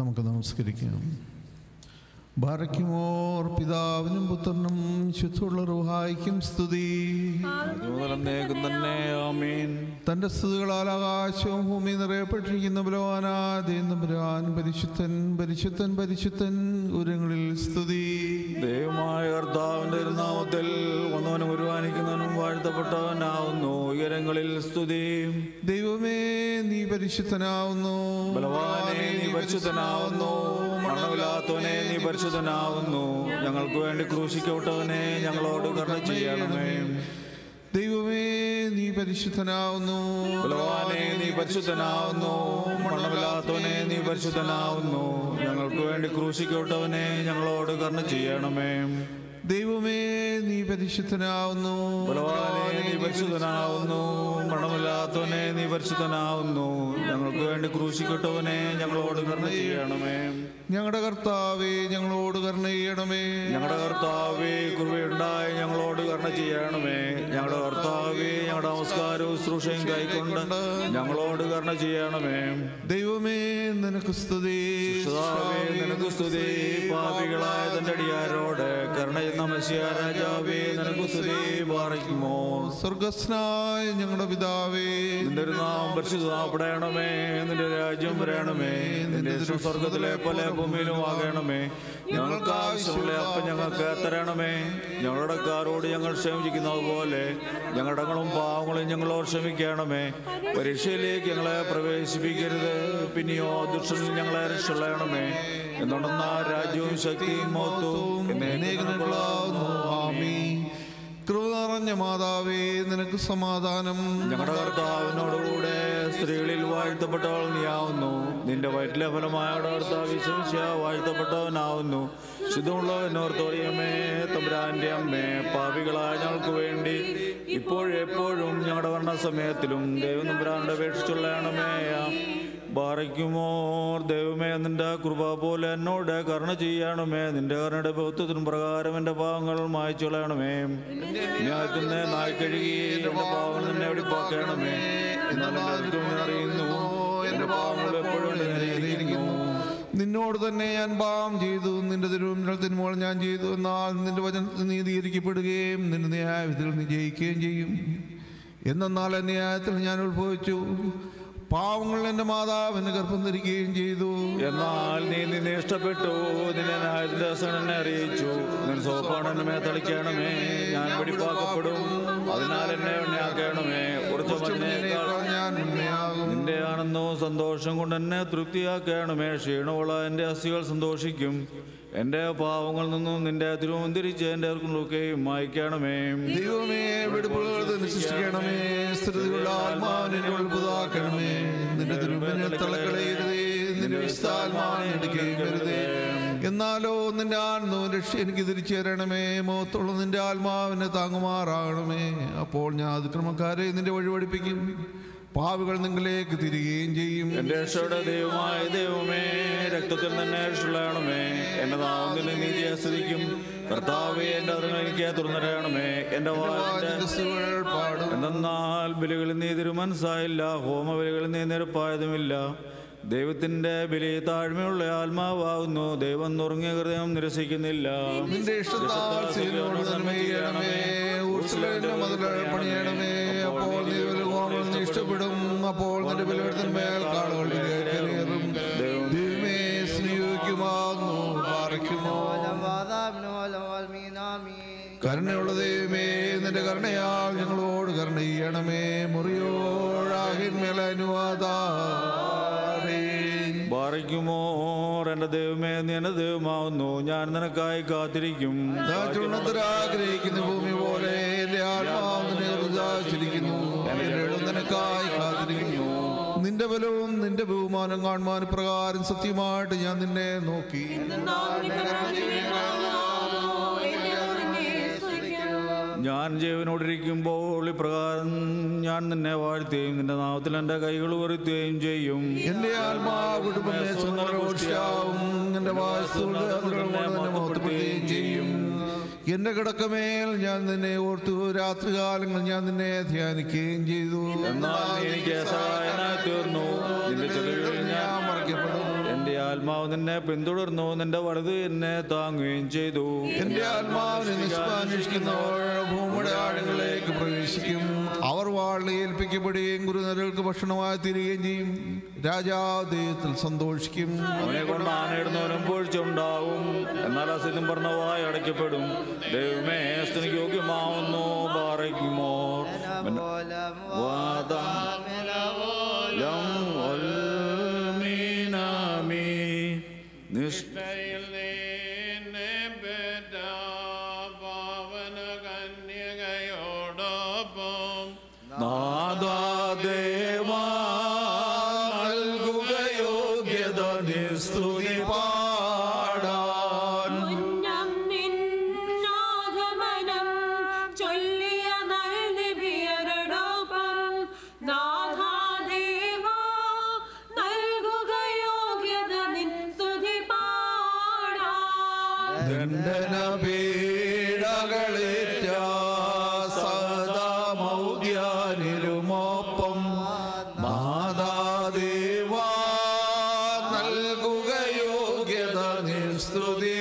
നമുക്ക് നമസ്കരിക്കാം. ഭാരക്കുമോർ പിതാവിനും പുത്രനും ശുദ്ധമുള്ള റുഹായിക്കും സ്തുതി. തന്റെ സ്തുതികളാൽ ആകാശവും ഭൂമി നിറയപ്പെട്ടിരിക്കുന്ന. ബലവാനാദേന്ദ്രാൻ പരിശുദ്ധൻ പരിശുദ്ധൻ പരിശുദ്ധൻ ഉരങ്ങളിൽ സ്തുതി. ദൈവമായ കർത്താവിന്റെ നാമത്തിൽ വന്നവനും ഒരുവാനിക്കുന്നവനും വാഴ്ത്തപ്പെട്ടവനാവുന്നു. ഉയരങ്ങളിൽ സ്തുതി. ദൈവമേ നീ പരിശുദ്ധനാവുന്നു. ബലവാനെ നീ പരിശുദ്ധനാവുന്നു. മണമില്ലാത്തവനെ നീ പരിശുദ്ധനാവുന്നു. ഞങ്ങൾക്ക് വേണ്ടി ക്രൂശിക്കപ്പെട്ടവനെ ഞങ്ങളോട് കർണ ചെയ്യണമേ. ദൈവമേ നീ പരിശുദ്ധനാവുന്നു. ബലവാനെ നീ പരിശുദ്ധനാവുന്നു. മണമില്ലാത്തവനെ നീ പരിശുദ്ധനാവുന്നു. ഞങ്ങൾക്ക് വേണ്ടി ക്രൂശിക്കപ്പെട്ടവനെ ഞങ്ങളോട് കർണ ചെയ്യണമേ. ദൈവമേ നീ പരിശുദ്ധനാവുന്നു. നീ പരിശുദ്ധനാവുന്നു. മരണമില്ലാത്തവനെ നീ പരിശുദ്ധനാവുന്നു. ഞങ്ങൾക്ക് വേണ്ടി ക്രൂശിക്കട്ടവനെ ഞങ്ങളോട് കരുണ ചെയ്യണമേ. ഞങ്ങളുടെ കർത്താവേ ഞങ്ങളോട് കരുണ ചെയ്യണമേ. ഞങ്ങളുടെ കർത്താവേ കൃപയുണ്ടായി ഞങ്ങളോട് കരുണ ചെയ്യണമേ. ഞങ്ങളുടെ കർത്താവേ നമസ്കാരവും ശുശ്രൂഷയും കൈക്കൊണ്ട് ഞങ്ങളോട് കരണ ചെയ്യണമേ. ദൈവമേ നിനക്ക് സ്തുതി. നിനക്ക് സ്തുതി. പാപികളായ തന്റെ അടിയാരോട് കരുണ മസിയ രാജാവേ നിനക്ക് സ്തുതി പാറിക്കുമോ സ്വർഗസ്നായ ഞങ്ങളുടെ പിതാവേ. നിന്റെ ഒരു നാം പരിശുദ്ധപ്പെടണമേ നിന്റെ രാജ്യം വരണമേ. നിന്റെ സ്വർഗത്തിലെ പോലെ ഭൂമിയിലും ആകണമേ. ഞങ്ങൾക്ക് ആവശ്യമുള്ള അപ്പ ഞങ്ങൾക്ക് തരണമേ. ഞങ്ങളുടെ കാരോട് ഞങ്ങൾ ക്ഷേമിക്കുന്നത് പോലെ ഞങ്ങളുടെ പാവങ്ങളും ഞങ്ങളോട് ക്ഷമിക്കണമേ. പരീക്ഷയിലേക്ക് ഞങ്ങളെ പ്രവേശിപ്പിക്കരുത്. പിന്നെയോ ദുഷ്ടനിൽ ഞങ്ങളെ രക്ഷണമേ എന്നുണ്ടെന്ന രാജ്യവും ശക്തിയും ആമീൻ. കൃപ മാതാവേ നിനക്ക് സമാധാനം. ഞങ്ങളുടെ കർത്താവിനോടുകൂടെ സ്ത്രീകളിൽ വാഴ്ത്തപ്പെട്ടവൾ നീയാവുന്നു. നിന്റെ വയറ്റിലെ ഫലമായ കർത്താവ് വിശ്വസിച്ച വാഴ്ത്തപ്പെട്ടവനാവുന്നു. ശുദ്ധമുള്ളവനോർത്തോറിയമേ തമ്പുരാന്റെ അമ്മേ പാപികളായ ഞങ്ങൾക്ക് വേണ്ടി ഇപ്പോഴെപ്പോഴും ഞങ്ങളുടെ മരണസമയത്തിലും ദൈവം തമ്പുരാനുടെ അപേക്ഷിച്ചുള്ളണമേ ബാറയ്ക്കുമോർ ദൈവമേ നിന്റെ കൃപ പോലെ എന്നോട് കരുണ ചെയ്യണമേ. നിന്റെ കരുണയുടെ ബഹുത്വത്തിനും പ്രകാരം എന്റെ പാവങ്ങൾ മായ്ച്ചുകളയണമേ. ഞാൻ ഞാത്തിന് നായി കഴുകി എന്റെ പാവങ്ങൾ നിന്നെ പോക്കണമേ എന്നാലും അറിയുന്നു എന്റെ പാവങ്ങൾ എപ്പോഴും നിന്നോട് തന്നെ ഞാൻ പാവം ചെയ്തു. നിന്റെ തിരുവനന്തപുരത്തിന് മോൾ ഞാൻ ചെയ്തു. എന്നാൽ നിന്റെ വചനത്തിൽ നീതീകരിക്കപ്പെടുകയും നിന്റെ ന്യായവിധികൾ നീ ജയിക്കുകയും ചെയ്യും. എന്നാൽ ന്യായത്തിൽ ഞാൻ ഉത്ഭവിച്ചു. പാവങ്ങൾ എന്റെ മാതാവിന് ഗർഭം ധരിക്കുകയും ചെയ്തു. എന്നാൽ നീ നിന്നെ ഇഷ്ടപ്പെട്ടു. നിന്നെ എന്നെ അറിയിച്ചു. നിൻ സോപ്പാണ് മേ തളിക്കണമേ. ഞാൻ പിടിപ്പാക്കപ്പെടും അതിനാൽ എന്നെ ഉണ്മയാകും നിന്റെ ആണെന്നോ സന്തോഷം കൊണ്ട് എന്നെ തൃപ്തിയാക്കണമേ. ക്ഷീണമുള്ള എന്റെ അസ്ഥികൾ സന്തോഷിക്കും. എന്റെ പാവങ്ങളിൽ നിന്നും നിന്റെ തിരുവം തിരിച്ച് എന്റെ അവർക്കൊക്കെയും മായ്ക്കണമേ. ദൈവമേ സൃഷ്ടിക്കണമേ. ആത്മാവിനെ എന്നാലോ നിന്റെ ആണെന്നോ രക്ഷ എനിക്ക് തിരിച്ചു തരണമേ. മുഖത്തുള്ള നിന്റെ ആത്മാവിനെ താങ്ങുമാറാകണമേ. അപ്പോൾ ഞാൻ അതിക്രമക്കാരെ നിന്റെ വഴി പഠിപ്പിക്കും പാവികൾ നിങ്ങളിലേക്ക് തിരികുകയും ചെയ്യും. എന്റെ രക്ഷയുടെ ദൈവമായ ദൈവമേ രക്തത്തിൽ തന്നെ രക്ഷണമേ എന്റെ നാമത്തിന് നീതി ആസ്വദിക്കും. കർത്താവേ എന്റെ അറിവ് എനിക്ക് തുറന്നിടയണമേ എന്റെ പാടും. എന്നാൽ ബലികളിൽ നീ തിരുമനസ്സായില്ല ഹോമബലികളിൽ നീ നിരപ്പായതുമില്ല. ദൈവത്തിന്റെ ബലി താഴ്മയുള്ള ആത്മാവാകുന്നു. ദൈവം നുറങ്ങിയ ഹൃദയം നിരസിക്കുന്നില്ല. അപ്പോൾ ഇഷ്ടപ്പെടും. അപ്പോൾ നിന്റെ ബലവെടുത്തിന്മേൽ കാളുകൾ കയറും ദൈവമേ സ്നേഹിക്കുമാകുന്നു കരുണയുള്ള ദൈവമേ നിന്റെ കരുണയാൽ ഞങ്ങളോട് കരുണ ചെയ്യണമേ. മുറിയോഴാകിന്മേൽ അനുവാദാരേ. ബാറിക്കുമോർ എന്റെ ദൈവമേ നീ എന്റെ ദൈവമാവുന്നു. ഞാൻ നിനക്കായി കാത്തിരിക്കും. ആഗ്രഹിക്കുന്ന ഭൂമി പോലെ എന്റെ ആത്മാവിനെ ഹൃദാചരിക്കുന്നു കാത്തിരിക്കുന്നു. നിന്റെ ബലവും നിന്റെ ബഹുമാനം കാണുവാൻ പ്രകാരം സത്യമായിട്ട് ഞാൻ നിന്നെ നോക്കി. ഞാൻ ജീവനോടിരിക്കുമ്പോൾ ഇപ്രകാരം ഞാൻ നിന്നെ വാഴ്ത്തുകയും നിന്റെ നാമത്തിൽ എന്റെ കൈകൾ വരുത്തുകയും ചെയ്യും. എന്റെ ആത്മാവ് എന്റെ വായസുകയും ചെയ്യും. എന്റെ കിടക്കമേൽ ഞാൻ നിന്നെ ഓർത്തു. രാത്രികാലങ്ങൾ ഞാൻ നിന്നെ ധ്യാനിക്കുകയും ചെയ്തു. എന്നാൽ എനിക്ക് തീർന്നു. ഞാൻ മറക്കപ്പെടും ആത്മാവ് നിന്നെ പിന്തുടർന്നു നിന്റെ വലത് എന്നെ താങ്ങുകയും ചെയ്തു. എന്റെ ആത്മാവ് ഭൂമിയുടെ ആഴങ്ങളിലേക്ക് പ്രവേശിക്കും. അവർ വാളിനെ ഏൽപ്പിക്കപ്പെടുകയും ഗുരുനരകൾക്ക് ഭക്ഷണമായി തീരുകയും ചെയ്യും. രാജാദേഹത്തിൽ സന്തോഷിക്കും. അവനെ കൊണ്ട് ആനയിടുന്നവനും പൊഴിച്ചുണ്ടാവും. എന്നാൽ അസിതം പറഞ്ഞവായി അടയ്ക്കപ്പെടും. ദൈവമേ സ്ത്രീക്ക് യോഗ്യമാവുന്നു. പറയുമോ വാദം. This স্তুতি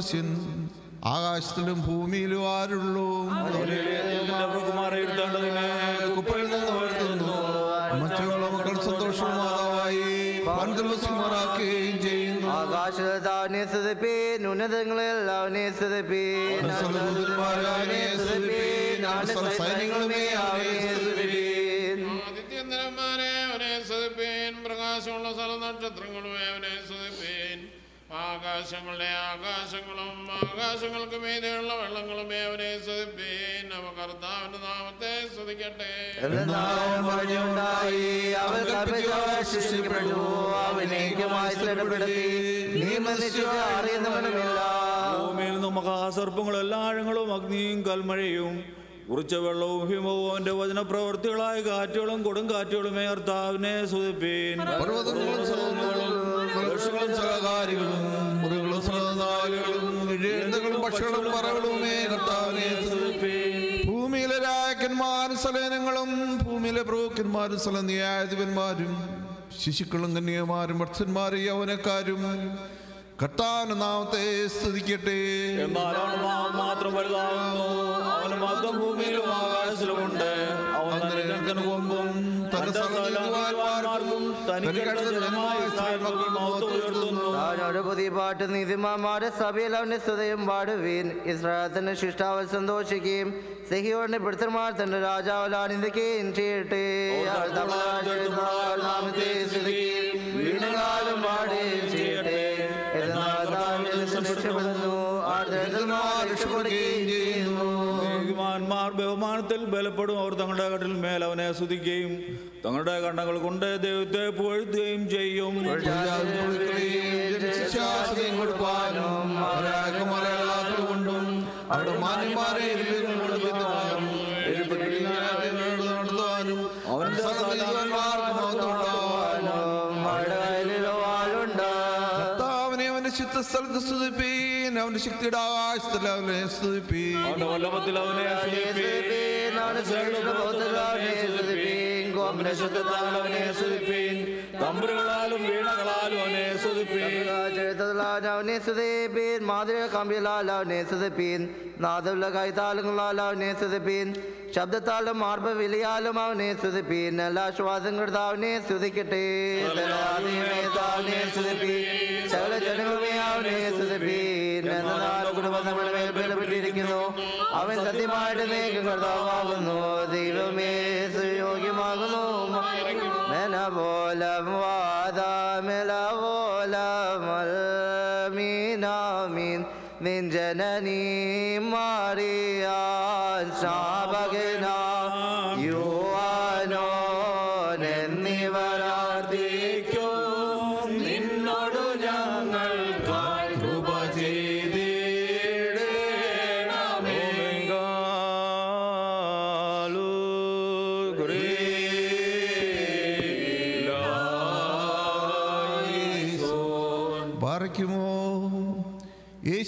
സദൃശ്യൻ ആകാശത്തിലും ഭൂമിയിലും ആരുള്ളൂ? കുപ്പയിൽ നിന്ന് ഉയർത്തുന്നു മറ്റുള്ള മക്കൾ സന്തോഷവും മാതാവായി ചെയ്യുന്നു. ആകാശത്ത് അവനെ സ്തുതിപ്പീൻ ഉന്നതങ്ങളിൽ അവനെ സ്തുതിപ്പീൻ സർവദൂതന്മാരെ സ്തുതിപ്പീൻ. സൈന്യങ്ങളുമേ അവനെ ആകാശങ്ങളുടെ ആകാശങ്ങളും ആകാശങ്ങൾക്ക് മീതെയുള്ള വെള്ളങ്ങളും അവനെ സ്തുതിപ്പേൻ അവ കർത്താവിന്റെ നാമത്തെ സ്തുതിക്കട്ടെ. ഭൂമിയിൽ നിന്നും മഹാസർപ്പങ്ങളും എല്ലാ ആഴങ്ങളും അഗ്നിയും കൽമഴയും ഉറച്ച വെള്ളവും ഹിമവും അവന്റെ വചനപ്രവർത്തികളായ കാറ്റുകളും കൊടുങ്കാറ്റുകളുമേ കർത്താവിനെ സുതിപ്പീൻ പക്ഷികളും കർത്താവിനെ. ഭൂമിയിലെ രായക്കന്മാരും സലേനങ്ങളും ഭൂമിയിലെ പ്രഭുക്കന്മാരും സ്ഥല ന്യായാധിപന്മാരും ശിശുക്കളും കന്യമാരും ഭക്തന്മാരും യൗവനക്കാരും കർത്താവിന്റെ നാമത്തെ സ്തുതിക്കട്ടെ. എന്നാൽ അവൻ നാം മാത്രം വലുതാകുന്നു മതം ഭൂമിയിലും ആകാശത്തിലുമുണ്ട്. അവൻ കൊമ്പും തന്റെ പുതിയ പാട്ട് നീതിമാന്മാരുടെ സഭയിൽ അവന്റെ സ്തുതയും പാടുവീൻ. ഇസ്രായേലത്തിന്റെ ശിഷ്ടാവൽ സന്തോഷിക്കുകയും സഹിയോടിന്റെ പിടുത്തന്മാർ തന്റെ രാജാവിൽ ആനന്ദിക്കുകയും ചെയ്യട്ടെ. നാമത്തെ സ്തുതിക്കുകയും വീണകാലം പാടുകയും ചെയ്യട്ടെ. രക്ഷപ്പെടുന്നു. രക്ഷപ്പെടുകയും ചെയ്യുന്നു. ബഹുമാനത്തിൽ ബലപ്പെടും. അവർ തങ്ങളുടെ കട്ടിൽ മേൽ അവനെ സ്തുതിക്കുകയും തങ്ങളുടെ കണ്ണുകൾ കൊണ്ട് ദൈവത്തെ പുകഴ്ത്തുകയും ചെയ്യും. കൊണ്ടും മാന്യന്മാരെ നടത്തുവാനും അവന്റെ കർത്താവിനെ സ്ഥലത്ത് സ്തുതിപ്പീൻ. അവന്റെ ശക്തിയുടെ ആകാശത്തിൽ അവനെ സ്തുതിപ്പീൻ. അവനെ സ്തുതിപ്പീൻ. തമ്പുരുകളാലും വീണകളാലും അവനെ അവനെ സ്തുതിപ്പീൻ ശബ്ദത്താലും എല്ലാ ശ്വാസം കൊടുത്ത് അവനെ സ്തുതിക്കട്ടെ അവൻ സത്യമായിട്ട് നീക്കം ദൈവമേ സുയോഗ്യമാകുന്നു மூலம் வாதாமிலவோலமல் மீனாமின் நிஞ்சனி மாறியான் சாபகிர்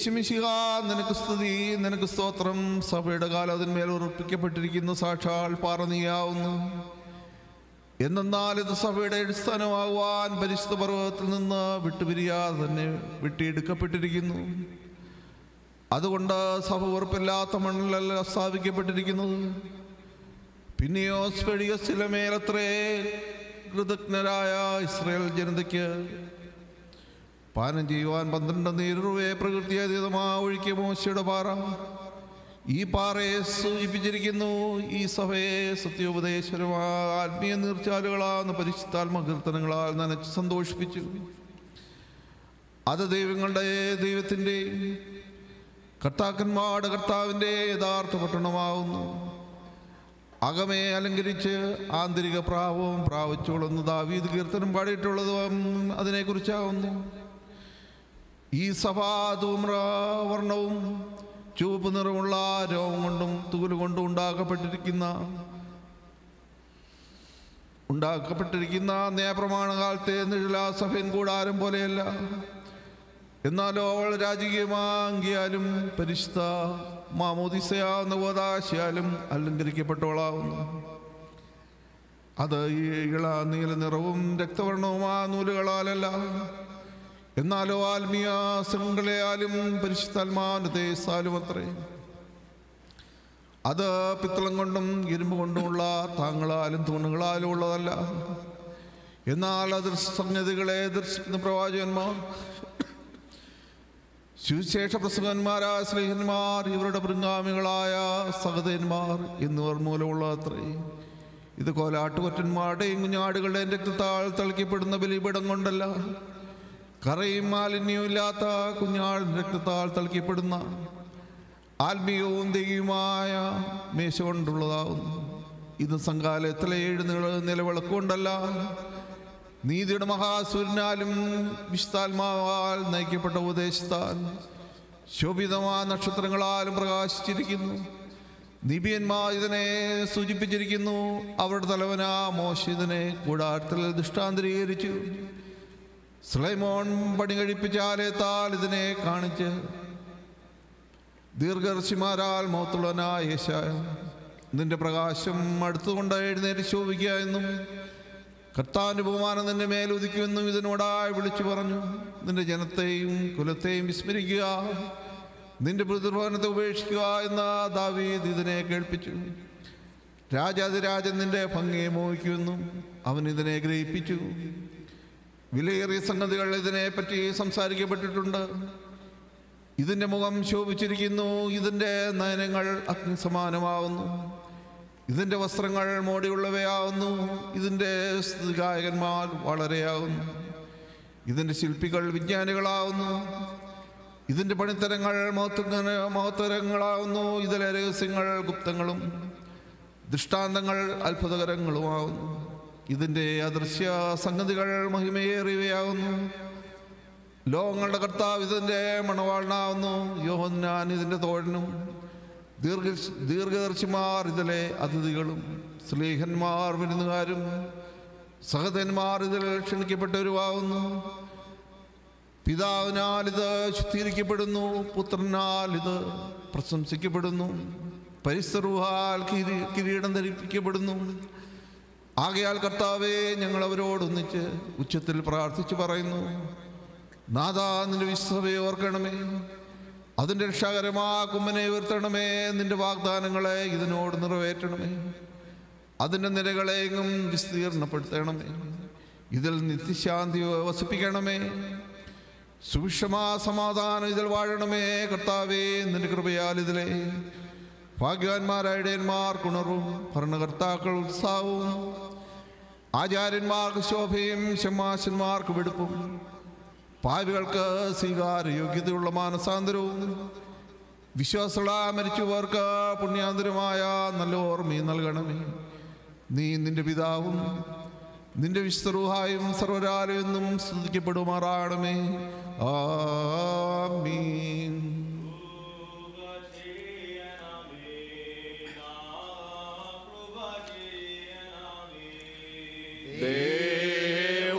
യേശുമിശിഹ നിനക്ക് സ്തുതി നിനക്ക് സ്തോത്രം. സഭയുടെ കാലം അതിന്മേൽ ഉറപ്പിക്കപ്പെട്ടിരിക്കുന്നു സാക്ഷാൽ പാറനീയാവുന്നു. എന്നാൽ ഇത് സഭയുടെ അടിസ്ഥാനമാകുവാൻ പരിശുദ്ധ പർവതത്തിൽ നിന്ന് വിട്ടുപിരിയാതെ തന്നെ വെട്ടിയെടുക്കപ്പെട്ടിരിക്കുന്നു. അതുകൊണ്ട് സഭ ഉറപ്പില്ലാത്ത മണ്ണിലല്ല സ്ഥാപിക്കപ്പെട്ടിരിക്കുന്നത് പിന്നെയോ സ്പെഡിയസിലെ മേലത്രേ കൃതജ്ഞരായ ഇസ്രയേൽ ജനതയ്ക്ക് പാനം ചെയ്യുവാൻ പന്ത്രണ്ട് നീരുവേ പ്രകൃതിയതീതമാ ഒഴുക്കിയ മോശയുടെ പാറ. ഈ പാറയെ സൂചിപ്പിച്ചിരിക്കുന്നു ഈ സഭയെ സത്യോപദേശ്വരമാ ആത്മീയ നീർച്ചാലുകളാന്ന് പരിശുദ്ധാത്മകീർത്തനങ്ങളാൽ നനച്ച് സന്തോഷിപ്പിച്ചു. അത് ദൈവങ്ങളുടെ ദൈവത്തിന്റെ കർത്താക്കന്മാരുടെ കർത്താവിന്റെ യഥാർത്ഥ പട്ടണമാവുന്നു. അകമേ അലങ്കരിച്ച് ആന്തരിക പ്രാവവും പ്രാവിച്ചോളുന്നതാ ദാവീദ് കീർത്തനം പാടിയിട്ടുള്ളതും അതിനെക്കുറിച്ചാവുന്നു. ഈ സഭാ ധൂമ്ര വർണവും ചുവപ്പ് നിറമുള്ള രോഗം കൊണ്ടും തൂൽ കൊണ്ടും ഉണ്ടാക്കപ്പെട്ടിരിക്കുന്ന ഉണ്ടാക്കപ്പെട്ടിരിക്കുന്ന നേപ്രമാണകാലത്തെ നിഴലാ സഭയൻ കൂടാരം പോലെയല്ല. എന്നാലോ അവൾ രാജകീയമാങ്കിയാലും പരിശുദ്ധ മാമോദിസയാവുന്ന ഓദാശിയാലും അലങ്കരിക്കപ്പെട്ടവളാവുന്നു. അത് ഈ ഇള നീല നിറവും രക്തവർണവുമാ നൂലുകളാലല്ല. എന്നാലോ ആത്മീയ ശൃംഖലയാലും പരിശുദ്ധാത്മാവിന്റെ തേസാലും അത്രേ. അത് പിത്തളം കൊണ്ടും ഇരുമ്പ് കൊണ്ടുമുള്ള താങ്ങളാലും തൂണുകളാലും ഉള്ളതല്ല. എന്നാൽ അദൃശ്യസംഗതികളെ ദർശിക്കുന്ന പ്രവാചകന്മാർ സുവിശേഷ പ്രസംഗന്മാരായ സ്നേഹന്മാർ ഇവരുടെ പൃങ്കാമികളായ സഹതന്മാർ എന്നിവർ മൂലമുള്ള അത്രേ. ഇത് കോലാട്ടുകൊറ്റന്മാരുടെയും കുഞ്ഞാടുകളുടെയും രക്തത്താൽ തളിക്കപ്പെടുന്ന ബലിപീഠം കൊണ്ടല്ല. കറയും ഇല്ലാത്ത കുഞ്ഞാടിന്റെ രക്തത്താൽ തളിക്കപ്പെടുന്ന ആത്മീയവും ദൈവമായ മേശ കൊണ്ടുള്ളതാവുന്നു ഇത് സംഘാലയത്തിലെ ഏഴ് നില നിലവിളക്കുകൊണ്ടല്ല നീതിയുടെ മഹാസൂര്യനാലും വിശുദ്ധാത്മാവാൽ നയിക്കപ്പെട്ട ഉപദേശത്താൽ ശോഭിതമായ നക്ഷത്രങ്ങളാലും പ്രകാശിച്ചിരിക്കുന്നു. നിബിയന്മാർ ഇതിനെ സൂചിപ്പിച്ചിരിക്കുന്നു അവരുടെ തലവനാ മോശ ഇതിനെ കൂടാരത്തിൽ ദൃഷ്ടാന്തരീകരിച്ചു. സ്ലൈമോൺ പണി കഴിപ്പിച്ചാലേത്താൽ ഇതിനെ കാണിച്ച് ദീർഘർഷിമാരാൽ മോത്തുള്ളനായ യേശായ നിന്റെ പ്രകാശം അടുത്തുകൊണ്ട് എഴുന്നേറ്റ് ശോഭിക്കുക എന്നും കർത്താവിന്റെ ബഹുമാനം നിന്റെ മേലുദിക്കുമെന്നും ഇതിനോടായി വിളിച്ചു പറഞ്ഞു. നിന്റെ ജനത്തെയും കുലത്തെയും വിസ്മരിക്കുക. നിന്റെ പ്രതിഭവനത്തെ ഉപേക്ഷിക്കുക എന്ന ദാവീദ് ഇതിനെ കേൾപ്പിച്ചു. രാജാതിരാജൻ നിന്റെ ഭംഗിയെ മോഹിക്കുമെന്നും അവൻ ഇതിനെ ഗ്രഹിപ്പിച്ചു. വിലയേറിയ സംഗതികൾ ഇതിനെപ്പറ്റി സംസാരിക്കപ്പെട്ടിട്ടുണ്ട്. ഇതിന്റെ മുഖം ശോഭിച്ചിരിക്കുന്നു. ഇതിന്റെ നയനങ്ങൾ അഗ്നിസമാനമാവുന്നു. ഇതിന്റെ വസ്ത്രങ്ങൾ മോടിയുള്ളവയാവുന്നു. ഇതിന്റെ ഗായകന്മാർ വളരെയാവുന്നു. ഇതിന്റെ ശില്പികൾ വിജ്ഞാനികളാവുന്നു. ഇതിന്റെ പണിത്തരങ്ങൾ മഹത്വ മഹത്തരങ്ങളാവുന്നു. ഇതിലെ രഹസ്യങ്ങൾ ഗുപ്തങ്ങളും ദൃഷ്ടാന്തങ്ങൾ അത്ഭുതകരങ്ങളുമാവുന്നു. ഇതിന്റെ അദൃശ്യ സംഗതികൾ മഹിമയേറിയവയാകുന്നു. ലോകങ്ങളുടെ കർത്താവ് ഇതിന്റെ മണവാളനാവുന്നു യോഹന്നാൻ ഇതിന്റെ തോഴനും. ദീർഘ ദീർഘദർശിമാർ ഇതിലെ അതിഥികളും സ്ലീഹന്മാർ വിരുന്നുകാരും സഹതന്മാർ ഇതിൽ ക്ഷണിക്കപ്പെട്ടവരുമാകുന്നു. പിതാവിനാൽ ഇത് ശുദ്ധീകരിക്കപ്പെടുന്നു. പുത്രനാൽ ഇത് പ്രശംസിക്കപ്പെടുന്നു. പരിസറുഹാൽ കിരീ കിരീടം ധരിപ്പിക്കപ്പെടുന്നു. ആകയാൽ കർത്താവെ ഞങ്ങൾ അവരോടൊന്നിച്ച് ഉച്ചത്തിൽ പ്രാർത്ഥിച്ചു പറയുന്നു. നാഥാ നിന്റെ വിശ്വസഭയെ ഓർക്കണമേ. അതിന്റെ രക്ഷാകരമാ കുമ്മനെ ഉയർത്തണമേ. നിന്റെ വാഗ്ദാനങ്ങളെ ഇതിനോട് നിറവേറ്റണമേ. അതിന്റെ നിരകളെയും വിസ്തീർണപ്പെടുത്തണമേ. ഇതിൽ നിത്യശാന്തി വസിപ്പിക്കണമേ. സുഭിക്ഷമാ സമാധാനം ഇതിൽ വാഴണമേ. കർത്താവേ നിന്റെ കൃപയാൽ ഇതിലെ ഭാഗ്യവാന്മാരായ ഇടയന്മാർ കുണറും ഭരണകർത്താക്കൾ ഉത്സാഹവും ആചാര്യന്മാർക്ക് ശോഭയും ഷമാശന്മാർക്ക് വെടുപ്പും. പാപികൾക്ക് സ്വീകാര്യോഗ്യതയുള്ള മാനസാന്തരവും വിശ്വാസമുള്ള മരിച്ചവർക്ക് പുണ്യാന്തരമായ നല്ല ഓർമ്മയും നൽകണമേ. നീ നിന്റെ പിതാവും നിന്റെ വിശ്വറൂഹായും സർവരാലെന്നും സ്തുതിക്കപ്പെടുമാറാകണമേ ആമീൻ. देवादिशा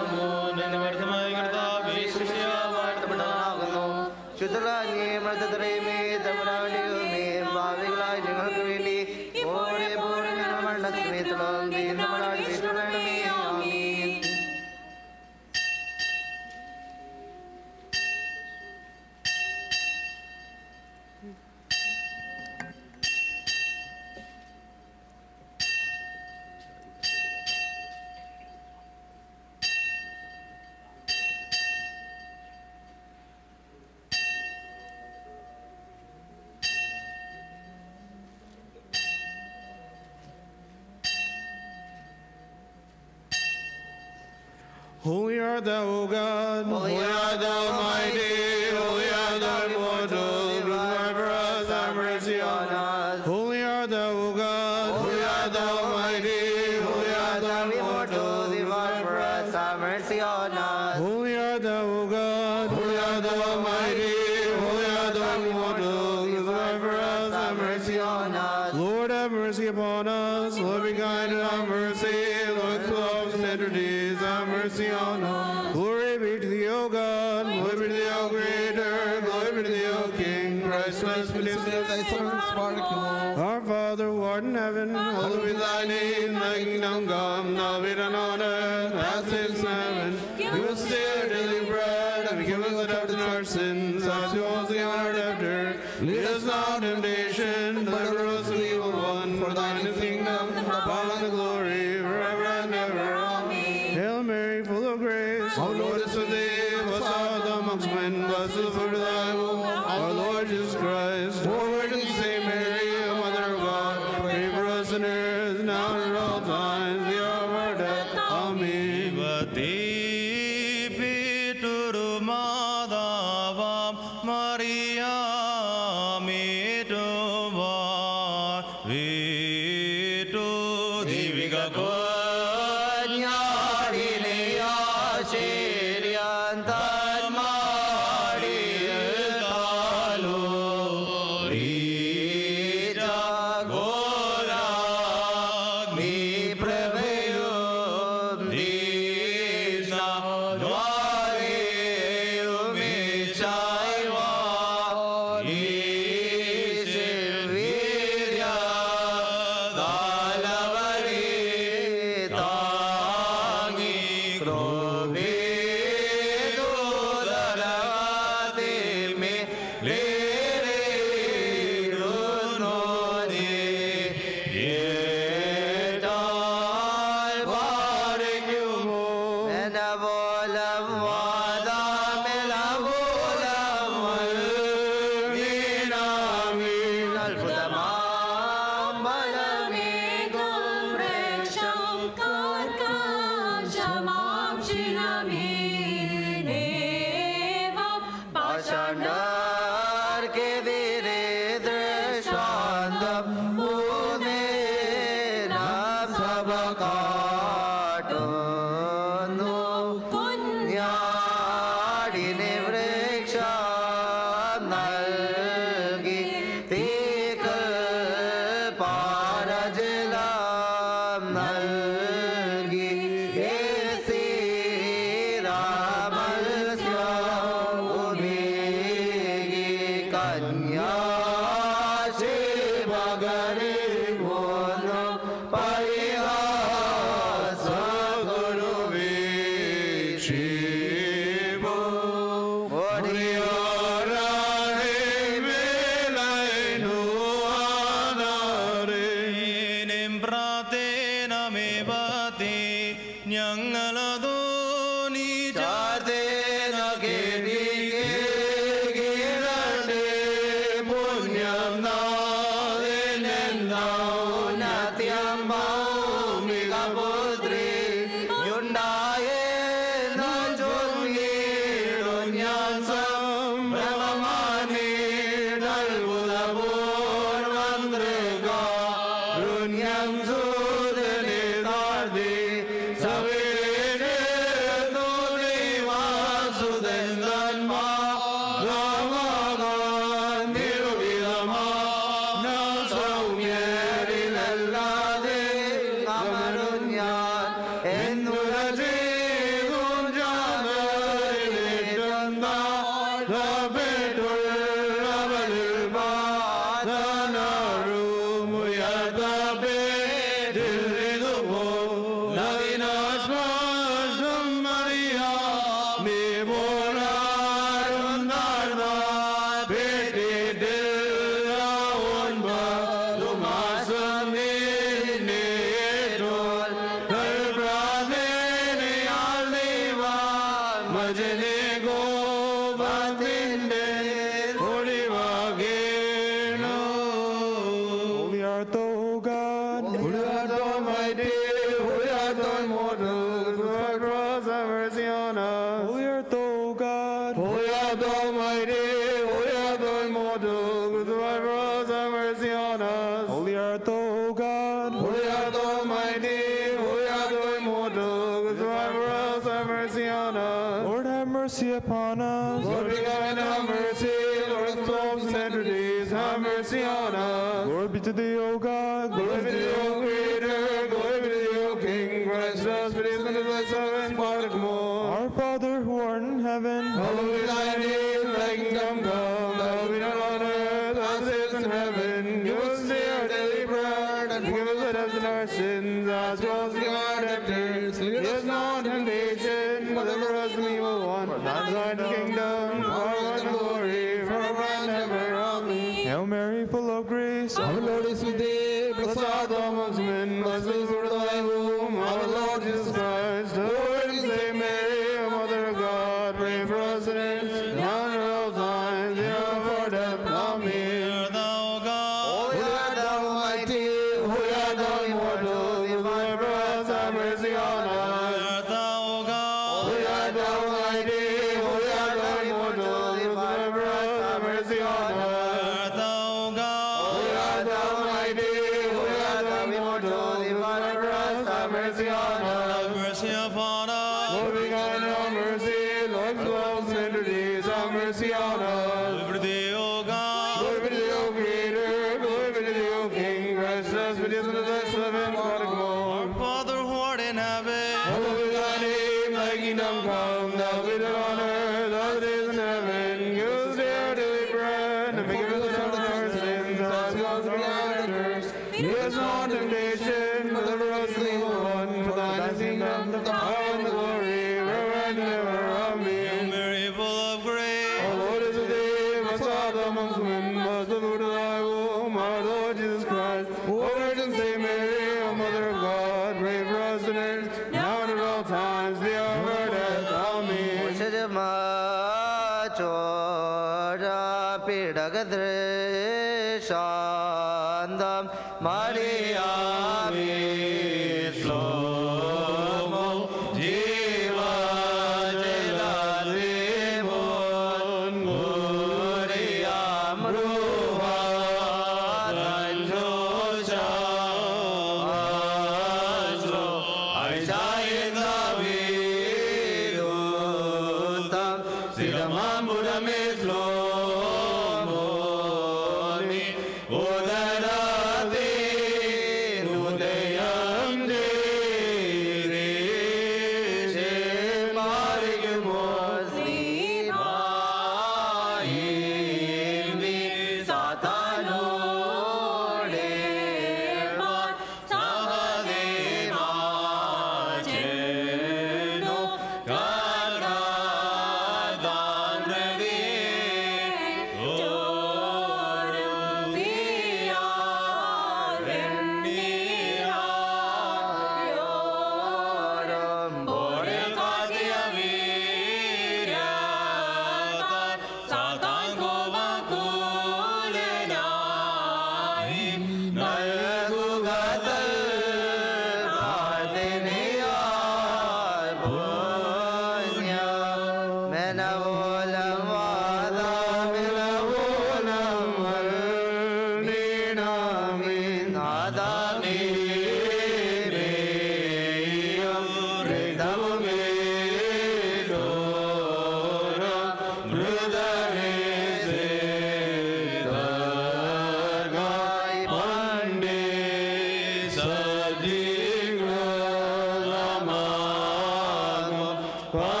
Bye.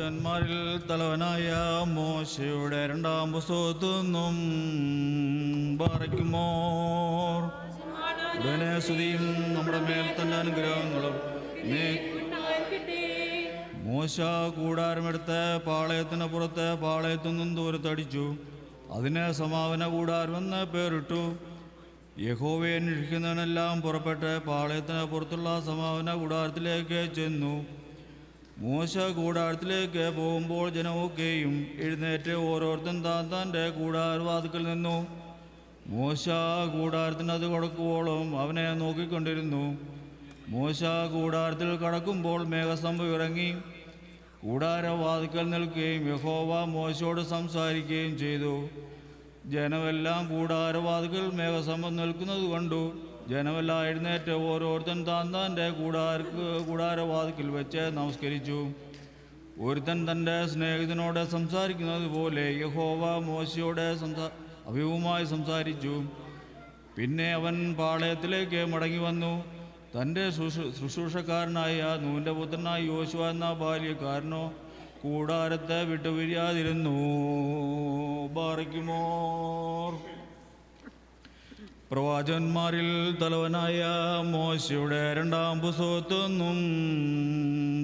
പ്രവാചകന്മാരിൽ തലവനായ മോശയുടെ രണ്ടാം പുസ്തകത്തൊന്നും പറയ്ക്കുമോർ നമ്മുടെ മേൽ തന്നെ അനുഗ്രഹങ്ങളും മോശ കൂടാരമെടുത്ത് പാളയത്തിന് പുറത്ത് പാളയത്തു നിന്നും ദൂരത്തടിച്ചു. അതിന് സമാപന കൂടാരമെന്ന് പേരിട്ടു. യഹോവയെ അന്വേഷിക്കുന്നവനെല്ലാം പുറപ്പെട്ട് പാളയത്തിന് പുറത്തുള്ള സമാപന കൂടാരത്തിലേക്ക് ചെന്നു. മോശ കൂടാരത്തിലേക്ക് പോകുമ്പോൾ ജനമൊക്കെയും എഴുന്നേറ്റ് ഓരോരുത്തൻ താൻ തന്റെ കൂടാരവാതുക്കൽ നിന്നു. മോശ കൂടാരത്തിനത് കൊടുക്കുവോളം അവനെ നോക്കിക്കൊണ്ടിരുന്നു. മോശ കൂടാരത്തിൽ കടക്കുമ്പോൾ മേഘസ്തംഭം ഇറങ്ങി. കൂടാരവാതുക്കൽ നിൽക്കുകയും യഹോവ മോശയോട് സംസാരിക്കുകയും ചെയ്തു. ജനമെല്ലാം കൂടാരവാതുക്കൽ മേഘസ്തംഭം നിൽക്കുന്നത് കണ്ടു. ജനമെല്ലാം എഴുന്നേറ്റ് ഓരോരുത്തൻ താൻ തന്റെ കൂടാര കൂടാരവാതിക്കൽ വെച്ച് നമസ്കരിച്ചു. ഒരുത്തൻ തന്റെ സ്നേഹിതനോട് സംസാരിക്കുന്നത് പോലെ യഹോവ മോശയോട് സംസാ അഭിവുമായി സംസാരിച്ചു. പിന്നെ അവൻ പാളയത്തിലേക്ക് മടങ്ങി വന്നു. തന്റെ ശുശ്രൂ ശുശ്രൂഷക്കാരനായ നൂന്റെ പുത്രനായ യോശുവ എന്ന ബാല്യക്കാരനോ കൂടാരത്തെ വിട്ടുപിരിയാതിരുന്നു. ബാറിക്കുമോർ. പ്രവാചകന്മാരിൽ തലവനായ മോശയുടെ രണ്ടാം പുസ്തകത്തൊന്നും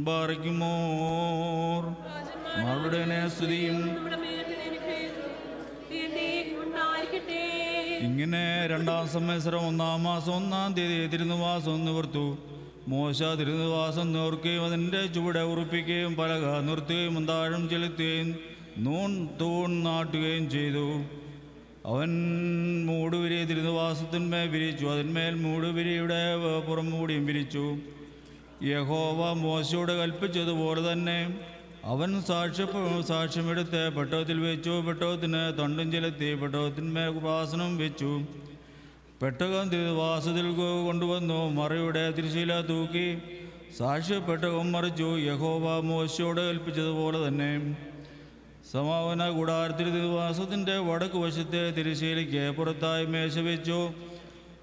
ബാറിക്കുമോർ മറുടെ സ്തുതിയും. ഇങ്ങനെ രണ്ടാം സംവത്സരം ഒന്നാം മാസം ഒന്നാം തീയതി തിരുനിവാസം നിവർത്തു മോശ തിരുനിവാസം നിവർക്കുകയും അതിന്റെ ചുവടെ ഉറപ്പിക്കുകയും പലക നിർത്തുകയും അന്താഴം ചെലുത്തുകയും നൂൺ തൂൺ നാട്ടുകയും ചെയ്തു. അവൻ മൂടുവിരി തിരുനിവാസത്തിന്മേൽ വിരിച്ചു. അതിന്മേൽ മൂടുവിരിയുടെ പുറം മൂടിയും വിരിച്ചു. യഹോവ മോശയോട് കൽപ്പിച്ചതുപോലെ തന്നെ അവൻ സാക്ഷ്യ സാക്ഷ്യമെടുത്ത് പെട്ടകത്തിൽ വെച്ചു. പെട്ടകത്തിന് തണ്ടും ചെലുത്തി പെട്ടകത്തിന്മേൽ ഉപാസനം വെച്ചു. പെട്ടകം തിരുവാസത്തിൽ കൊണ്ടുവന്നു. മറയുടെ തിരുശീല തൂക്കി സാക്ഷ്യപ്പെട്ടകം മറിച്ചു. യഹോവ മോശയോട് കൽപ്പിച്ചതുപോലെ തന്നെ സമാപന കൂടാരത്തിൽ തിരുവാസത്തിന്റെ വടക്ക് വശത്തെ തിരുശീലയ്ക്ക് പുറത്തായി മേശ വെച്ചു.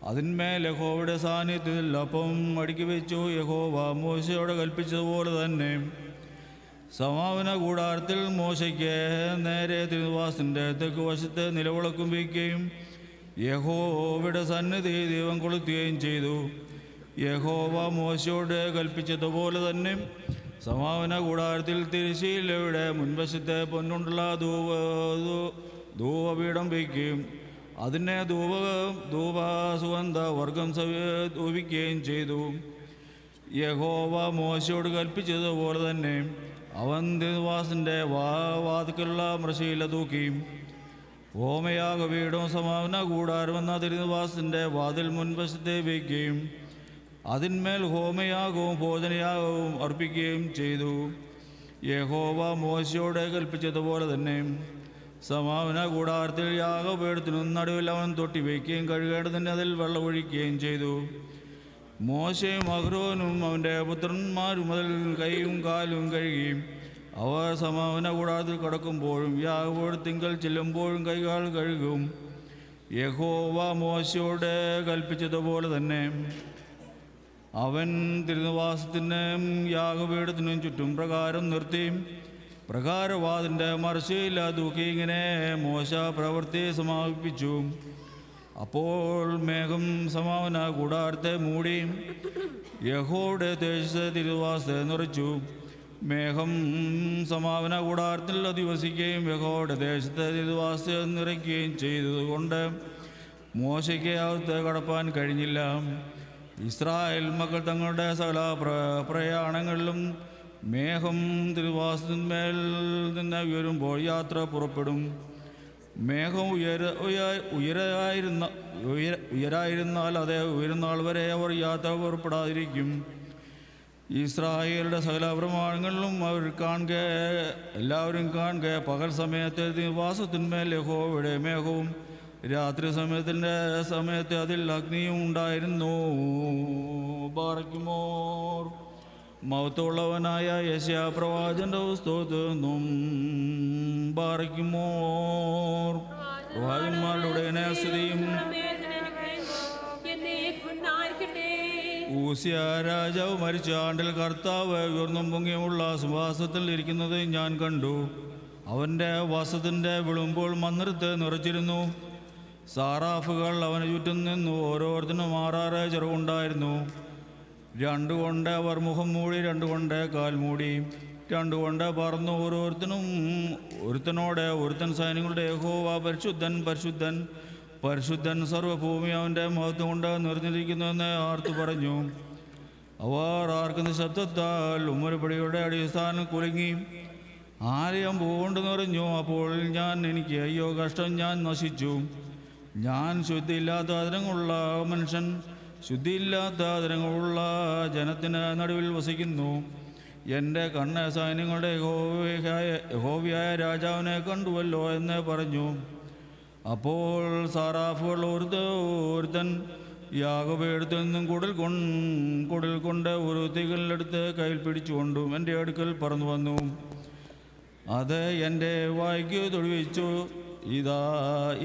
അതിന്മേൽ യഹോവയുടെ സാന്നിധ്യത്തിൽ അപ്പം അടുക്കി വെച്ചു. യഹോവ മോശയോട് കൽപ്പിച്ചതുപോലെ തന്നെ. സമാപന കൂടാരത്തിൽ മോശയ്ക്ക് നേരെ തിരുവാസത്തിന്റെ തെക്ക് വശത്ത് നിലവിളക്കും വയ്ക്കുകയും യഹോവയുടെ സന്നിധി ദൈവം കൊളുത്തുകയും ചെയ്തു. യഹോവ മോശയോട് കൽപ്പിച്ചതുപോലെ തന്നെ. സമാപന കൂടാരത്തിൽ തിരിശീലയുടെ മുൻവശത്തെ പൊന്നുണ്ടുള്ള ധൂവ ധൂവപീഠം വയ്ക്കുകയും അതിനെ ധൂവ സുഗന്ധ വർഗം ധൂപിക്കുകയും ചെയ്തു. യഹോവ മോശയോട് കൽപ്പിച്ചതുപോലെ തന്നെ അവൻ തിരുവാസിന്റെ വാ വാതുക്കലുള്ള മൃശയില തൂക്കി ഹോമയാഗ വീടും സമാപന കൂടാരമെന്ന തിരുനിവാസിന്റെ വാതിൽ മുൻവശത്തെ വയ്ക്കുകയും അതിന്മേൽ ഹോമയാഗവും ഭോജനയാഗവും അർപ്പിക്കുകയും ചെയ്തു. യഹോവ മോശയോട് കൽപ്പിച്ചതുപോലെ തന്നെ. സമാപന കൂടാരത്തിൽ യാഗപീഠത്തിനും നടുവിൽ അവൻ തൊട്ടി വയ്ക്കുകയും കഴുകേണ്ടതിന് അതിൽ വെള്ളമൊഴിക്കുകയും ചെയ്തു. മോശയും അഹ്റോനും അവന്റെ പുത്രന്മാരും മുതൽ കൈയും കാലും കഴുകി അവർ സമാപന കൂടാരത്തിൽ കടക്കുമ്പോഴും യാഗപീഠത്തിങ്കൽ ചെല്ലുമ്പോഴും കൈകാൽ കഴുകും. യഹോവ മോശയോട് കൽപ്പിച്ചതുപോലെ തന്നെ. അവൻ തിരുനിവാസത്തിനും യാഗപീഠത്തിനും ചുറ്റും പ്രകാരം നിർത്തി. പ്രകാരവാദിന്റെ മറിശയില്ല തൂക്കി ഇങ്ങനെ മോശ പ്രവൃത്തി സമാപിപ്പിച്ചു. അപ്പോൾ മേഘം സമാപന കൂടാരത്തെ മൂടി. യഹോയുടെ തേജസ് തിരുവാസത്തെ നിറച്ചു. മേഘം സമാപന കൂടാരത്തിൽ അധിവസിക്കുകയും യഹോയുടെ ദേശത്തെ തിരുവാസത്തെ നിറയ്ക്കുകയും ചെയ്തതുകൊണ്ട് മോശയ്ക്ക് അകത്ത് കടപ്പാൻ കഴിഞ്ഞില്ല. ഇസ്രായേൽ മക്കൾ തങ്ങളുടെ സകല പ്ര പ്രയാണങ്ങളിലും മേഘം തിരുവാസത്തിന്മേൽ നിന്ന് ഉയരുമ്പോൾ യാത്ര പുറപ്പെടും. മേഘം ഉയര ഉയ- ഉയരായിരുന്ന ഉയര ഉയരായിരുന്നാൽ അത് ഉയരുന്നാൾ വരെ അവർ യാത്ര പുറപ്പെടാതിരിക്കും. ഇസ്രായേലുടെ സകല പ്രമാണങ്ങളിലും അവർ കാണുക എല്ലാവരും കാണുക പകൽ സമയത്തെ നിവാസത്തിന്മേൽ യഹോവയുടെ മേഘവും രാത്രി സമയത്തിന്റെ സമയത്ത് അതിൽ അഗ്നിയും ഉണ്ടായിരുന്നു. ബാറയ്ക്കുമോർ മൗത്തുള്ളവനായ യശ്യാ പ്രവാചന്റെ പുസ്തകത്തിനും ബാറയ്ക്കുമോർ പ്രവാചന്മാരുടെ സ്തുതിയും. ഊസിയ രാജാവ് മരിച്ച ആണ്ടിൽ കർത്താവ് ഉയർന്നും പൊങ്ങിയുമുള്ള സുവാസത്തിൽ ഇരിക്കുന്നത് ഞാൻ കണ്ടു. അവന്റെ വാസത്തിന്റെ വിളുമ്പോൾ മന്ദിരത്തെ നിറച്ചിരുന്നു. സാറാഫുകൾ അവന് ചുറ്റും നിന്നു ഓരോരുത്തരും ആറാറ് ചെറുകുണ്ടായിരുന്നു. രണ്ടു കൊണ്ട് അവർ മുഖം മൂടി രണ്ടു കൊണ്ട് കാൽ മൂടി. രണ്ടു കൊണ്ട് പറന്നു ഓരോരുത്തനും ഒരുത്തനോട് ഒരുത്തൻ സൈന്യങ്ങളുടെ യഹോവ പരിശുദ്ധൻ പരിശുദ്ധൻ പരിശുദ്ധൻ സർവഭൂമി അവന്റെ മഹത്വം കൊണ്ട് നിറഞ്ഞിരിക്കുന്നുവെന്ന് ആർത്തു പറഞ്ഞു. അവർ ആർക്കുന്ന ശബ്ദത്താൽ ഉമ്മരപ്പടിയുടെ അടിസ്ഥാനം കുലുങ്ങി. ആലയം പൂകൊണ്ട് നിറഞ്ഞു. അപ്പോൾ ഞാൻ എനിക്ക് അയ്യോ കഷ്ടം ഞാൻ നശിച്ചു. ഞാൻ ശുദ്ധിയില്ലാത്ത ആദരങ്ങളുള്ള മനുഷ്യൻ ശുദ്ധിയില്ലാത്ത ആദരങ്ങളുള്ള ജനത്തിന് നടുവിൽ വസിക്കുന്നു. എന്റെ കണ്ണ് സൈന്യങ്ങളുടെ ഹോവിയായ ഹോവിയായ രാജാവിനെ കണ്ടുവല്ലോ എന്ന് പറഞ്ഞു. അപ്പോൾ സാറാഫുകൾ ഒരുത്ത ഒരുത്തൻ യാഗപേടുത്തു നിന്നും കുടൽ കൊൺ കുടൽ കൊണ്ട് ഒരു തികലിലെടുത്ത് കയ്യിൽ പിടിച്ചുകൊണ്ടും എന്റെ അടുക്കൽ പറന്നു വന്നു. അത് എന്റെ വായിക്ക് തൊഴിവിച്ചു ഇതാ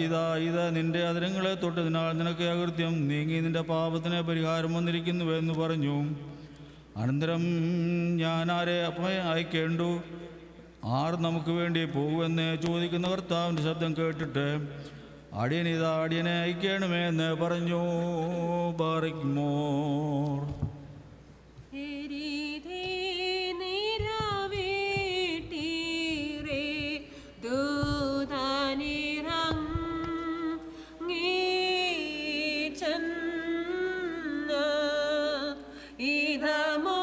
ഇതാ ഇതാ നിന്റെ അതിരങ്ങളെ തൊട്ടതിനാൽ നിനക്ക് അകൃത്യം നീങ്ങി നിന്റെ പാപത്തിന് പരിഹാരം വന്നിരിക്കുന്നു എന്ന് പറഞ്ഞു. അനന്തരം ആരെ അപ്പമേ അയക്കേണ്ടു ആർ നമുക്ക് വേണ്ടി പോകുമെന്ന് ചോദിക്കുന്ന കർത്താവിന്റെ ശബ്ദം കേട്ടിട്ട് അടിയനിതാ അടിയനെ അയക്കണമേ എന്ന് പറഞ്ഞു. ബാറിക്കുമോർ നിന്നോടു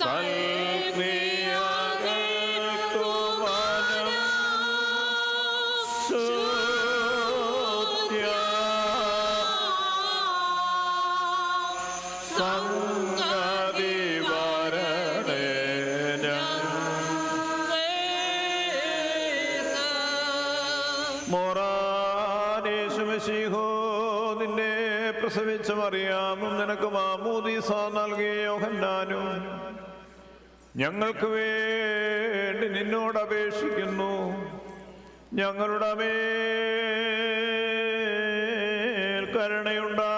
science. ഞങ്ങൾക്ക് വേണ്ടി നിന്നോട് അപേക്ഷിക്കുന്നു. ഞങ്ങളുടെ മേൽ കരുണയുണ്ടാകണമേ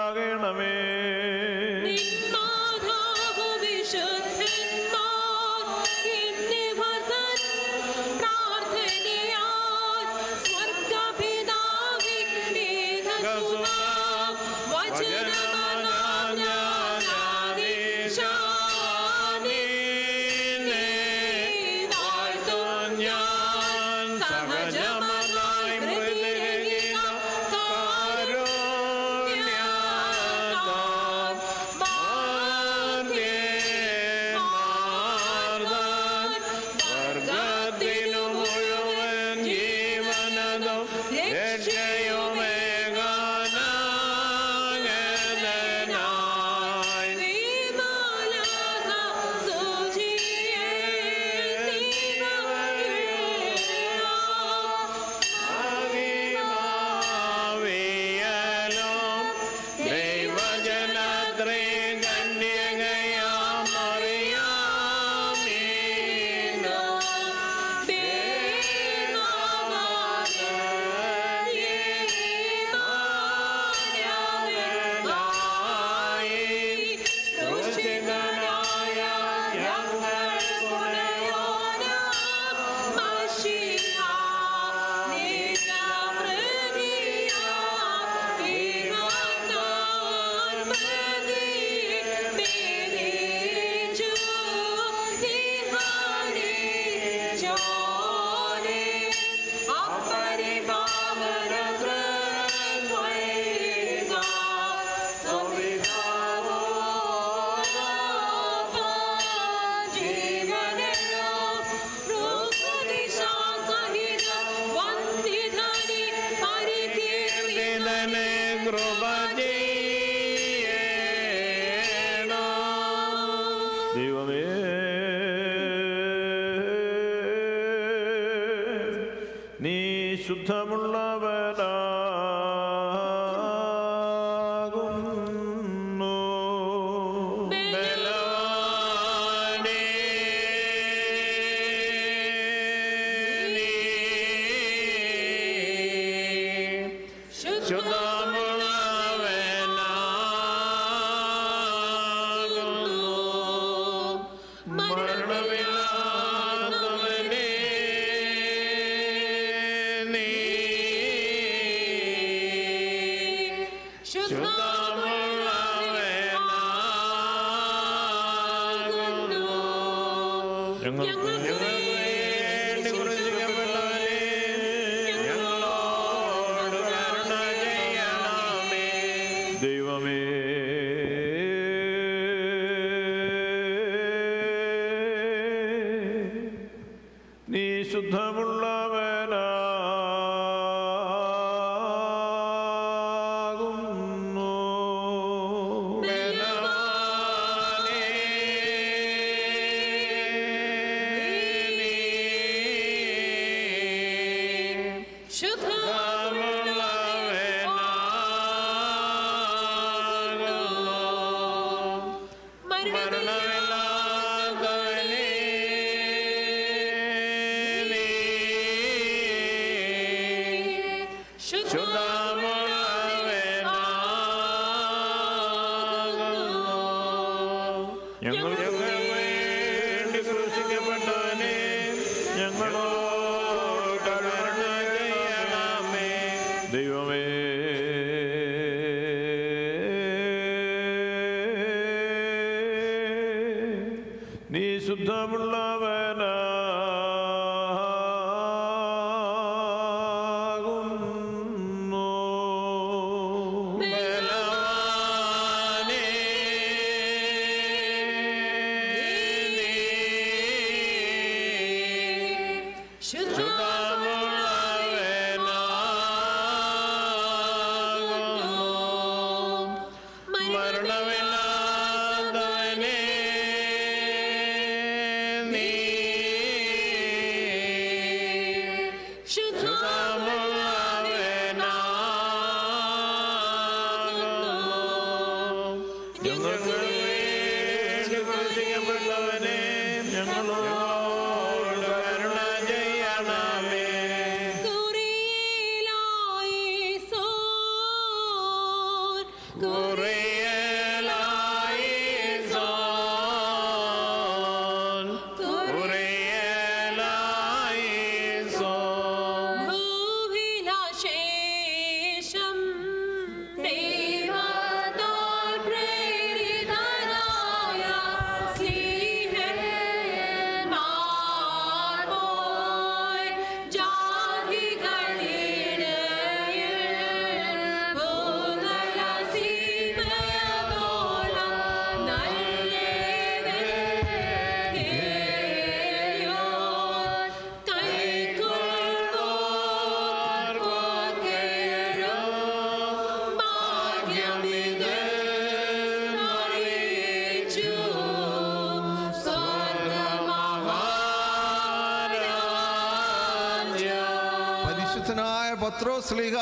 പത്രോസ്ലിഹ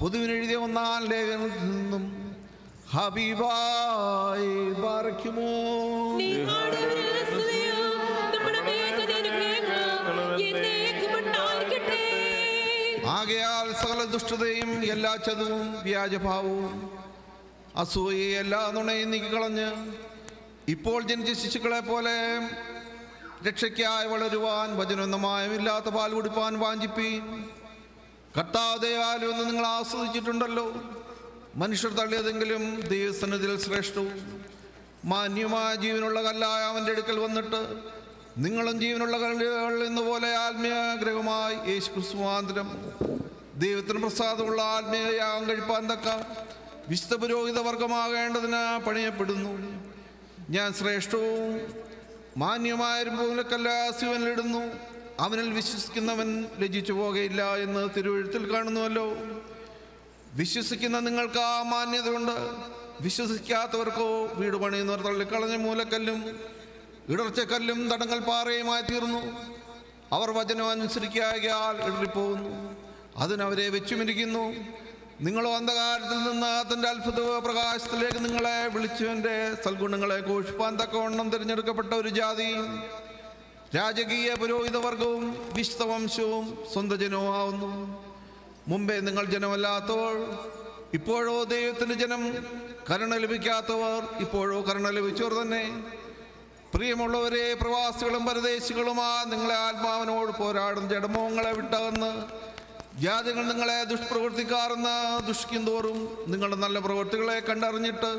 പുതുവിനെഴുതിയ ഒന്നാം ലേഖനത്തിൽ നിന്നും ഹബീബായി പാർക്കുമോ ആകയാൽ സകല ദുഷ്ടതയും എല്ലാ ചതുവും വ്യാജഭാവവും അസൂയ എല്ലാ നുണയും നീക്കിക്കളഞ്ഞ് ഇപ്പോൾ ജനിച്ച ശിശുക്കളെ പോലെ രക്ഷയ്ക്കായി വളരുവാൻ വചനൊന്നമായമില്ലാത്ത പാൽ കുടിപ്പാൻ വാഞ്ചിപ്പീൻ. കർത്താദയാലും ഒന്ന് നിങ്ങൾ ആസ്വദിച്ചിട്ടുണ്ടല്ലോ. മനുഷ്യർ തള്ളിയതെങ്കിലും ദൈവസന്നിധിയിൽ ശ്രേഷ്ഠവും മാന്യമായ ജീവനുള്ള കല്ലായ അവന്റെ അടുക്കൽ വന്നിട്ട് നിങ്ങളും ജീവനുള്ള കല്ലുകൾ എന്നപോലെ ആത്മീയാഗ്രഹമായി യേശു ക്രിസ്തുമാന്തരം ദൈവത്തിന് പ്രസാദമുള്ള ആത്മീയ യാഗം കഴിപ്പാൻ തക്ക വിശുദ്ധ പുരോഹിത വർഗമാകേണ്ടതിന് പണിയപ്പെടുന്നു. ഞാൻ ശ്രേഷ്ഠവും മാന്യമായ മൂലക്കല്ല ശിവനിലിടുന്നു അവനിൽ വിശ്വസിക്കുന്നവൻ ലജിച്ചു പോകയില്ല എന്ന് തിരുവഴുത്തിൽ കാണുന്നുവല്ലോ. വിശ്വസിക്കുന്ന നിങ്ങൾക്ക് ആ മാന്യതയുണ്ട്. വിശ്വസിക്കാത്തവർക്കോ വീട് പണിയുന്നവർ തള്ളിക്കളഞ്ഞ മൂലക്കല്ലും ഇടർച്ചക്കല്ലും തടങ്ങൽ പാറയുമായി തീർന്നു. അവർ വചനം അനുസരിക്കായാൽ ഇടറിപ്പോകുന്നു. അതിനവരെ വെച്ചുമിരിക്കുന്നു. നിങ്ങളോ അന്ധകാരത്തിൽ നിന്ന് തന്റെ അത്ഭുത പ്രകാശത്തിലേക്ക് നിങ്ങളെ വിളിച്ചവന്റെ സൽഗുണങ്ങളെ ഘോഷിപ്പാൻ തക്കവണ്ണം തിരഞ്ഞെടുക്കപ്പെട്ട ഒരു ജാതിയും രാജകീയ പുരോഹിത വർഗവും വിശുദ്ധ സ്വന്തം ജനവും ആവുന്നു മുമ്പേ നിങ്ങൾ ജനമല്ലാത്തവർ ഇപ്പോഴോ ദൈവത്തിന് ജനം കരുണ ലഭിക്കാത്തവർ ഇപ്പോഴോ കരുണ ലഭിച്ചവർ തന്നെ. പ്രിയമുള്ളവരെ പ്രവാസികളും പരദേശികളുമാ നിങ്ങളെ ആത്മാവിനോട് പോരാടുന്ന ജഡമോങ്ങളെ വിട്ടകന്ന് ജാതികൾ നിങ്ങളെ ദുഷ്പ്രവർത്തിക്കാറെന്ന് ദുഷിക്കും തോറും നിങ്ങളുടെ നല്ല പ്രവൃത്തികളെ കണ്ടറിഞ്ഞിട്ട്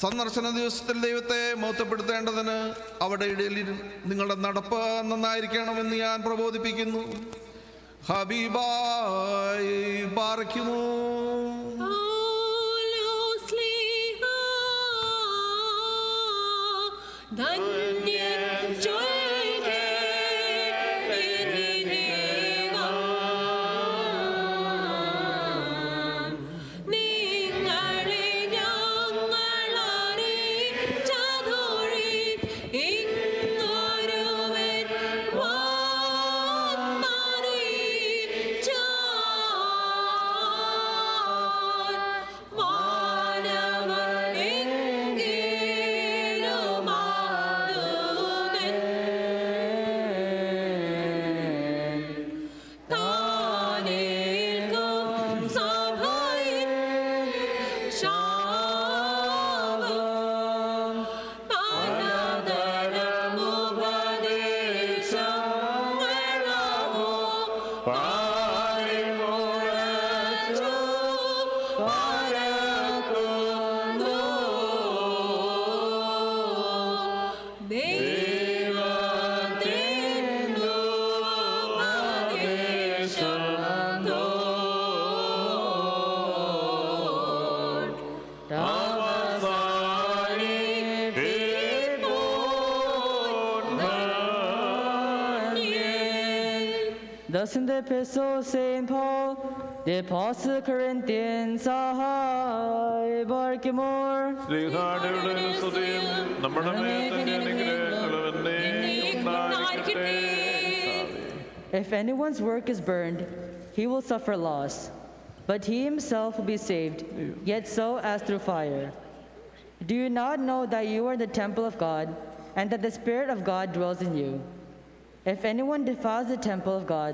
സന്ദർശന ദിവസത്തിൽ ദൈവത്തെ മൗത്തപ്പെടുത്തേണ്ടതിന് അവിടെ ഇടയിൽ നിങ്ങളുടെ നടപ്പ് നന്നായിരിക്കണമെന്ന് ഞാൻ പ്രബോധിപ്പിക്കുന്നു. ഹബീബായി പാർക്കുന്നു ധന്യൻ epistle of St. Paul, the apostle of Corinthians, Ahai Barkimor. ശ്രീഹാടിയുടെ സ്തുതിയും നമ്മുടെ മേൽ തന്നെ അനുഗ്രഹങ്ങളും എന്നേക്കും ഉണ്ടായിരിക്കട്ടെ. If anyone's work is burned, he will suffer loss, but he himself will be saved, yet so as through fire. Do you not know that you are the temple of God, and that the Spirit of God dwells in you? If anyone defiles the temple of God,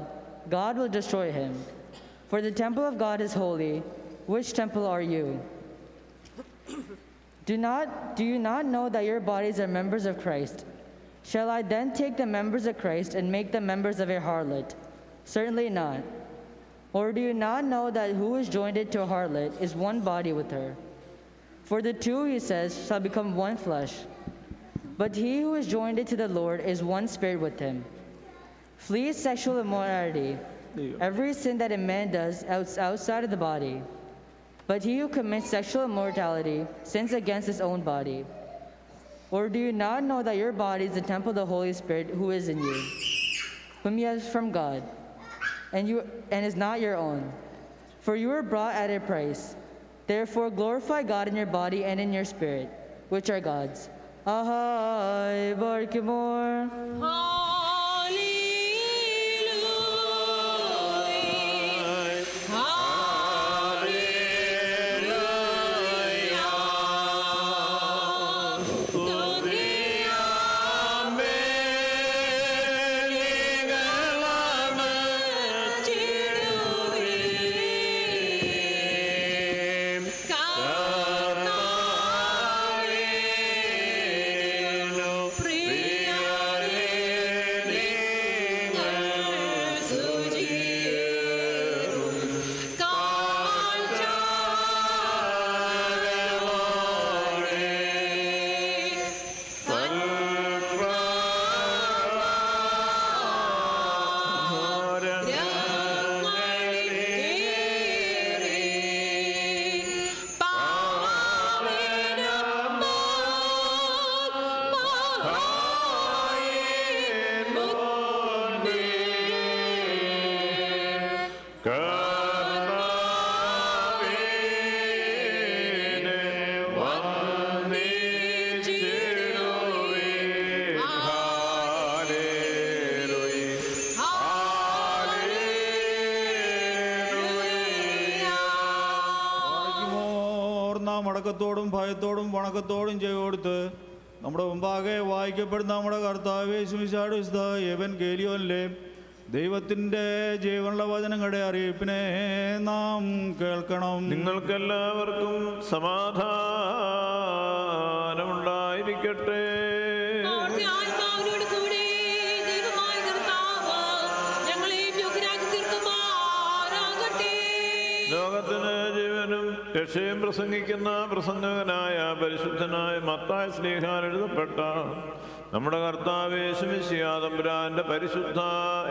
God will destroy him. For the temple of God is holy. Which temple are you? Do, not, do you not know that your bodies are members of Christ? Shall I then take the members of Christ and make them members of a harlot? Certainly not. Or do you not know that who is joined to a harlot is one body with her? For the two, he says, shall become one flesh. But he who is joined to the Lord is one spirit with him. Flee sexual immorality. Every sin that a man does outside of the body. But he who commits sexual immorality sins against his own body. Or do you not know that your body is the temple of the Holy Spirit who is in you, whom you have from God, and, you, and is not your own? For you were bought at a price. Therefore glorify God in your body and in your spirit, which are God's. Ahai Barkimor. ഭയത്തോടും വണക്കത്തോടും ചെയ്തുകൊടുത്ത് നമ്മുടെ മുമ്പാകെ വായിക്കപ്പെടുന്ന നമ്മുടെ കർത്താവ് യേശുമിശാട് വിശുദ്ധ യവൻ ഗേലിയോനിലെ ദൈവത്തിന്റെ ജീവനുള്ള വചനങ്ങളുടെ അറിയിപ്പിനെ നാം കേൾക്കണം. നിങ്ങൾക്കെല്ലാവർക്കും സമാധാനമുണ്ടായിരിക്കട്ടെ. രക്ഷയും പ്രസംഗിക്കുന്ന പ്രസംഗകനായ പരിശുദ്ധനായ മത്തായ സ്നേഹാൻ എഴുതപ്പെട്ട നമ്മുടെ കർത്താവ് യേശുമിശിയാതമ്പുരാന്റെ പരിശുദ്ധ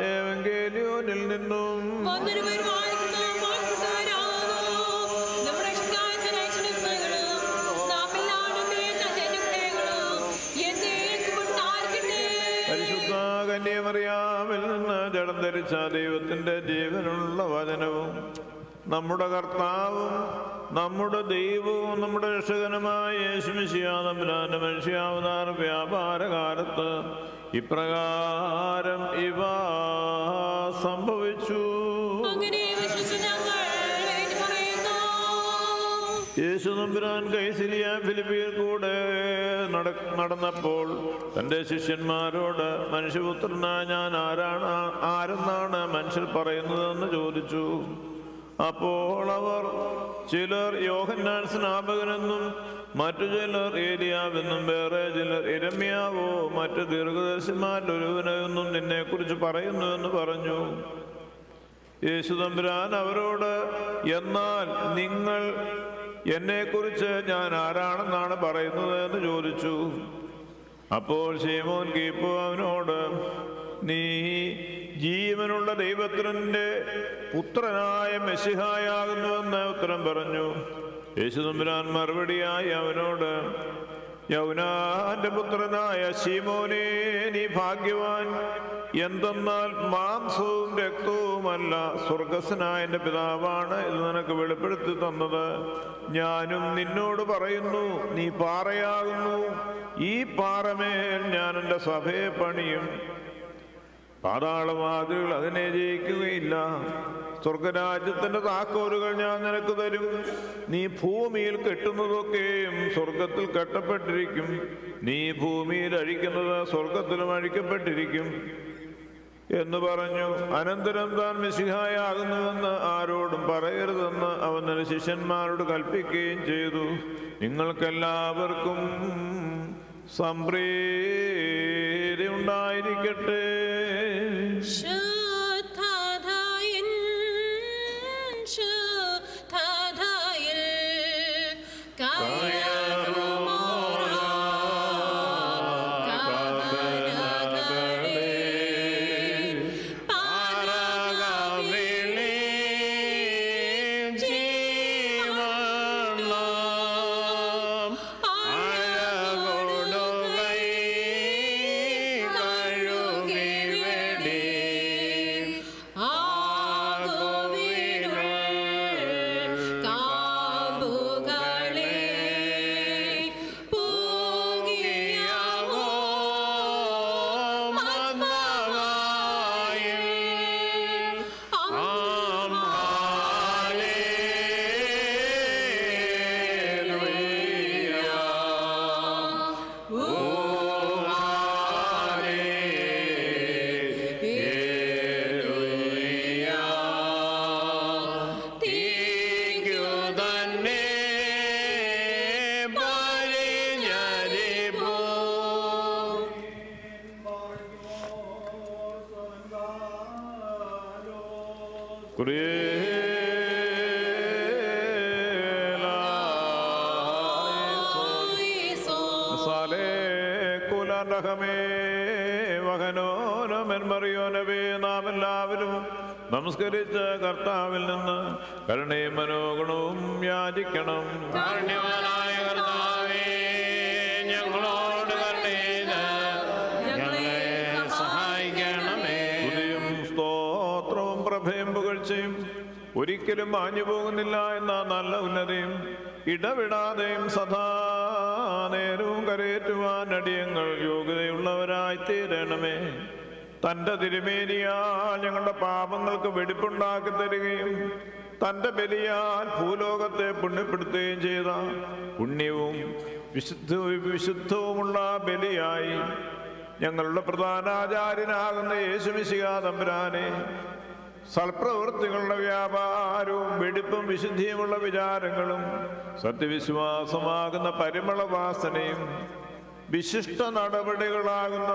ഏവങ്കേലിയോനിൽ നിന്നും കന്യമറിയാമിൽ ജഡം ധരിച്ച ദൈവത്തിന്റെ ജീവനുള്ള വചനവും നമ്മുടെ കർത്താവും നമ്മുടെ ദൈവവും നമ്മുടെ രക്ഷകനുമായ യേശുമിശിയാതമ്പുരാന്റെ മനുഷ്യാവതാർ വ്യാപാര കാലത്ത് ഇപ്രകാരം ഇവ സംഭവിച്ചു. യേശു നമ്പുരാൻ കൈസിരിയ ഫിലിപ്പിയിൽ കൂടെ നട- നടന്നപ്പോൾ തന്റെ ശിഷ്യന്മാരോട് മനുഷ്യപുത്രനായ ഞാൻ ആരാണ്? ആരെന്നാണ് മനുഷ്യർ പറയുന്നതെന്ന് ചോദിച്ചു. അപ്പോൾ അവർ ചിലർ യോഹന്നാൻ സ്നാപകനെന്നും മറ്റു ചിലർ ഏലിയാവെന്നും വേറെ ചിലർ ഇരമ്യാവോ മറ്റു ദീർഘദർശിമാരിലൊരുവനെന്നും നിന്നെ കുറിച്ച് നിന്നെക്കുറിച്ച് പറയുന്നുവെന്ന് പറഞ്ഞു. യേശു തമ്പുരാൻ അവരോട് എന്നാൽ നിങ്ങൾ എന്നെക്കുറിച്ച് ഞാൻ ആരാണെന്നാണ് പറയുന്നത്? എന്ന് ചോദിച്ചു. അപ്പോൾ ശീമോൻ കീപ്പു അവനോട് നീ ജീവനുള്ള ദൈവത്തിന്റെ പുത്രനായ മെസ്സിഹായാകുന്നുവെന്ന് ഉത്തരം പറഞ്ഞു. യേശു തമ്പുരാൻ മറുപടിയായി അവനോട് യൗനാന്റെ പുത്രനായ ശിമോനെ നീ ഭാഗ്യവാൻ. എന്തെന്നാൽ മാംസവും രക്തവുമല്ല സ്വർഗസ്സനായ എന്റെ പിതാവാണ് ഇത് നിനക്ക് വെളിപ്പെടുത്തി തന്നത്. ഞാനും നിന്നോട് പറയുന്നു നീ പാറയാകുന്നു. ഈ പാറമേൽ ഞാൻ എന്റെ സഭയെ പണിയും. പാതാളവാതിലുകൾ അതിനെ ജയിക്കുകയില്ല. സ്വർഗരാജ്യത്തിന്റെ താക്കോലുകൾ ഞാൻ നിനക്ക് തരും. നീ ഭൂമിയിൽ കെട്ടുന്നതൊക്കെയും സ്വർഗത്തിൽ കെട്ടപ്പെട്ടിരിക്കും. നീ ഭൂമിയിൽ അഴിക്കുന്നത് സ്വർഗത്തിലും അഴിക്കപ്പെട്ടിരിക്കും. എന്ന് പറഞ്ഞു. അനന്തരം താൻ മിശിഹായാകുന്നുവെന്ന് ആരോടും പറയരുതെന്ന് അവൻ ശിഷ്യന്മാരോട് കൽപ്പിക്കുകയും ചെയ്തു. നിങ്ങൾക്കെല്ലാവർക്കും സംപ്രീതി ഉണ്ടായിരിക്കട്ടെ. നമസ്കരിച്ച കർത്താവിൽ നിന്ന് കരുണയും മനോഗുണവും യാചിക്കണം. കാരുണ്യവാനായ കർത്താവേ ഞങ്ങളോട് ഞങ്ങളെ സഹായിക്കണമേ. സ്തുതിയും സ്തോത്രവും പ്രഭയും പുകഴ്ചയും ഒരിക്കലും മാഞ്ഞു പോകുന്നില്ല എന്ന നല്ല ഉന്നതിയും ഇടവിടാതെയും സദാ നേരവും കരയേറ്റുവാൻ അടിയങ്ങൾ യോഗ്യതയുള്ളവരായി തീരണമേ തന്റെ തിരുമേനിയാൽ ഞങ്ങളുടെ പാപങ്ങൾക്ക് വെടിപ്പുണ്ടാക്കി തരികയും തന്റെ ബലിയാൽ ഭൂലോകത്തെ പുണ്യപ്പെടുത്തുകയും ചെയ്ത പുണ്യവും വിശുദ്ധ വിശുദ്ധവുമുള്ള ബലിയായി ഞങ്ങളുടെ പ്രധാനാചാര്യനാകുന്ന യേശുമിശിക തമ്പുരാനെ സൽപ്രവൃത്തികളുടെ വ്യാപാരവും വെടിപ്പും വിശുദ്ധിയുമുള്ള വിചാരങ്ങളും സത്യവിശ്വാസമാകുന്ന പരിമള വാസനയും വിശിഷ്ട നടപടികളാകുന്ന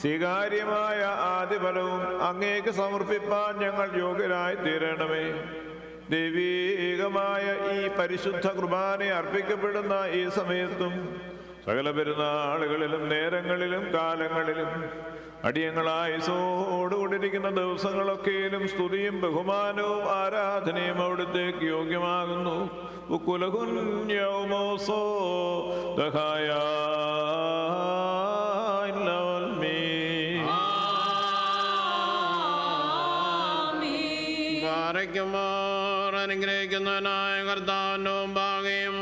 സ്വീകാര്യമായ ആദിഫലവും അങ്ങേക്ക് സമർപ്പിപ്പാൻ ഞങ്ങൾ യോഗ്യരായി തീരണമേ. ദൈവീകമായ ഈ പരിശുദ്ധ കുർബാന അർപ്പിക്കപ്പെടുന്ന ഈ സമയത്തും സകല പെരുന്നാളുകളിലും നേരങ്ങളിലും കാലങ്ങളിലും അടിയങ്ങളായി സോടുകൊണ്ടിരിക്കുന്ന ദിവസങ്ങളൊക്കെയും സ്തുതിയും ബഹുമാനവും ആരാധനയും അവിടുത്തേക്ക് യോഗ്യമാകുന്നു. ദഹായ പാറയ്ക്കുമാർ അനുഗ്രഹിക്കുന്നവനായ കർത്താവിന്റെ മുമ്പാകെയും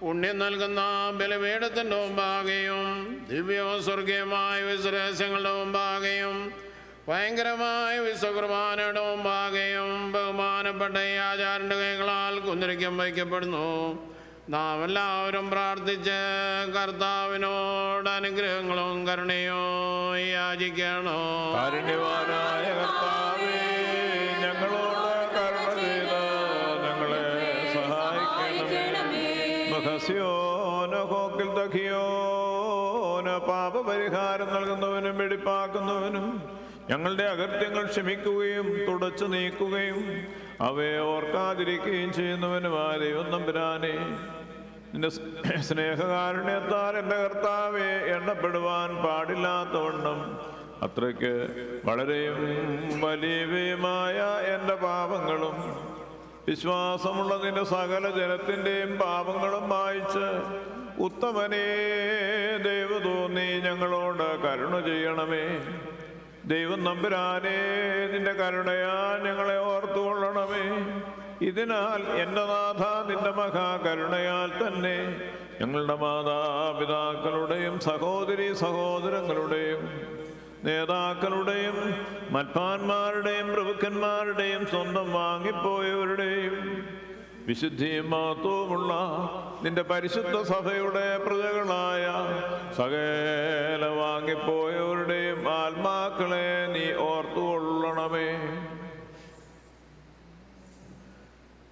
പുണ്യം നൽകുന്ന ബലപീഠത്തിന്റെ മുമ്പാകെയും ദിവ്യവും സ്വർഗീയമായ വിശ്വരഹസ്യങ്ങളുടെ മുമ്പാകെയും ഭയങ്കരമായ വിശ്വകുർബാനയുടെ മുമ്പാകെയും ബഹുമാനപ്പെട്ട ഈ ആചാരന്റെ കൈകളാൽ കുന്തിരിക്കം വയ്ക്കപ്പെടുന്നു. നാം എല്ലാവരും പ്രാർത്ഥിച്ച് കർത്താവിനോട് അനുഗ്രഹങ്ങളും കരുണയോ യാചിക്കണോ. കാരുണ്യവാനായ കർത്താവേ ഞങ്ങളോട് കരുണ ചെയ്ത് ഞങ്ങളെ സഹായിക്കണമേ. മഹസ്യോന ഹോക്കിൽ തഖിയോന പാപപരിഹാരം നൽകുന്നവനും വെടിപ്പാക്കുന്നവനും ഞങ്ങളുടെ അകൃത്യങ്ങൾ ക്ഷമിക്കുകയും തുടച്ചു നീക്കുകയും അവയെ ഓർക്കാതിരിക്കുകയും ചെയ്യുന്നവനും ദൈവം നമ്പുരാനെ നിന്റെ സ്നേഹകാരുണ്യത്താൽ എന്റെ കർത്താവെ എണ്ണപ്പെടുവാൻ പാടില്ലാത്തവണ്ണം അത്രയ്ക്ക് വളരെയും വലിയവയുമായ എന്റെ പാപങ്ങളും വിശ്വാസമുള്ള നിന്റെ സകല ജനത്തിന്റെയും പാപങ്ങളും വായിച്ച് ഉത്തമനേ ദൈവതോന്നി ഞങ്ങളോട് കരുണ ചെയ്യണമേ. ദൈവം നമ്പുരാനേ നിന്റെ കരുണയാ ഞങ്ങളെ ഓർത്തുകൊള്ളണമേ. ഇതിനാൽ എന്റെ നാഥ നിന്റെ മഹാകരുണയാൽ തന്നെ ഞങ്ങളുടെ മാതാപിതാക്കളുടെയും സഹോദരി സഹോദരങ്ങളുടെയും നേതാക്കളുടെയും മത്പാന്മാരുടെയും പ്രഭുക്കന്മാരുടെയും സ്വന്തം വാങ്ങിപ്പോയവരുടെയും വിശുദ്ധിയും മഹത്വവുമുള്ള നിന്റെ പരിശുദ്ധ സഭയുടെ പ്രജകളായ സകല വാങ്ങിപ്പോയവരുടെയും ആത്മാക്കളെ നീ ഓർത്തുകൊള്ളണമേ.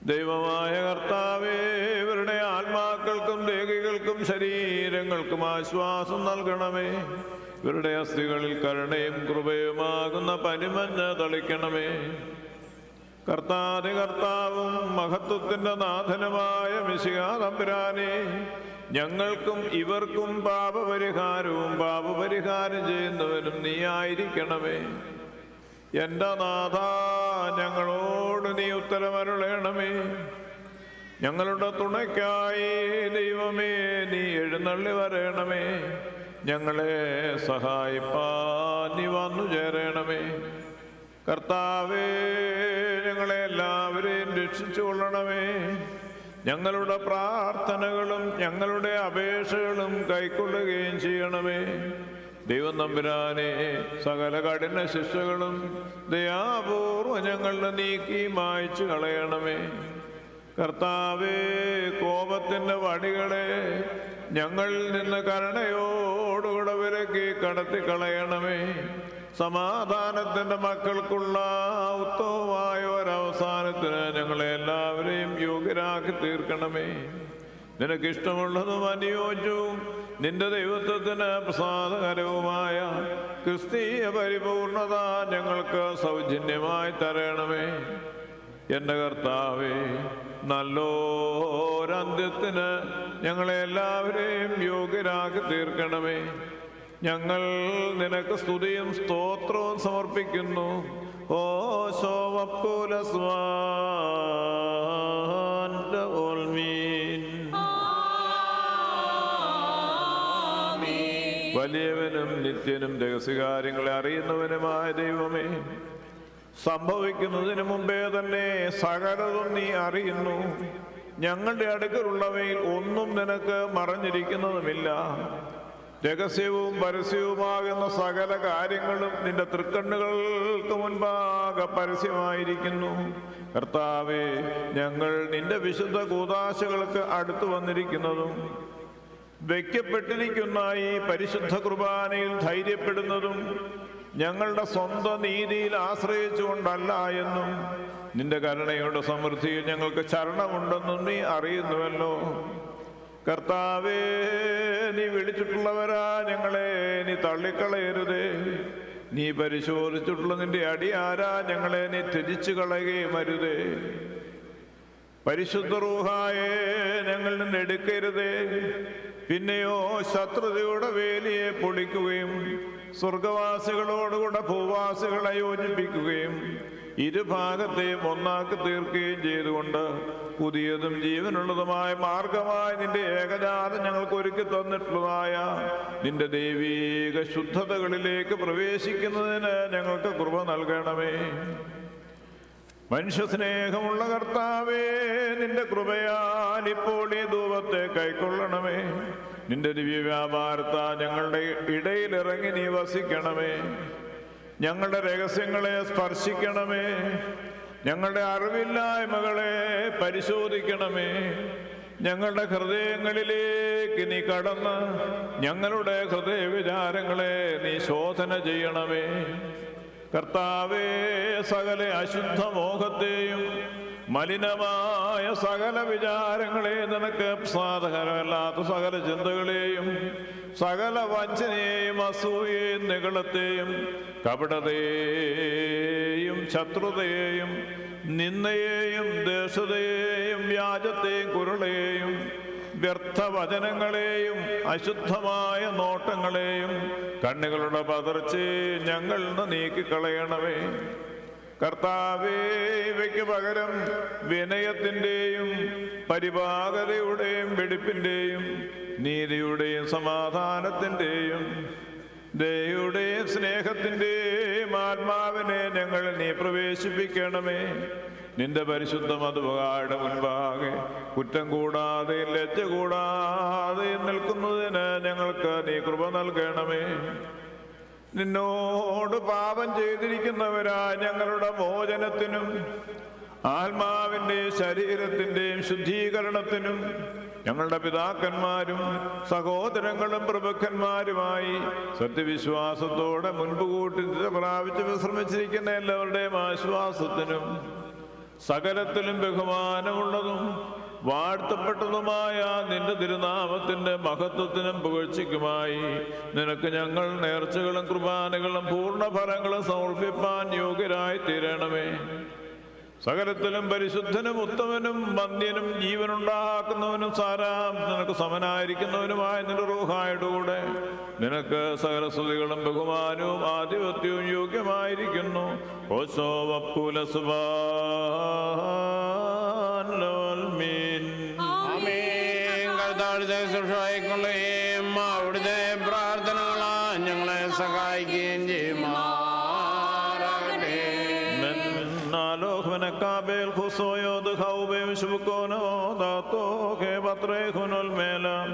ദൈവമായ കർത്താവേ ഇവരുടെ ആത്മാക്കൾക്കും ദേഹികൾക്കും ശരീരങ്ങൾക്കും ആശ്വാസം നൽകണമേ. ഇവരുടെ അസ്ഥികളിൽ കരുണയും കൃപയുമാകുന്ന പനിമഞ്ഞ് തളിക്കണമേ. കർത്താതി മഹത്വത്തിന്റെ നാഥനുമായ മിശികാ തമ്പുരാനെ ഞങ്ങൾക്കും ഇവർക്കും പാപപരിഹാരവും പാപപരിഹാരം ചെയ്യുന്നവരും നീ ആയിരിക്കണമേ. എന്റെ നാഥ ഞങ്ങളോട് നീ ഉത്തരമരുളേണമേ. ഞങ്ങളുടെ തുണയ്ക്കായി ദൈവമേ നീ എഴുന്നള്ളി വരേണമേ. ഞങ്ങളെ സഹായിപ്പാ നീ വന്നു ചേരണമേ. കർത്താവേ ഞങ്ങളെ എല്ലാവരെയും രക്ഷിച്ചു കൊള്ളണമേ. ഞങ്ങളുടെ പ്രാർത്ഥനകളും ഞങ്ങളുടെ അപേക്ഷകളും കൈക്കൊള്ളുകയും ചെയ്യണമേ. ദൈവം നമ്പുരാനെ സകല കഠിന ശിക്ഷകളും ദയാപൂർവം ഞങ്ങളുടെ നീക്കി മായ്ച്ചു കളയണമേ. കർത്താവേ കോപത്തിന്റെ വടികളെ ഞങ്ങളിൽ നിന്ന് കരുണയോടുകൂടെ വിലക്കി കടത്തി കളയണമേ സമാധാനത്തിന്റെ മക്കൾക്കുള്ള ഉത്തമമായ ഒരവസാനത്തിന് ഞങ്ങളെ എല്ലാവരെയും യോഗ്യരാക്കി തീർക്കണമേ. നിനക്കിഷ്ടമുള്ളതും അനുയോജ്യവും നിന്റെ ദൈവത്വത്തിന് പ്രസാദകരവുമായ ക്രിസ്തീയ പരിപൂർണത ഞങ്ങൾക്ക് സൗജന്യമായി തരണമേ. എന്റെ കർത്താവേ നല്ലോരന്ത്യത്തിന് ഞങ്ങളെ എല്ലാവരെയും യോഗ്യരാക്കി തീർക്കണമേ. ഞങ്ങൾ നിനക്ക് സ്തുതിയും സ്തോത്രവും സമർപ്പിക്കുന്നു. ഓ ശോവപ്പുലസ്വാൻ വലിയവനും നിത്യനും രഹസ്യകാര്യങ്ങളെ അറിയുന്നവനുമായ ദൈവമേ സംഭവിക്കുന്നതിന് മുമ്പേ തന്നെ സകലതും നീ അറിയുന്നു. ഞങ്ങളുടെ അടുക്കലുള്ളവയിൽ ഒന്നും നിനക്ക് മറഞ്ഞിരിക്കുന്നതുമില്ല. രഹസ്യവും പരസ്യവുമാകുന്ന സകല കാര്യങ്ങളും നിന്റെ തൃക്കണ്ണുകൾക്ക് മുൻപാകെ പരസ്യമായിരിക്കുന്നു. കർത്താവെ ഞങ്ങൾ നിന്റെ വിശുദ്ധ കൂതാശകൾക്ക് അടുത്തു വന്നിരിക്കുന്നതും വയ്ക്കപ്പെട്ടിരിക്കുന്ന ഈ പരിശുദ്ധ കുർബാനയിൽ ധൈര്യപ്പെടുന്നതും ഞങ്ങളുടെ സ്വന്തം നീതിയിൽ ആശ്രയിച്ചുകൊണ്ടല്ല എന്നും നിന്റെ കരുണയുടെ സമൃദ്ധിയിൽ ഞങ്ങൾക്ക് ചരണമുണ്ടെന്നും നീ അറിയുന്നുവല്ലോ. കർത്താവേ നീ വിളിച്ചിട്ടുള്ളവരാ ഞങ്ങളെ നീ തള്ളിക്കളയരുതേ. നീ പരിശോധിച്ചിട്ടുള്ള നിന്റെ അടിയാരാ ഞങ്ങളെ നീ ത്യജിച്ചു കളയുകയും അരുതേ. പരിശുദ്ധ റൂഹായെ ഞങ്ങളിൽ നിന്ന് എടുക്കരുതേ. പിന്നെയോ ശത്രുതയുടെ വേലിയെ പൊളിക്കുകയും സ്വർഗവാസികളോടുകൂടെ ഭൂവാസികളെ യോജിപ്പിക്കുകയും ഇരുഭാഗത്തെയും ഒന്നാക്കി തീർക്കുകയും ചെയ്തുകൊണ്ട് പുതിയതും ജീവനുള്ളതുമായ മാർഗമായ നിന്റെ ഏകജാതം ഞങ്ങൾക്ക് ഒരുക്കി തന്നിട്ടുള്ളതായ നിന്റെ ദൈവീക ശുദ്ധതകളിലേക്ക് പ്രവേശിക്കുന്നതിന് ഞങ്ങൾക്ക് കൃപ നൽകണമേ. മനുഷ്യസ്നേഹമുള്ള കർത്താവേ നിന്റെ കൃപയാൽ ഇപ്പോൾ ഈ ധൂപത്തെ കൈക്കൊള്ളണമേ. നിന്റെ ദിവ്യ വ്യാപാരത്താ ഞങ്ങളുടെ ഇടയിൽ ഇറങ്ങി നീ വസിക്കണമേ. ഞങ്ങളുടെ രഹസ്യങ്ങളെ സ്പർശിക്കണമേ. ഞങ്ങളുടെ അറിവില്ലായ്മകളെ പരിശോധിക്കണമേ. ഞങ്ങളുടെ ഹൃദയങ്ങളിലേക്ക് നീ കടന്ന് ഞങ്ങളുടെ ഹൃദയ വിചാരങ്ങളെ നീ ശോധന ചെയ്യണമേ. കർത്താവേ സകല അശുദ്ധ മോഹത്തെയും മലിനമായ സകല വിചാരങ്ങളെ നിനക്ക് സാധകരമല്ലാത്ത സകല ചിന്തകളെയും സകല വഞ്ചനയെയും അസൂയയും നികളത്തെയും കപടതയെയും ശത്രുതയെയും നിന്നയെയും ദേശതയെയും വ്യാജത്തെയും കുരുളയെയും വ്യർത്ഥവചനങ്ങളെയും അശുദ്ധമായ നോട്ടങ്ങളെയും കണ്ണുകളുടെ പതർച്ചയെ ഞങ്ങളിൽ നിന്ന് നീക്കിക്കളയണമേ. കർത്താവേ ഇവയ്ക്ക് പകരം വിനയത്തിന്റെയും പരിപാകതയുടെയും വെടിപ്പിന്റെയും നീതിയുടെയും സമാധാനത്തിന്റെയും ദയുടെയും സ്നേഹത്തിന്റെയും ആത്മാവിനെ ഞങ്ങൾ നീ പ്രവേശിപ്പിക്കണമേ. നിന്റെ പരിശുദ്ധ മധുപകാരുടെ മുൻപാകെ കുറ്റം കൂടാതെ ലജ്ജ കൂടാതെ നിൽക്കുന്നതിന് ഞങ്ങൾക്ക് നീ കൃപ നൽകണമേ. നിന്നോട് പാപം ചെയ്തിരിക്കുന്നവരാ ഞങ്ങളുടെ മോചനത്തിനും ആത്മാവിന്റെയും ശരീരത്തിന്റെയും ശുദ്ധീകരണത്തിനും ഞങ്ങളുടെ പിതാക്കന്മാരും സഹോദരങ്ങളും പ്രഭുക്കന്മാരുമായി സത്യവിശ്വാസത്തോടെ മുൻപ് കൂട്ടി പ്രാപിച്ച് വിശ്രമിച്ചിരിക്കുന്ന എല്ലാവരുടെയും ആശ്വാസത്തിനും സകലത്തിലും ബഹുമാനമുള്ളതും വാഴ്ത്തപ്പെട്ടതുമായ നിന്റെ തിരുനാമത്തിന്റെ മഹത്വത്തിനും പുകഴ്ചയ്ക്കുമായി നിനക്ക് ഞങ്ങൾ നേർച്ചകളും കുർബാനകളും പൂർണ ഫലങ്ങളും സമർപ്പിപ്പാൻ യോഗ്യരായി തീരണമേ സകലത്തിലും പരിശുദ്ധനും ഉത്തമനും വന്ധ്യനും ജീവനുണ്ടാക്കുന്നവനും സാരാം. നിനക്ക് സമനായിരിക്കുന്നവനുമായ നിന്റെ റൂഹായുടെ കൂടെ നിനക്ക് സകല സ്തുതികളും ബഹുമാനവും ആധിപത്യവും യോഗ്യമായിരിക്കുന്നു. ഓശോ വപ്പുല trejo en olmela,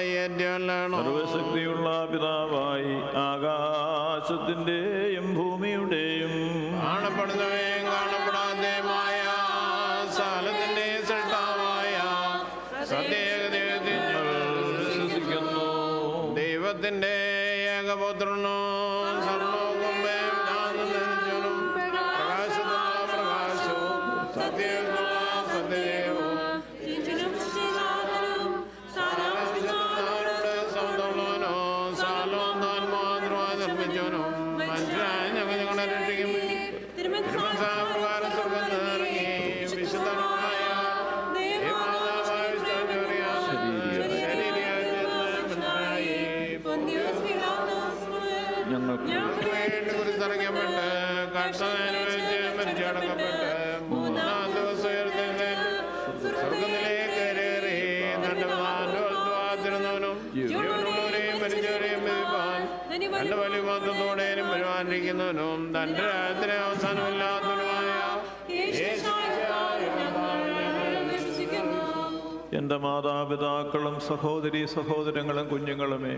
സർവശക്തിയുള്ള പിതാവായി ആകാശത്തിന്റെയും ഭൂമിയുടെയും മാതാപിതാക്കളും സഹോദരി സഹോദരങ്ങളും കുഞ്ഞുങ്ങളുമേ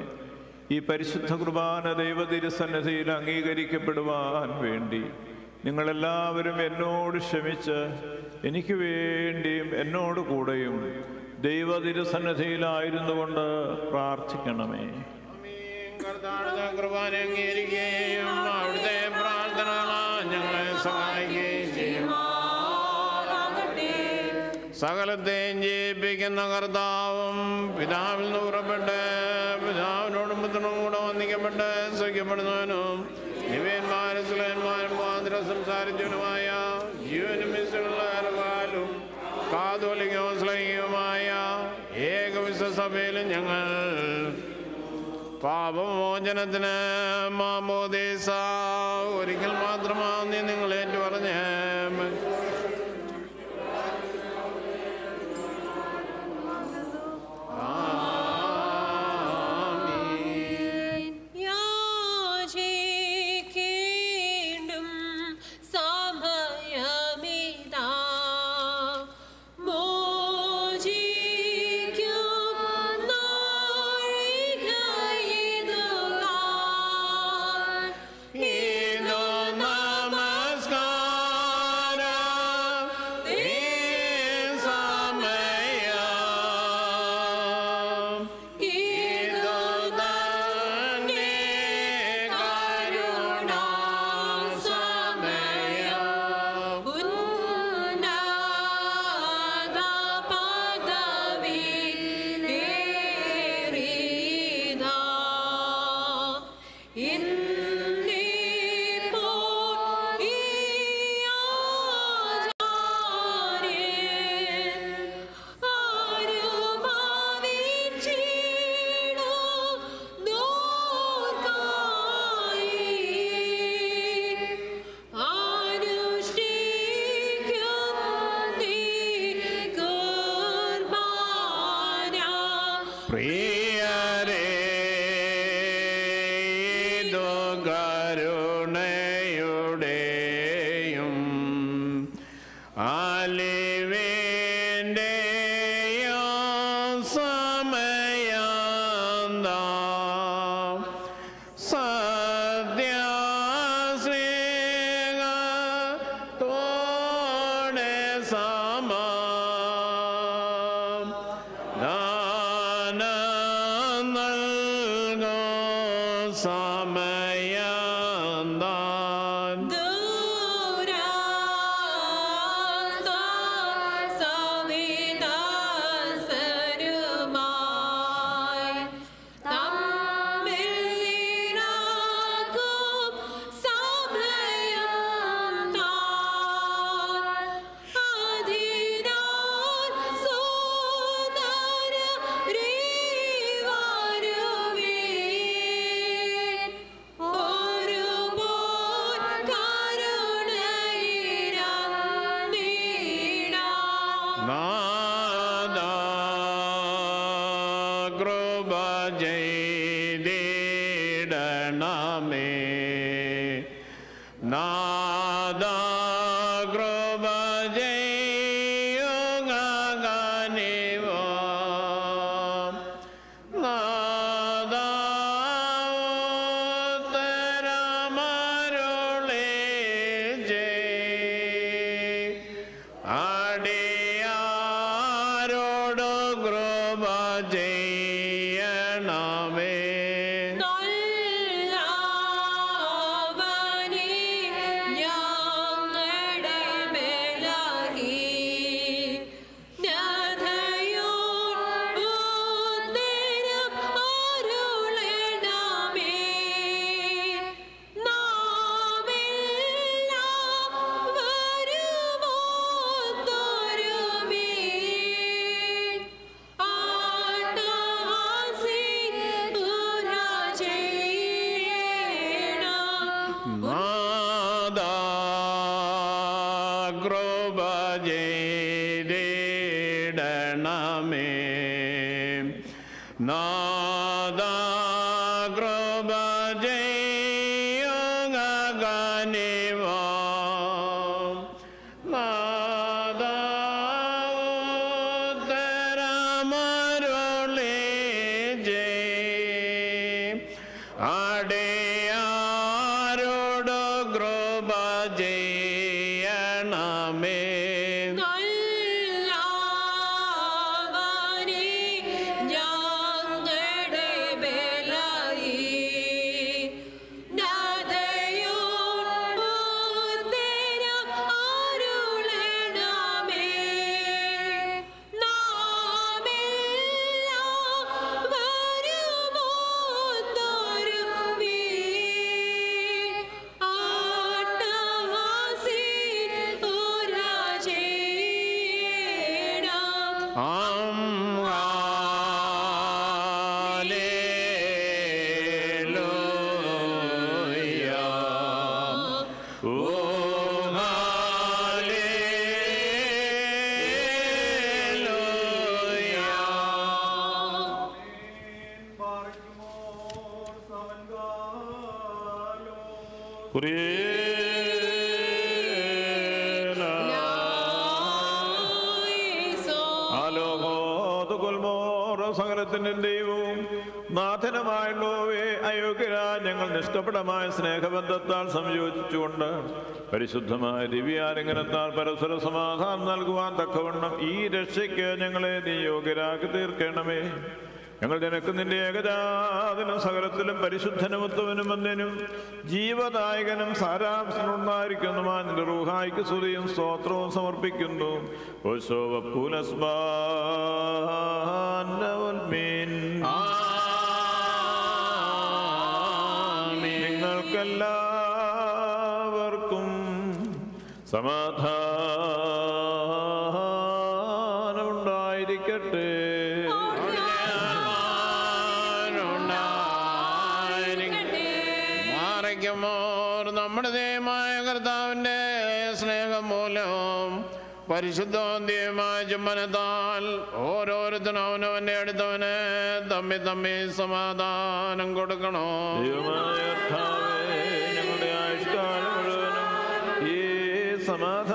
ഈ പരിശുദ്ധ കുർബാന ദൈവതിരുസന്നിധിയിൽ അംഗീകരിക്കപ്പെടുവാൻ വേണ്ടി നിങ്ങളെല്ലാവരും എന്നോട് ക്ഷമിച്ച് എനിക്ക് വേണ്ടിയും എന്നോട് കൂടെയും ദൈവതിരുസന്നിധിയിലായിരുന്നു കൊണ്ട് പ്രാർത്ഥിക്കണമേ കുർബാന അംഗീകരിക്കുകയും അവിടുത്തെ പ്രാർത്ഥന ഞങ്ങളെ സഹായിക്കുകയും സകലത്തെയും ജയിപ്പിക്കുന്ന കർത്താവും പിതാവിൽ നിന്ന് പുറപ്പെട്ട് പിതാവിനോടും പുത്രനും കൂടെ വന്ദിക്കപ്പെട്ട് സഹിക്കപ്പെടുന്നവനും ദിവ്യന്മാരും സുലന്മാരും മാതൃ സംസാരിച്ചവനുമായ ജീവനും മിശ്രകാലും കാതോലികവും ഏകവിശ്വസഭയിലും ഞങ്ങൾ പാപമോചനത്തിന് മാമോദേശ ഒരിക്കൽ മാത്രമാണ് നിങ്ങൾ സകലത്തിന്റെ ദൈവവും നാഥനമായുള്ളവേ അയോഗ്യരാ ഞങ്ങൾ നിഷ്കപടമായ സ്നേഹബന്ധത്താൽ സംയോജിച്ചുകൊണ്ട് പരിശുദ്ധമായ ദിവ്യാലിംഗനത്താൽ പരസ്പര സമാധാനം നൽകുവാൻ തക്കവണ്ണം ഈ രക്ഷയ്ക്ക് ഞങ്ങളെ നീ യോഗ്യരാക്കി തീർക്കണമേ. ഞങ്ങൾ നിനക്ക് നിന്റെ ഏകജാതനും സകലത്തിലും പരിശുദ്ധനും ഉത്തമനും വന്നനും. ജീവദായകനും സാരാംശനുണ്ടായിരിക്കുന്നുമാ. നിന്റെ റൂഹായിക്ക് സ്തുതിയും സ്തോത്രവും സമർപ്പിക്കുന്നു. നിങ്ങൾക്കെല്ലാവർക്കും സമാധാനം. പരിശുദ്ധോന്ത്യമായ ചുമ്മനത്താൽ ഓരോരുത്തരും അവനവന്റെ അടുത്തവന് തമ്മി തമ്മി സമാധാനം കൊടുക്കണോ? ഈ സമാധാനത്തിന്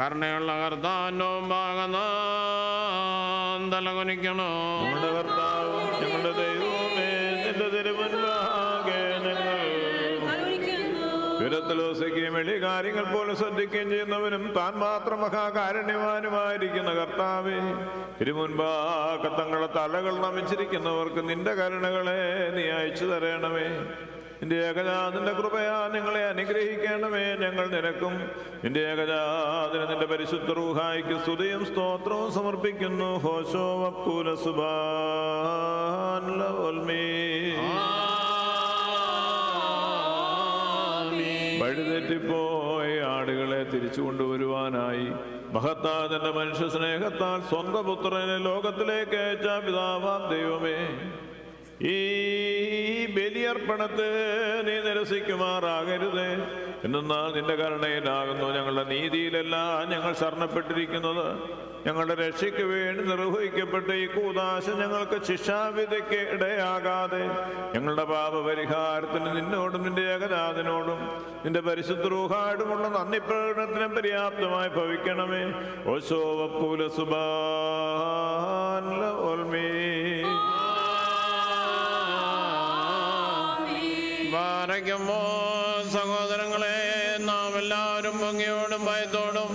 കരുണയുള്ള ഭാഗം തലകുനിക്കണോ നമ്മുടെ ദൈവമേ വലിയ കാര്യങ്ങൾ പോലും ശ്രദ്ധിക്കുകയും ചെയ്യുന്നവനും താൻ മാത്രം മഹാകാരുണ്യവാനുമായിരിക്കുന്ന കർത്താവെ തിരുമുൻപാക്ക തങ്ങളുടെ തലകൾ നമിച്ചിരിക്കുന്നവർക്ക് നിന്റെ കരുണകളെ നീ അയച്ചു തരണമേ. നിന്റെ ഏകജാതിന്റെ കൃപയാ നിങ്ങളെ അനുഗ്രഹിക്കണമേ ഞങ്ങൾ നിനക്കും. നിന്റെ ഏകജാതിന് നിന്റെ പരിശുദ്ധ റൂഹായിക്ക് സ്തുതിയും സ്തോത്രവും സമർപ്പിക്കുന്നു. ഹോശോ വക്കൂല. വഴിതെറ്റിപ്പോയ ആടുകളെ തിരിച്ചു കൊണ്ടുവരുവാനായി. മഹത്താ തന്റെ മനുഷ്യ സ്നേഹത്താൽ സ്വന്തം പുത്രനെ ലോകത്തിലേക്ക് അയച്ച പിതാവാം ദൈവമേ. ഈ ബലിയർപ്പണത്തെ നീ നിരസിക്കുമാറാകരുത്. എന്നാൽ നിന്റെ കരുണയിലാകുന്നു ഞങ്ങളുടെ നീതിയിലല്ല ഞങ്ങൾ ശരണപ്പെട്ടിരിക്കുന്നത്. ഞങ്ങളുടെ രക്ഷയ്ക്ക് വേണ്ടി നിർവഹിക്കപ്പെട്ട ഈ കൂതാശ ഞങ്ങൾക്ക് ശിക്ഷാവിധിക്ക് ഇടയാകാതെ ഞങ്ങളുടെ പാപപരിഹാരത്തിന് നിന്നോടും നിന്റെ ഏകനാഥനോടും നിന്റെ പരിശുദ്ധ റൂഹായിട്ടുമുള്ള നന്ദി പ്രകടനത്തിന് പര്യാപ്തമായി ഭവിക്കണമേ. ഓശോ വപ്പൂല സുബാൻ സഹോദരങ്ങളെ നാം എല്ലാവരും ഭംഗിയോടും ഭയത്തോടും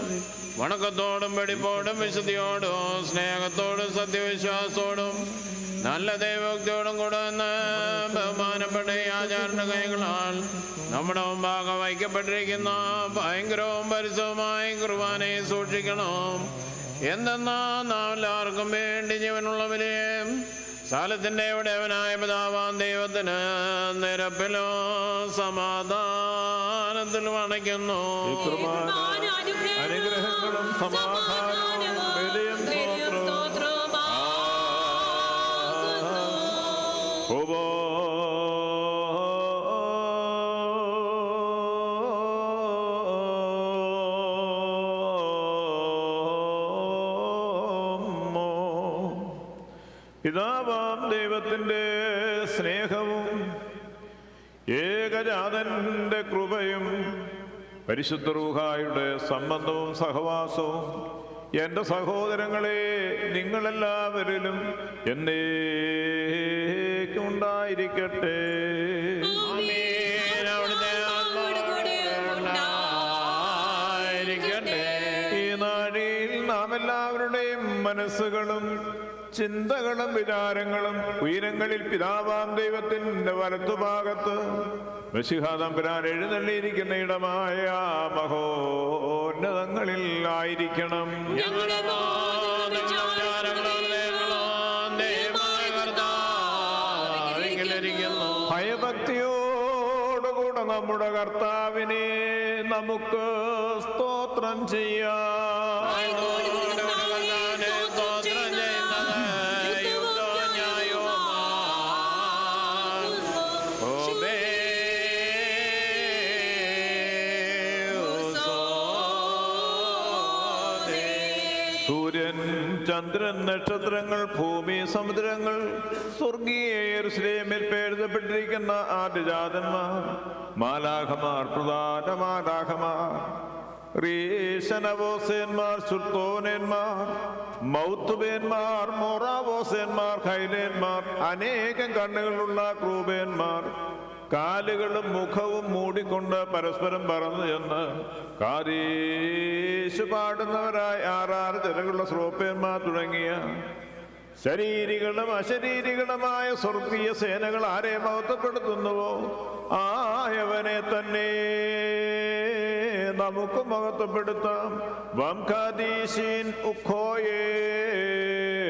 വണക്കത്തോടും വെടിപ്പോടും വിശുദ്ധിയോടും സ്നേഹത്തോടും സത്യവിശ്വാസത്തോടും നല്ല ദൈവഭക്തിയോടും കൂടെ എന്ന് ബഹുമാനപ്പെട്ട ഈ ആചാരണ കൈകളാൽ നമ്മുടെ മുമ്പാകെ വയ്ക്കപ്പെട്ടിരിക്കുന്ന ഭയങ്കരവും പരിസവുമായ കുർബാനയെ സൂക്ഷിക്കണം. എന്തെന്നാ നാം എല്ലാവർക്കും വേണ്ടി ജീവനുള്ളവരെയും സ്ഥലത്തിന്റെ ഉടയവനായ പിതാവാൻ ദൈവത്തിന് നിരപ്പിലോ സമാധാനത്തിലും അണയ്ക്കുന്നു അനുഗ്രഹങ്ങളും സമാധാനവും പിതാവാം ദൈവത്തിന്റെ സ്നേഹവും ഏകജാതന്റെ കൃപയും പരിശുദ്ധ റൂഹായുടെ സംബന്ധവും സഹവാസവും എന്റെ സഹോദരങ്ങളെ നിങ്ങളെല്ലാവരിലും എന്നേക്കുണ്ടായിരിക്കട്ടെ ഉണ്ടായിരിക്കട്ടെ. ഈ നാഴിയിൽ നാം എല്ലാവരുടെയും മനസ്സുകളും ചിന്തകളും വിചാരങ്ങളും ഉയരങ്ങളിൽ പിതാവാം ദൈവത്തിന്റെ വലത്തുഭാഗത്ത് മെസ്സിഹാദംപുരാൻ എഴുന്നള്ളിയിരിക്കുന്ന ഇടമായ മഹോന്നതങ്ങളിൽ ആയിരിക്കണം ഞങ്ങളുടെ. ഭയഭക്തിയോടുകൂടെ നമ്മുടെ കർത്താവിനെ നമുക്ക് സ്തോത്രം ചെയ്യാം ചന്ദ്രൻ നക്ഷത്രങ്ങൾ ഭൂമി സമുദ്രങ്ങൾ സ്വർഗീയ യെരൂശലേമിൽ പേരുതപ്പെട്ടിരിക്കുന്ന ആദ്യജാതന്മാർ മാലാഖമാർ പ്രധാന മാലാഖമാർ റീശനവോസേന്മാർ സുർത്തോനന്മാർ മൗത്തുബേന്മാർ മൊറാവോസേന്മാർ ഹൈലേന്മാർ അനേകം കണ്ണുകളുള്ള ക്രൂബേന്മാർ കാലുകളും മുഖവും മൂടിക്കൊണ്ട് പരസ്പരം പറന്നു ചെന്ന് കാരീശു പാടുന്നവരായി ആറാറ് തിരകളുള്ള ശ്രോപ്യന്മാർ തുടങ്ങിയ ശരീരികളും അശരീരികളുമായ സ്വർഗീയ സേനകൾ ആരെ മഹത്വപ്പെടുത്തുന്നുവോ? ആയവനെ തന്നെ നമുക്ക് മഹത്വപ്പെടുത്താം. വംഖാദീശീൻ ഉഖോയേൻ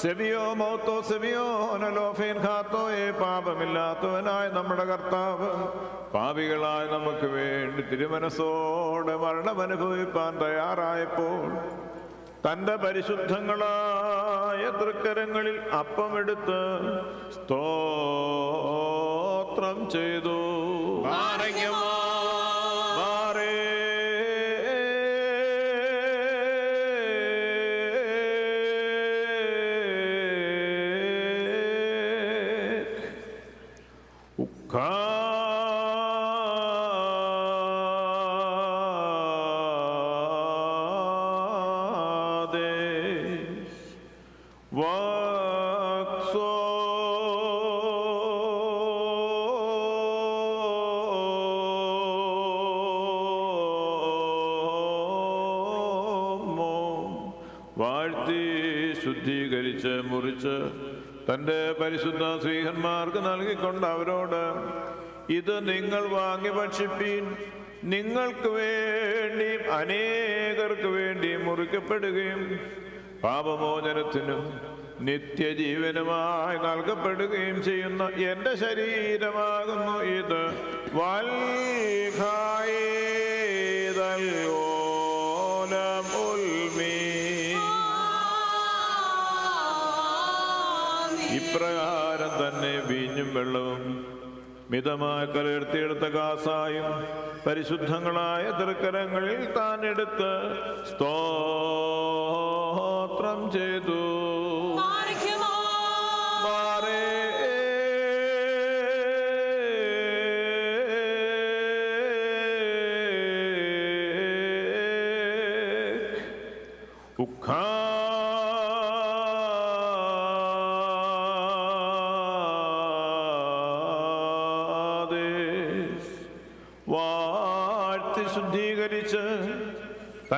സെബിയോ മൗത്തോ സെബിയോ നലോഫീൻ ഖാത്തോയെ പാപമില്ലാത്തവനായ നമ്മുടെ കർത്താവ്. പാപികളായ നമുക്ക് വേണ്ടി തിരുമനസ്സോടെ മരണമനുഭവിപ്പാൻ തയ്യാറായപ്പോൾ തന്റെ പരിശുദ്ധങ്ങളായ തൃക്കരങ്ങളിൽ അപ്പമെടുത്ത് സ്തോത്രം ചെയ്തു. ബാറേ പരിശുദ്ധ സ്ത്രീഹന്മാർക്ക് നൽകിക്കൊണ്ട് അവരോട് ഇത് നിങ്ങൾ വാങ്ങി ഭക്ഷിപ്പീൻ നിങ്ങൾക്ക് വേണ്ടിയും അനേകർക്ക് വേണ്ടിയും മുറിക്കപ്പെടുകയും പാപമോചനത്തിനും നിത്യജീവനുമായി നൽകപ്പെടുകയും ചെയ്യുന്ന എന്റെ ശരീരമാകുന്നു ഇത് വൽഹായേതൽഓലമുൽമീൻ. വെള്ളവും മിതമായ കലർത്തിയെടുത്ത കാസായും പരിശുദ്ധങ്ങളായ തൃക്കരങ്ങളിൽ താൻ എടുത്ത് സ്തോത്രം ചെയ്തു.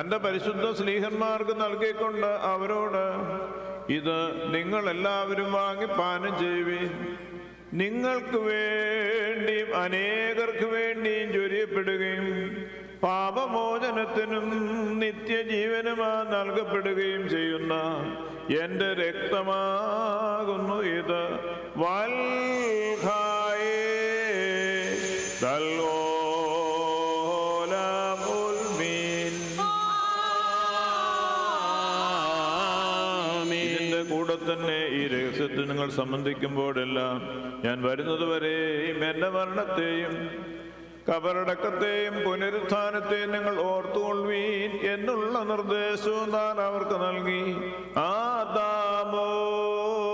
തന്റെ പരിശുദ്ധ സ്നേഹന്മാർക്ക് നൽകിക്കൊണ്ട് അവരോട് ഇത് നിങ്ങൾ എല്ലാവരും വാങ്ങി പാനം ചെയ്യുവിൻ. നിങ്ങൾക്ക് വേണ്ടിയും അനേകർക്ക് വേണ്ടിയും ചൊരിയപ്പെടുകയും പാപമോചനത്തിനും നിത്യജീവനുമാ നൽകപ്പെടുകയും ചെയ്യുന്ന എന്റെ രക്തമാകുന്നു ഇത്. വൽഹായേ സംബന്ധിക്കുമ്പോഴെല്ലാം ഞാൻ വരുന്നതുവരെയും എന്റെ മരണത്തെയും കബറടക്കത്തെയും പുനരുത്ഥാനത്തെയും നിങ്ങൾ ഓർത്തുകൊള്ളുവീൻ എന്നുള്ള നിർദ്ദേശവും താൻ അവർക്ക് നൽകി. ആദാമോദോസേനോ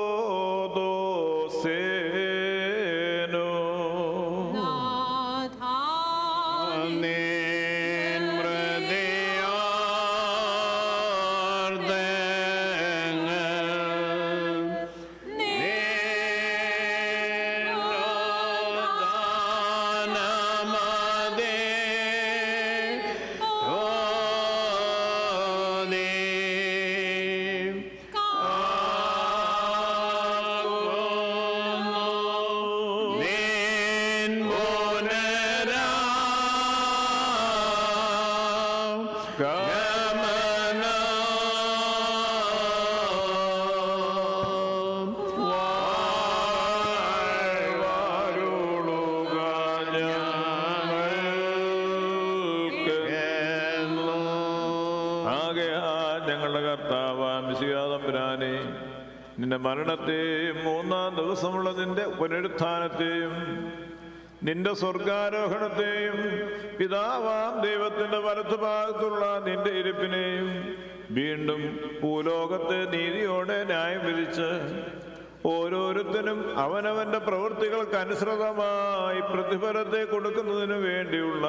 മരണത്തെയും മൂന്നാം ദിവസമുള്ള നിന്റെ പുനരുത്ഥാനത്തെയും നിന്റെ സ്വർഗാരോഹണത്തെയും പിതാവാം ദൈവത്തിന്റെ വലത്തുഭാഗത്തുള്ള നിന്റെ ഇരിപ്പിനെയും വീണ്ടും ഭൂലോകത്തെ നീതിയോടെ ന്യായം വിധിച്ച് ഓരോരുത്തരും അവനവന്റെ പ്രവൃത്തികൾക്ക് അനുസൃതമായി പ്രതിഫലത്തെ കൊടുക്കുന്നതിനു വേണ്ടിയുള്ള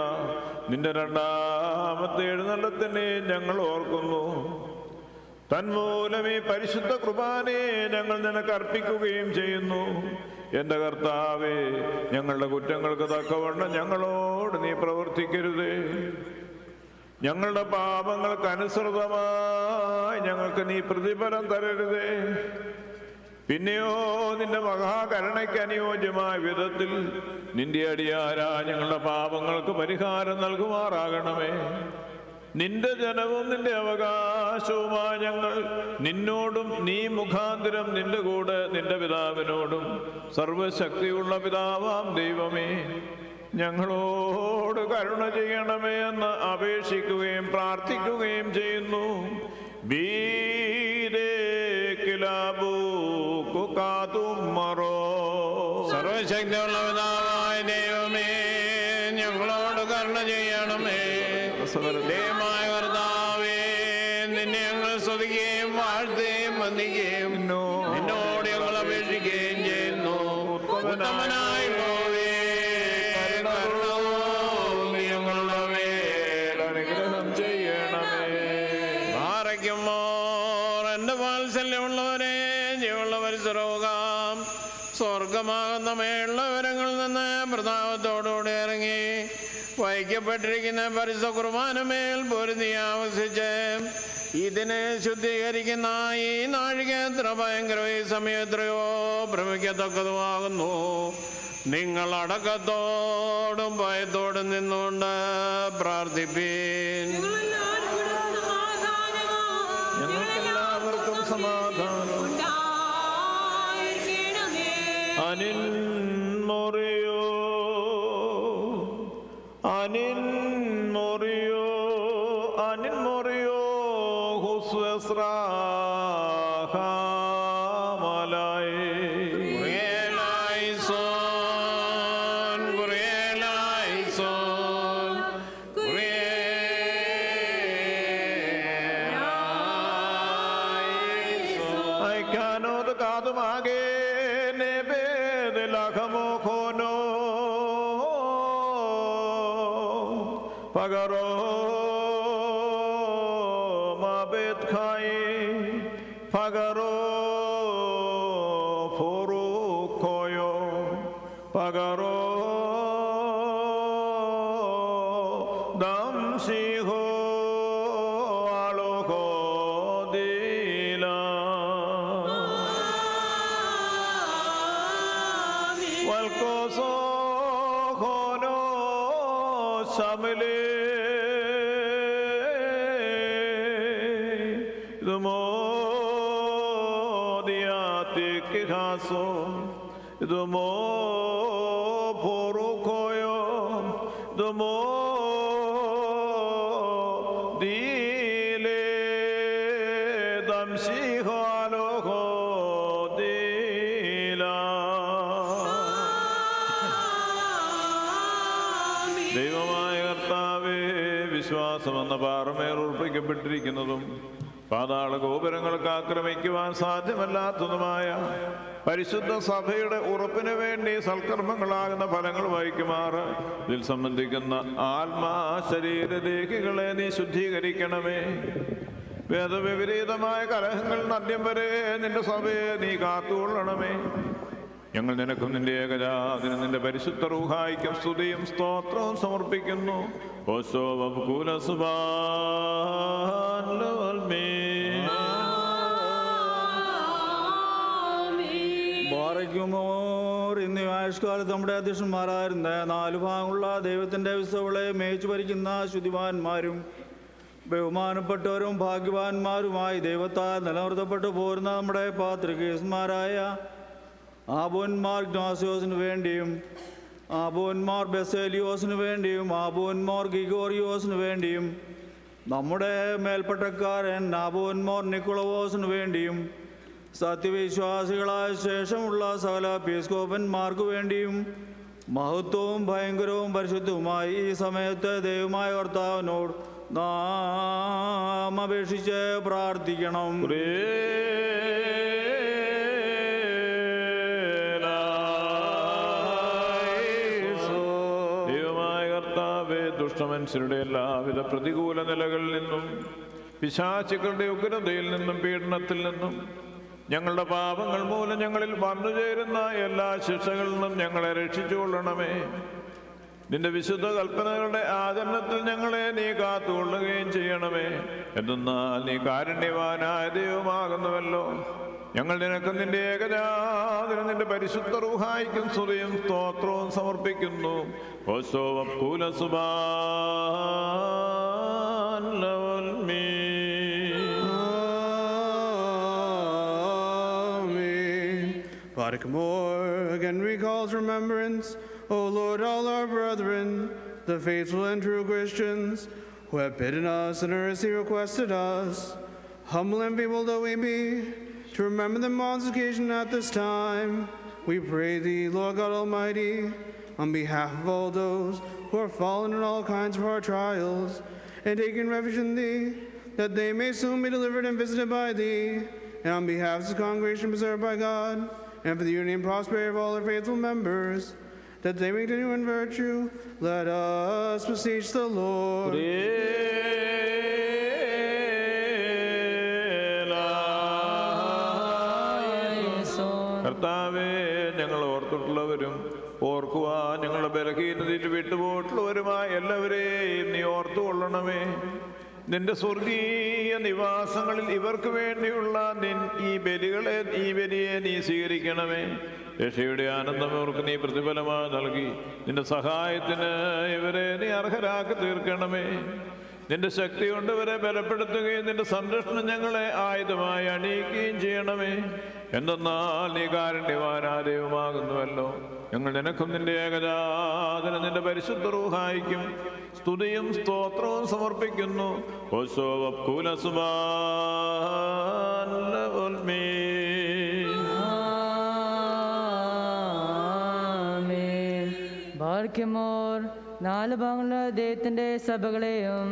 നിന്റെ രണ്ടാമത്തെ എഴുന്നള്ളത്തിനെ ഞങ്ങൾ ഓർക്കുന്നു. തന്മൂലം ഈ പരിശുദ്ധ കുർബാനയെ ഞങ്ങൾ നിനക്ക് അർപ്പിക്കുകയും ചെയ്യുന്നു. എന്റെ കർത്താവേ ഞങ്ങളുടെ കുറ്റങ്ങൾക്ക് തക്കവണ്ണം ഞങ്ങളോട് നീ പ്രവർത്തിക്കരുതേ. ഞങ്ങളുടെ പാപങ്ങൾക്ക് അനുസൃതമായി ഞങ്ങൾക്ക് നീ പ്രതിഫലം തരരുതേ. പിന്നെയോ നിന്റെ മഹാകരുണയ്ക്ക് അനുയോജ്യമായ വിധത്തിൽ നിന്റെ അടിയാരാ ഞങ്ങളുടെ പാപങ്ങൾക്ക് പരിഹാരം നൽകുമാറാകണമേ. നിന്റെ ജനവും നിന്റെ അവകാശവുമായ ഞങ്ങൾ നിന്നോടും നീ മുഖാന്തരം നിന്റെ കൂടെ നിന്റെ പിതാവിനോടും സർവശക്തിയുള്ള പിതാവാം ദൈവമേ. ഞങ്ങളോട് കരുണ ചെയ്യണമേ എന്ന് അപേക്ഷിക്കുകയും പ്രാർത്ഥിക്കുകയും ചെയ്യുന്നു. സർവശക്തിയുള്ള പിതാവായ വഹിക്കപ്പെട്ടിരിക്കുന്ന പരിശുദ്ധ കുർബാനമേൽ പൊരുതി ആവശ്യിച്ച് ഇതിനെ ശുദ്ധീകരിക്കുന്ന ഈ നാഴിക എത്ര ഭയങ്കര ഈ സമയം എത്രയോ ഭ്രമിക്കത്തക്കതുമാകുന്നു. നിങ്ങൾ അടക്കത്തോടും ഭയത്തോടും നിന്നുകൊണ്ട് പ്രാർത്ഥിപ്പീൻ. ഞങ്ങൾക്കെല്ലാവർക്കും സമാധാനം. അനിൽ അനിൻമൊറിയോ ഉറപ്പിക്കപ്പെട്ടിരിക്കുന്നതും പാതാള ഗോപുരങ്ങൾക്ക് ആക്രമിക്കുവാൻ സാധ്യമല്ലാത്തതുമായ പരിശുദ്ധ സഭയുടെ ഉറപ്പിന് വേണ്ടി സൽക്കർമ്മങ്ങളാകുന്ന ഫലങ്ങൾ വഹിക്കുമാറ് ഇതിൽ സംബന്ധിക്കുന്ന ആത്മാ ശരീരരേഖകളെ നീ ശുദ്ധീകരിക്കണമേ. വേദവിപരീതമായ കലഹങ്ങൾ നദ്യം വരെ നിന്റെ സഭയെ നീ കാത്തുകൊള്ളണമേ. ഞങ്ങൾ നിനക്കും നിന്റെ ഏകജാതിന് നിന്റെ പരിശുദ്ധ റൂഹായിക്കും സ്തുതിയും സ്തോത്രവും സമർപ്പിക്കുന്നു. ഓശോ വബ്കൂല സുബാൻ ലവൽമേ. ബാറയ്ക്കുമോർ ഇന്ന് ആയുഷ്കാലത്ത് നമ്മുടെ അധ്യക്ഷന്മാരായിരുന്ന നാലു ഭാഗമുള്ള ദൈവത്തിന്റെ വിസവളെ മേച്ചു ഭരിക്കുന്ന ശുദ്ധിമാന്മാരും ബഹുമാനപ്പെട്ടവരും ഭാഗ്യവാന്മാരുമായി ദൈവത്താൽ നിലനിർത്തപ്പെട്ടു പോരുന്ന നമ്മുടെ പാത്രികേസ്മാരായ ആബോന്മാർ ഗ്നാസിയോസിന് വേണ്ടിയും ആബോന്മാർ ബെസേലിയോസിന് വേണ്ടിയും ആബോന്മാർ ഗിഗോറിയോസിന് വേണ്ടിയും നമ്മുടെ മേൽപ്പട്ടക്കാരൻ ആബോന്മാർ നിക്കുളവോസിന് വേണ്ടിയും സത്യവിശ്വാസികളായ ശേഷമുള്ള സകല പീസ്കോപ്പന്മാർക്ക് വേണ്ടിയും മഹത്വവും ഭയങ്കരവും പരിശുദ്ധവുമായി ഈ സമയത്ത് ദൈവമായ കർത്താവിനോട് നാം അപേക്ഷിച്ച് പ്രാർത്ഥിക്കണം. ദുഷ്ടമനുഷ്യരുടെ എല്ലാവിധ പ്രതികൂല നിലകളിൽ നിന്നും പിശാചുക്കളുടെ ഉഗ്രതയിൽ നിന്നും പീഡനത്തിൽ നിന്നും ഞങ്ങളുടെ പാപങ്ങൾ മൂലം ഞങ്ങളിൽ വന്നു ചേരുന്ന എല്ലാ ശിക്ഷകളിൽ നിന്നും ഞങ്ങളെ രക്ഷിച്ചുകൊള്ളണമേ. നിന്റെ വിശുദ്ധ കൽപ്പനകളുടെ ആചരണത്തിൽ ഞങ്ങളെ നീ കാത്തുകൊള്ളുകയും ചെയ്യണമേ. എന്തെന്നാൽ നീ കാരുണ്യവാനായ ദൈവമാകുന്നുവല്ലോ. ഞങ്ങൾ നിനക്ക് നിന്റെ ഏകജാതിന് നിന്റെ പരിശുദ്ധ റൂഹായിക്കും സ്തുതിയും സ്തോത്രവും സമർപ്പിക്കുന്നു ഓശോ വക്കൂല സുബാൻ ലവൽമീ. Amen. Vatican again recalls remembrance, O Lord, all our brethren, the faithful and true Christians, who have bidden us and earnestly requested us, Humble and feeble though we be, to remember them on this occasion at this time. We pray thee, Lord God Almighty, on behalf of all those who are fallen in all kinds of hard trials, and taking refuge in thee, that they may soon be delivered and visited by thee, and on behalf of the congregation preserved by God, and for the unity and prosperity of all our faithful members, that they may continue in virtue, let us beseech the Lord. ബലഹീനതയിൽ വിട്ടുപോയിട്ടുള്ളവരുമായ എല്ലാവരെയും നീ ഓർത്തുകൊള്ളണമേ. നിന്റെ സ്വർഗീയ നിവാസങ്ങളിൽ ഇവർക്ക് വേണ്ടിയുള്ള നിൻ ഈ ബലികളെ ഈ ബലിയെ നീ സ്വീകരിക്കണമേ. രക്ഷയുടെ ആനന്ദം ഇവർക്ക് നീ പ്രതിഫലമായി നൽകി. നിന്റെ സഹായത്തിന് ഇവരെ നീ അർഹരാക്കി തീർക്കണമേ. നിന്റെ ശക്തി കൊണ്ട് ഇവരെ ബലപ്പെടുത്തുകയും നിന്റെ സംരക്ഷണം ഞങ്ങളെ ആയുധമായി അണിയിക്കുകയും ചെയ്യണമേ. എന്തെന്നാൽ നീ കാരുണ്യവാനാദയവുമാകുന്നുവല്ലോ ഞങ്ങൾ നിനക്കും നിന്റെ ഏകജാതന നിന്റെ പരിശുദ്ധ റൂഹായിക്കും സ്തുതിയും സ്തോത്രവും സമർപ്പിക്കുന്നു. ഭാഗ്യമോർ നാല് ഭാഗങ്ങളിലെ ദൈവത്തിന്റെ സഭകളെയും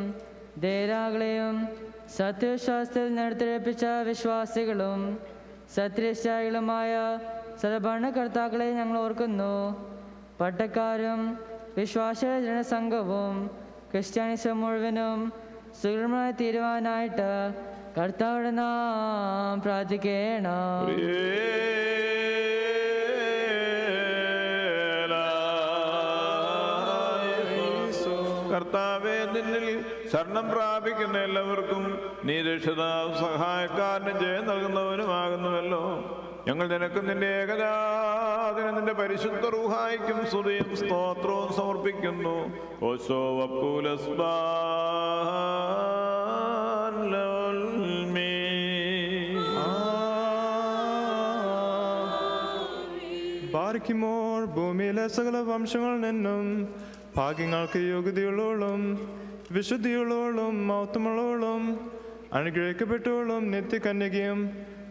ദേരാകളെയും സത്യവിശ്വാസത്തിൽ നടത്തിരപ്പിച്ച വിശ്വാസികളും സത്യനിഷ്ഠായികളുമായ സദഭരണകർത്താക്കളെ ഞങ്ങൾ ഓർക്കുന്നു. പട്ടക്കാരും വിശ്വാസ ജനസംഘവും ക്രിസ്ത്യാനിസം മുഴുവനും സുഗമമായി തീരുവാനായിട്ട് കർത്താവിടെ നാം പ്രാർത്ഥിക്കണം. ശരണം പ്രാപിക്കുന്ന എല്ലാവർക്കും നീ രക്ഷിതാവ് സഹായക്കാരനും ജയം നൽകുന്നവനുമാകുന്നുവല്ലോ. ഞങ്ങൾ നിനക്കും നിന്റെ ഏകജാതിന് നിന്റെ പരിശുദ്ധ റൂഹായിക്കും സ്തുതിയും സ്തോത്രവും സമർപ്പിക്കുന്നു. ഓശോ ഭൂമിയിലെ സകല വംശങ്ങളിൽ നിന്നും ഭാഗ്യങ്ങൾക്ക് യോഗ്യതയുള്ളോളും വിശുദ്ധിയുള്ളോളും മൗത്തമുള്ളോളും അനുഗ്രഹിക്കപ്പെട്ടോളും നിത്യകന്യകയും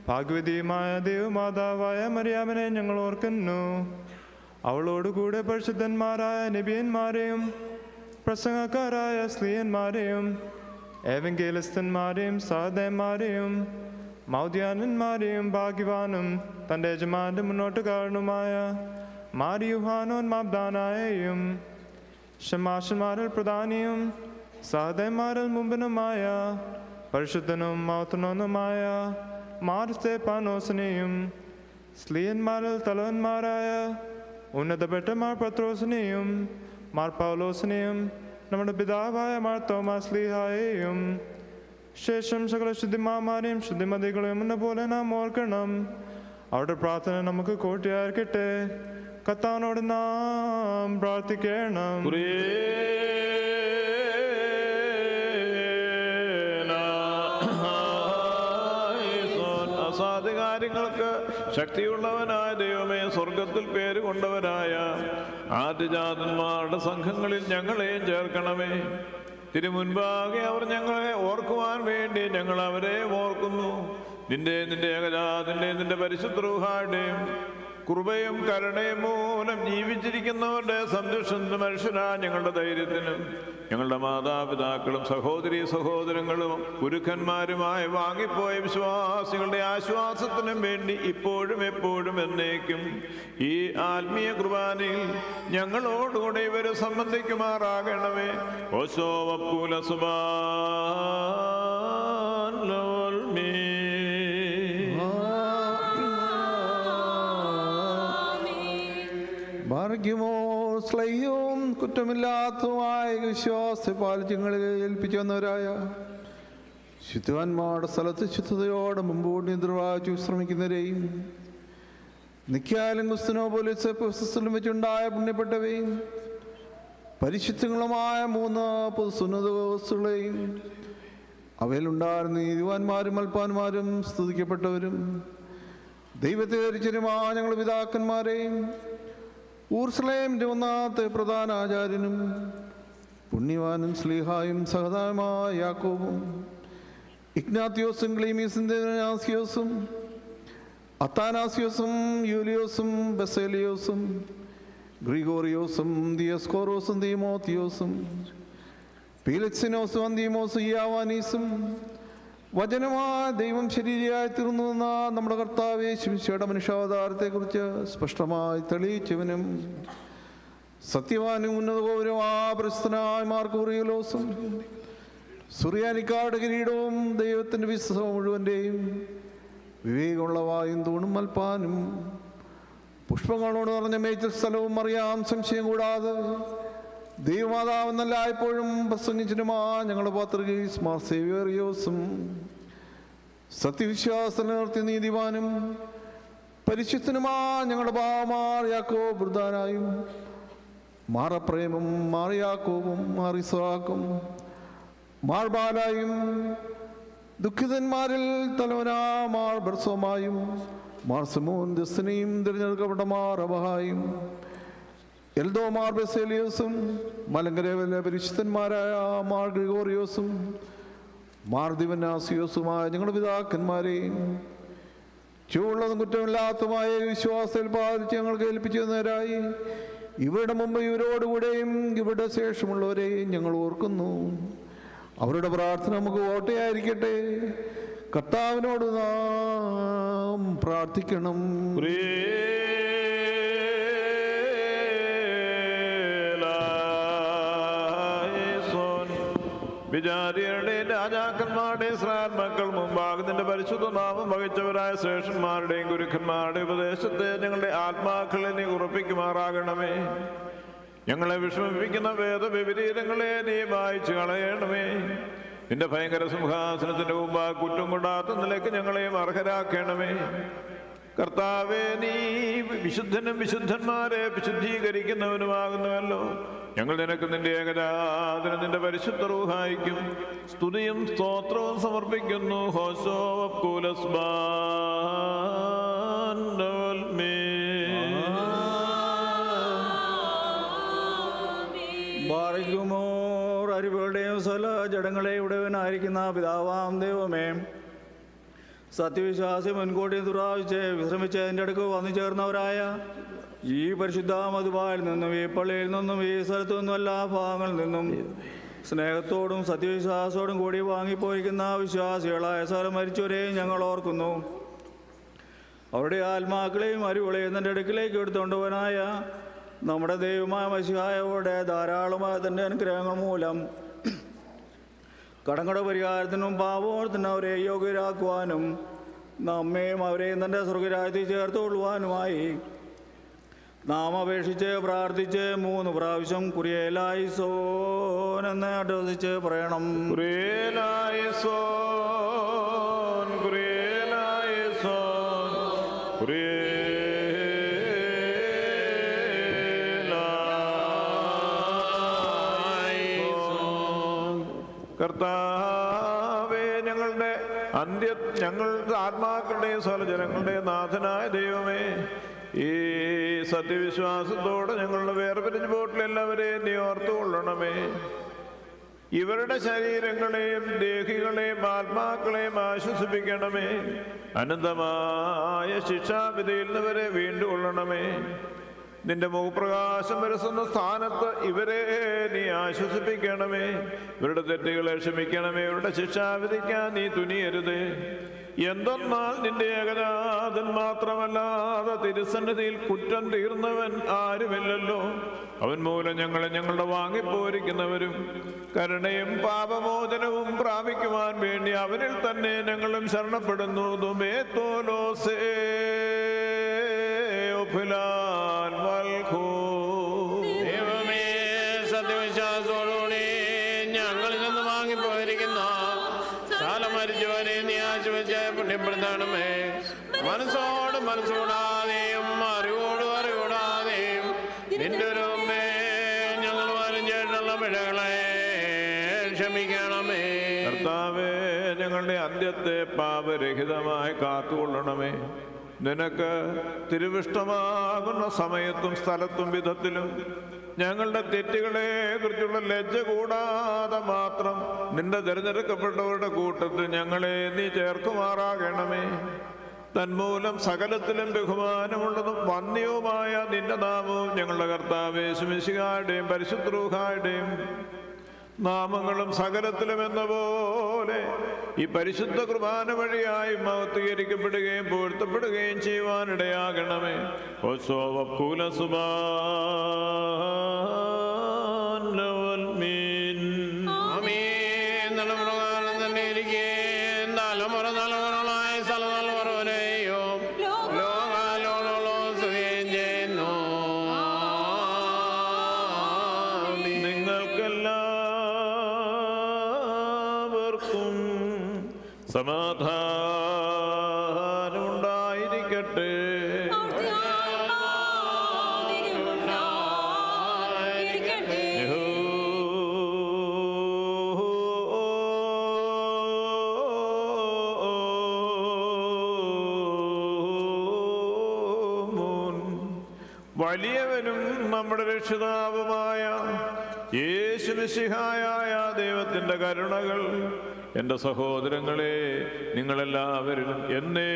ഭാഗ്യവതിയുമായ ദൈവമാതാവായ മറിയാമനെ ഞങ്ങൾ ഓർക്കുന്നു. അവളോടുകൂടെ പരിശുദ്ധന്മാരായ നബിയന്മാരെയും പ്രസംഗക്കാരായ സ്ത്രീയന്മാരെയും ഏവങ്കേലസ്ഥന്മാരെയും സഹദയന്മാരെയും മൗദ്യാനന്മാരെയും ഭാഗ്യവാനും തന്റെ യജമാന്റെ മുന്നോട്ട് കാരണമായ മാരിയുഹാനോൻ മാബ്ദാനായെയും ഷമാഷന്മാരിൽ പ്രധാനിയും സഹദയന്മാരിൽ മുമ്പിനുമായ പരിശുദ്ധനും മൗത്തനോന്നുമായ മാർ സ്തേപ്പാനോസിനെയും സ്ലീയന്മാരിൽ തലവന്മാരായ ഉന്നതപ്പെട്ട മാർ പത്രോസിനെയും മാർ പൗലോസിനെയും നമ്മുടെ പിതാവായ മാർ തോമാസ് ലീഹായെയും ശേഷം സകല ശുദ്ധിമാമാരെയും ശുദ്ധിമതികളെയും എന്ന പോലെ നാം ഓർക്കണം. അവരുടെ പ്രാർത്ഥന നമുക്ക് കോട്ടിയായിരിക്കട്ടെ കത്താനോട് നാം പ്രാർത്ഥിക്കണം. അസാധികാര്യങ്ങൾക്ക് ശക്തിയുള്ളവനായ ദൈവമേ സ്വർഗത്തിൽ പേര് കൊണ്ടവനായ ആദ്യജാതന്മാരുടെ സംഘങ്ങളിൽ ഞങ്ങളെയും ചേർക്കണമേ. തിരു മുൻപാകെ അവർ ഞങ്ങളെ ഓർക്കുവാൻ വേണ്ടി ഞങ്ങൾ അവരെ ഓർക്കുന്നു. നിന്റെ നിന്റെ ഏകജാതിന്റെ നിന്റെ പരിശുദ്ധ കൃപയും കരുണയും മൂലം ജീവിച്ചിരിക്കുന്നവരുടെ സംരക്ഷണത്തിന് മനുഷ്യരാ ഞങ്ങളുടെ ധൈര്യത്തിനും. ഞങ്ങളുടെ മാതാപിതാക്കളും സഹോദരി സഹോദരങ്ങളും ഗുരുക്കന്മാരുമായി വാങ്ങിപ്പോയ വിശ്വാസികളുടെ ആശ്വാസത്തിനും വേണ്ടി ഇപ്പോഴും എപ്പോഴും എന്നേക്കും. ഈ ആത്മീയ കുർബാനയിൽ ഞങ്ങളോടുകൂടെ ഇവരെ സംബന്ധിക്കുമാറാകണമേ. ഓശോ വപ്പൂല ഭാഗ്യമോ സ്ലൈഹവും കുറ്റമില്ലാത്തതുമായ വിശ്വാസ പാലിച്ചങ്ങളിൽ ഏൽപ്പിച്ചു വന്നവരായ ശുദ്ധവാന്മാരുടെ സ്ഥലത്ത് ശുദ്ധതയോടെ മുമ്പോട്ട് നിർവാഹിച്ചു ശ്രമിക്കുന്നവരെയും നിക്കാലും ക്രിസ്തുനോ പോലീസ് പ്രശസ്തലും വെച്ചുണ്ടായ പുണ്യപ്പെട്ടവയും പരിശുദ്ധങ്ങളുമായ മൂന്ന് പൊതുസുന്നത വസ്തുക്കളെയും അവയിലുണ്ടായിരുന്ന നീതിവാന്മാരും അൽപ്പാന്മാരും സ്തുതിക്കപ്പെട്ടവരും ദൈവത്തെ ധരിച്ചരുമായ ഞങ്ങളുടെ പിതാക്കന്മാരെയും ഊർസ്ലേമിന്റെ രവനാഥ് പ്രധാന ആചാര്യനും പുണ്യവാനും സ്ലീഹായും സഹതായുമായ യാക്കോബും ഇഗ്നാത്യോസും ക്ലീമീസും ദിനാസിയോസും അത്താനാസിയോസും യൂലിയോസും ബസേലിയോസും ഗ്രിഗോറിയോസും ദിയസ്കോറോസും ദീമോത്തിയോസും പീലക്സിനോസും അന്തീമോസും യാവാനീസും വചനമായ ദൈവം ശരീരയായി തീർന്നുവെന്ന നമ്മുടെ കർത്താവ് ശിംശയുടെ മനുഷ്യാവതാരത്തെക്കുറിച്ച് സ്പഷ്ടമായി തെളിയിച്ചവനും സത്യവാനും ഉന്നത ഗൗരവമായ പ്രസ്തനായ മാർക്കൂറിയലോസും സുറിയാനിക്കാട് കിരീടവും ദൈവത്തിന്റെ വിശ്വസം മുഴുവന്റെയും വിവേകമുള്ള വായും തൂണും മൽപ്പാനും പുഷ്പങ്ങളോട് നിറഞ്ഞ മേച്ചൽ സ്ഥലവും അറിയാം സംശയം കൂടാതെ ദൈവമാതാവെന്നല്ല എപ്പോഴും പ്രസംഗിച്ചിനുമാ ഞങ്ങളുടെ പാത്രികീസ് മാ സേവിയറിയോസും സത്യവിശ്വാസം നിർത്തി നീതിവാനും പരിശുദ്ധനുമാ ഞങ്ങളുടെ പാമാർ യാക്കോ ബൃദാനായും മാറപ്രേമം മാറിയാക്കോവും മാറിസാക്കും മാർബാലായും ദുഃഖിതന്മാരിൽ തലവനാ മാർ ബർസോമായും മാർ സമൂൻ ദസ്സനെയും തിരഞ്ഞെടുക്കപ്പെട്ട മാർ എൽദോ മാർ ബെസേലിയോസും മലങ്കരയിലെ പരിശുദ്ധന്മാരായ മാർ ഗ്രിഗോറിയോസും മാർ ദിവനാസിയോസുമായ ഞങ്ങളുടെ പിതാക്കന്മാരെയും ചൂടുള്ളതും കുറ്റമില്ലാത്തതുമായ വിശ്വാസത്തിൽ പാലിച്ച് ഞങ്ങൾക്ക് ഏൽപ്പിച്ചു നേരായി ഇവരുടെ മുമ്പ് ഇവരോടുകൂടെയും ഇവരുടെ ശേഷമുള്ളവരെയും ഞങ്ങൾ ഓർക്കുന്നു. അവരുടെ പ്രാർത്ഥന നമുക്ക് ഓട്ടയായിരിക്കട്ടെ. കർത്താവിനോട് നാം പ്രാർത്ഥിക്കണം. വിചാരികളുടെ രാജാക്കന്മാരുടെ ഇസ്രായേൽ മക്കൾ മുമ്പാകെ നിന്റെ പരിശുദ്ധ നാമം വഹിച്ചവരായ ശ്രേഷ്ഠന്മാരുടെയും ഗുരുക്കന്മാരുടെ ഉപദേശത്തെ ഞങ്ങളുടെ ആത്മാക്കളെ നീ ഉറപ്പിക്കുമാറാകണമേ. ഞങ്ങളെ വിഷമിപ്പിക്കുന്ന വേദവിപരീതങ്ങളെ നീ വായിച്ചു കളയണമേ. നിന്റെ ഭയങ്കര സിംഹാസനത്തിന്റെ മുമ്പ് കുറ്റം കൊണ്ടാത്ത നിലയ്ക്ക് ഞങ്ങളെയും അർഹരാക്കണമേ. കർത്താവേ നീ വിശുദ്ധനും വിശുദ്ധന്മാരെ വിശുദ്ധീകരിക്കുന്നവനുമാകുന്നുവല്ലോ ഞങ്ങൾ നിനക്ക് നിന്റെ ഏകരാധന നിന്റെ പരിശുദ്ധ റൂഹായിക്കും സ്തുതിയും സ്തോത്രവും സമർപ്പിക്കുന്നു. ഹോസോ ബാറിക്കുമോർ അരിവുകളുടെയും ജടങ്ങളെ ഉടവനായിരിക്കുന്ന പിതാവാം ദൈവമേ. സത്യവിശ്വാസി മുൻകൂട്ടി തുറാവിച്ച് വിശ്രമിച്ച് എന്റെ അടുക്ക് വന്നു ചേർന്നവരായ ഈ പരിശുദ്ധ നിന്നും ഈ പള്ളിയിൽ നിന്നും ഈ സ്ഥലത്തു നിന്നും എല്ലാ ഭാഗങ്ങളിൽ നിന്നും സ്നേഹത്തോടും സത്യവിശ്വാസത്തോടും കൂടി വാങ്ങിപ്പോയിരിക്കുന്ന വിശ്വാസികളായ സ്ഥലം മരിച്ചവരെയും ഞങ്ങൾ ഓർക്കുന്നു. അവരുടെ ആത്മാക്കളെയും അരിവുകളെയും തന്റെ അടുക്കിലേക്ക് എടുത്തുകൊണ്ടുവനായ നമ്മുടെ ദൈവമായ മഷിഹായോടെ ധാരാളമായ തന്റെ അനുഗ്രഹങ്ങൾ മൂലം കടങ്കട പരിഹാരത്തിനും പാപോർത്തിനും അവരെ യോഗ്യരാക്കുവാനും നമ്മയും അവരെയും തന്റെ സ്വർഗരാജ്യത്തിൽ ചേർത്തുകൊള്ളുവാനുമായി നാം അപേക്ഷിച്ച് പ്രാർത്ഥിച്ച് മൂന്ന് പ്രാവശ്യം കുറിയേലായി സോൻ എന്ന് അഡ്വസിച്ച് പറയണം കുറിയേലായിസോൻ, കുറിയേലായിസോൻ, കുറിയേലായിസോൻ. കർത്താവേ ഞങ്ങളുടെ അന്ത്യ ഞങ്ങളുടെ ആത്മാക്കളുടെയും സ്വലജനങ്ങളുടെയും നാഥനായ ദൈവമേ ഈ സത്യവിശ്വാസത്തോടെ ഞങ്ങളുടെ വേർപിരിഞ്ഞു പോട്ടിൽ എല്ലാവരെയും നീ ഓർത്തുകൊള്ളണമേ. ഇവരുടെ ശരീരങ്ങളെയും ദേഹികളെയും ആത്മാക്കളെയും ആശ്വസിപ്പിക്കണമേ. അനന്തമായ ശിക്ഷാവിധിയിൽ നിന്നവരെ വീണ്ടും കൊള്ളണമേ നിന്റെ മുഖപ്രകാശം വരസുന്ന സ്ഥാനത്ത് ഇവരെ നീ ആശ്വസിപ്പിക്കണമേ. ഇവരുടെ തെറ്റുകളെ ക്ഷമിക്കണമേ. ഇവരുടെ ശിക്ഷാവിധിക്കാൻ നീ തുനിയരുതേ. എന്തെന്നാൽ നിന്റെ ഏകനാഥൻ മാത്രമല്ലാതെ തിരുസന്നിധിയിൽ കുറ്റം തീർന്നവൻ ആരുമില്ലല്ലോ അവൻ മൂലം ഞങ്ങളെ ഞങ്ങളുടെ വാങ്ങിപ്പോരിക്കുന്നവരും കരുണയും പാപമോചനവും പ്രാപിക്കുവാൻ വേണ്ടി അവനിൽ തന്നെ ഞങ്ങളും ശരണപ്പെടുന്നു ദുമേ തോലോസേ ഒഫിലാൻ വൽഖൂ. പാപരഹിതമായി കാത്തുകൊള്ളണമേ. നിനക്ക് തിരുവിഷ്ടമാകുന്ന സമയത്തും സ്ഥലത്തും വിധത്തിലും ഞങ്ങളുടെ തെറ്റുകളെ കുറിച്ചുള്ള ലജ്ജ കൂടാതെ മാത്രം നിന്റെ തിരഞ്ഞെടുക്കപ്പെട്ടവരുടെ കൂട്ടത്തിൽ ഞങ്ങളെ നീ ചേർക്കുമാറാകണമേ. തന്മൂലം സകലത്തിലും ബഹുമാനമുള്ളതും വന്യവുമായ നിന്റെ നാമവും ഞങ്ങളുടെ കർത്താവേ സുമിശികാരുടെയും പരിശുദ്രൂഹായുടെയും നാമങ്ങളും സകലത്തിലും എന്ന പോലെ ഈ പരിശുദ്ധ കുർബാന വഴിയായി മഹത്വീകരിക്കപ്പെടുകയും പൂഴ്ത്തപ്പെടുകയും ചെയ്യുവാനിടയാകണമേ. ഓസോവക്കൂല സുബാൻ സമാധാനമുണ്ടായിരിക്കട്ടെ. വലിയവനും നമ്മുടെ രക്ഷിതാവുമായ യേശുമിശിഹായ ദൈവത്തിന്റെ കരുണകൾ എന്റെ സഹോദരങ്ങളെ നിങ്ങളെല്ലാവരിലും എന്നേക്കും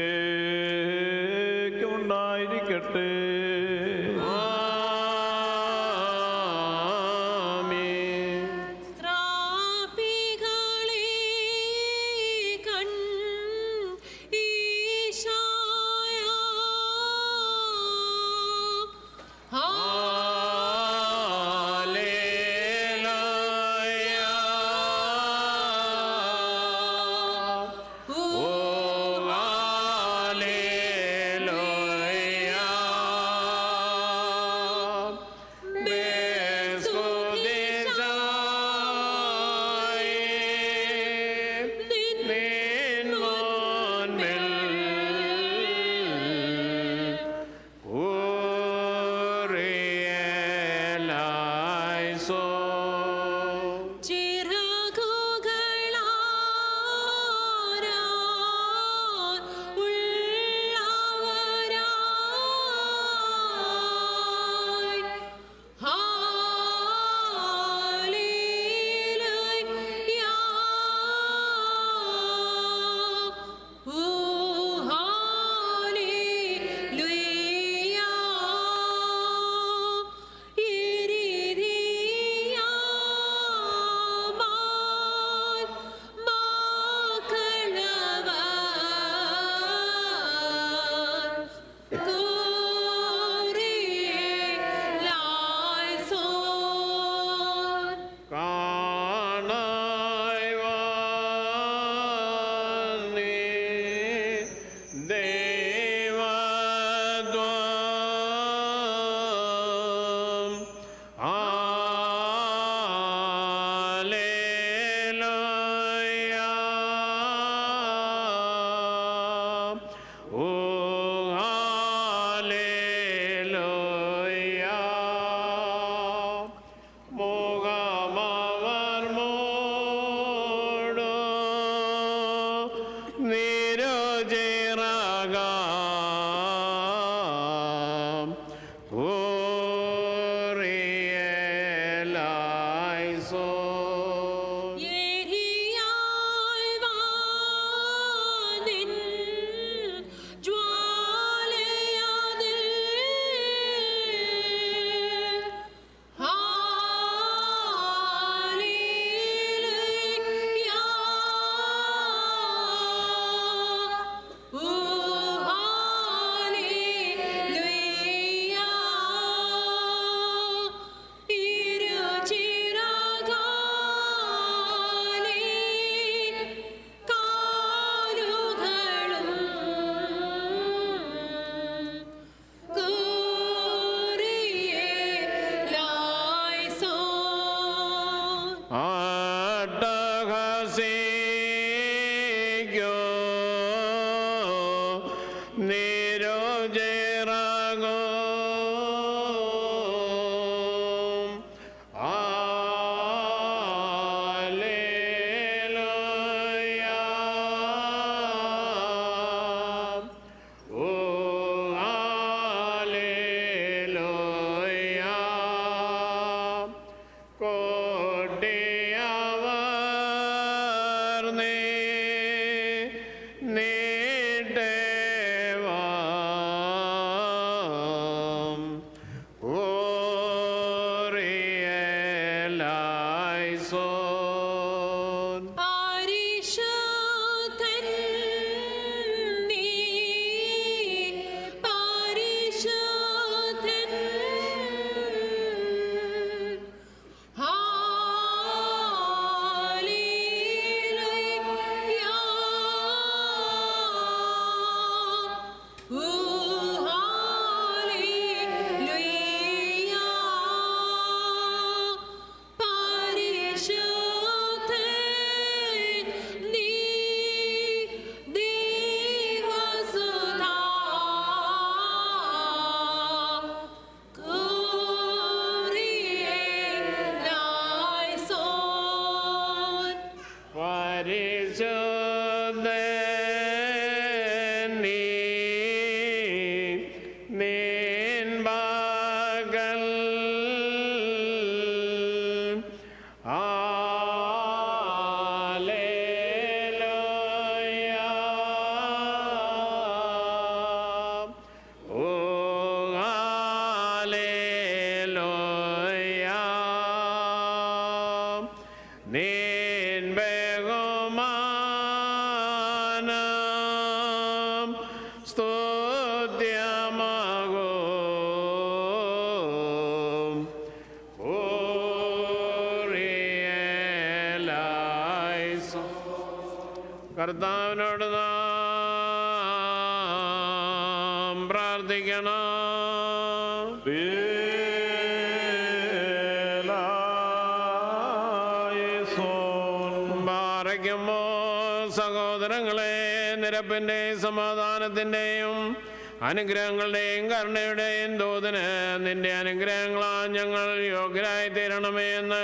അനുഗ്രഹങ്ങളുടെയും കരുണയുടെയും തോതിന് നിന്റെ അനുഗ്രഹങ്ങളാ ഞങ്ങൾ യോഗ്യരായി തീരണമേ എന്ന്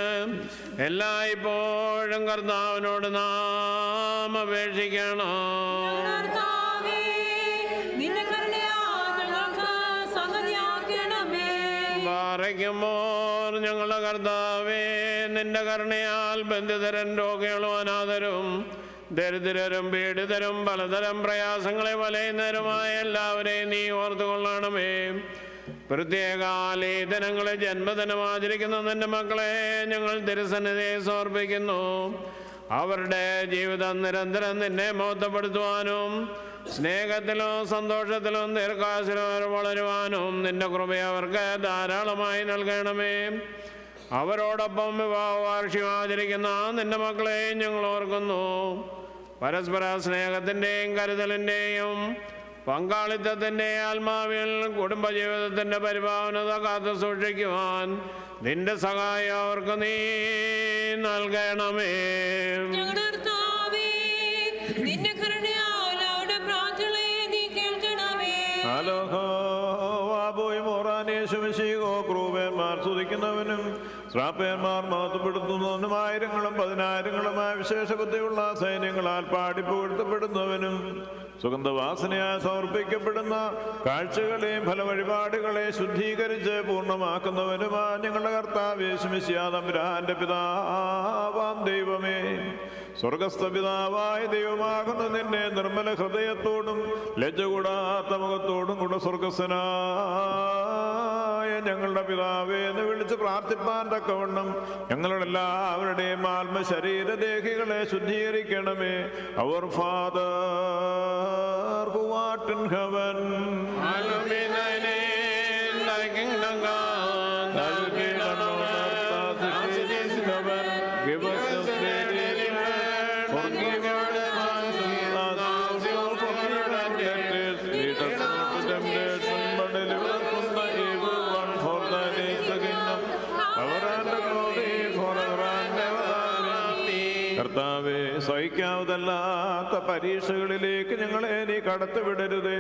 എല്ലായ്പ്പോഴും കർത്താവിനോട് നാം അപേക്ഷിക്കണം. പാറയ്ക്കുമ്പോൾ ഞങ്ങളുടെ കർത്താവേ നിന്റെ കരുണയാൽ ബന്ധിതരൻ രോഗികളും അനാഥരും ദരിദ്രരും പീഡിതരും പലതരം പ്രയാസങ്ങളെ വലയുന്നവരുമായ എല്ലാവരെയും നീ ഓർത്തുകൊള്ളണമേ. പ്രത്യേക ഈ ദിനങ്ങളെ ജന്മദിനം ആചരിക്കുന്ന നിന്റെ മക്കളെ ഞങ്ങൾ തിരുസന്നിധിയെ സമർപ്പിക്കുന്നു. അവരുടെ ജീവിതം നിരന്തരം നിന്നെ മോത്തപ്പെടുത്തുവാനും സ്നേഹത്തിലും സന്തോഷത്തിലും ദീർഘാശിലും വളരുവാനും നിന്റെ കൃപ അവർക്ക് ധാരാളമായി നൽകണമേ. അവരോടൊപ്പം വിവാഹ വാർഷികം ആചരിക്കുന്ന നിന്റെ മക്കളെയും ഞങ്ങൾ ഓർക്കുന്നു. പരസ്പര സ്നേഹത്തിന്റെയും കരുതലിന്റെയും പങ്കാളിത്തത്തിന്റെ ആത്മാവിൽ കുടുംബജീവിതത്തിന്റെ പരിഭാവനത കാത്തു സൂക്ഷിക്കുവാൻ നിന്റെ സഹായം അവർക്ക് നീ നൽകണമേ. ഹലോ ഹോ ആ കരുണയാൽ അവരുടെ പ്രാർത്ഥനകളെ നീ കേൾക്കണമേ. ക്രൂപന്മാർ സ്തുതിക്കുന്നവനും ശ്രാപ്പന്മാർ മഹത്വപ്പെടുത്തുന്നവനും ആയിരങ്ങളും പതിനായിരങ്ങളുമായ വിശേഷ ബുദ്ധിയുള്ള സൈന്യങ്ങളാൽ പാടിപ്പുകഴ്ത്തപ്പെടുന്നവനും സുഗന്ധവാസനയായി സമർപ്പിക്കപ്പെടുന്ന കാഴ്ചകളെയും ഫലവഴിപാടുകളെ ശുദ്ധീകരിച്ച് പൂർണമാക്കുന്നവനുമാ ഞങ്ങളുടെ കർത്താവ് യേശുമിശിയാതമ്പുരാന്റെ പിതാവാം ദൈവമേ. സ്വർഗസ്ഥ പിതാവായ ദൈവമാകുന്ന നിന്നെ നിർമ്മല ഹൃദയത്തോടും ലജ്ജ കൂടാത്ത മുഖത്തോടും കൂടെ സ്വർഗസ്വനായ ഞങ്ങളുടെ പിതാവേ എന്ന് വിളിച്ച് പ്രാർത്ഥിപ്പാൻ തക്കവണ്ണം ഞങ്ങളുടെ എല്ലാവരുടെയും ആത്മ ശരീരദേഹികളെ ശുദ്ധീകരിക്കണമേ അവർ ഫാദർ in heaven പരീക്ഷകളിലേക്ക് ഞങ്ങളെ നീ കടത്തിവിടരുതേ.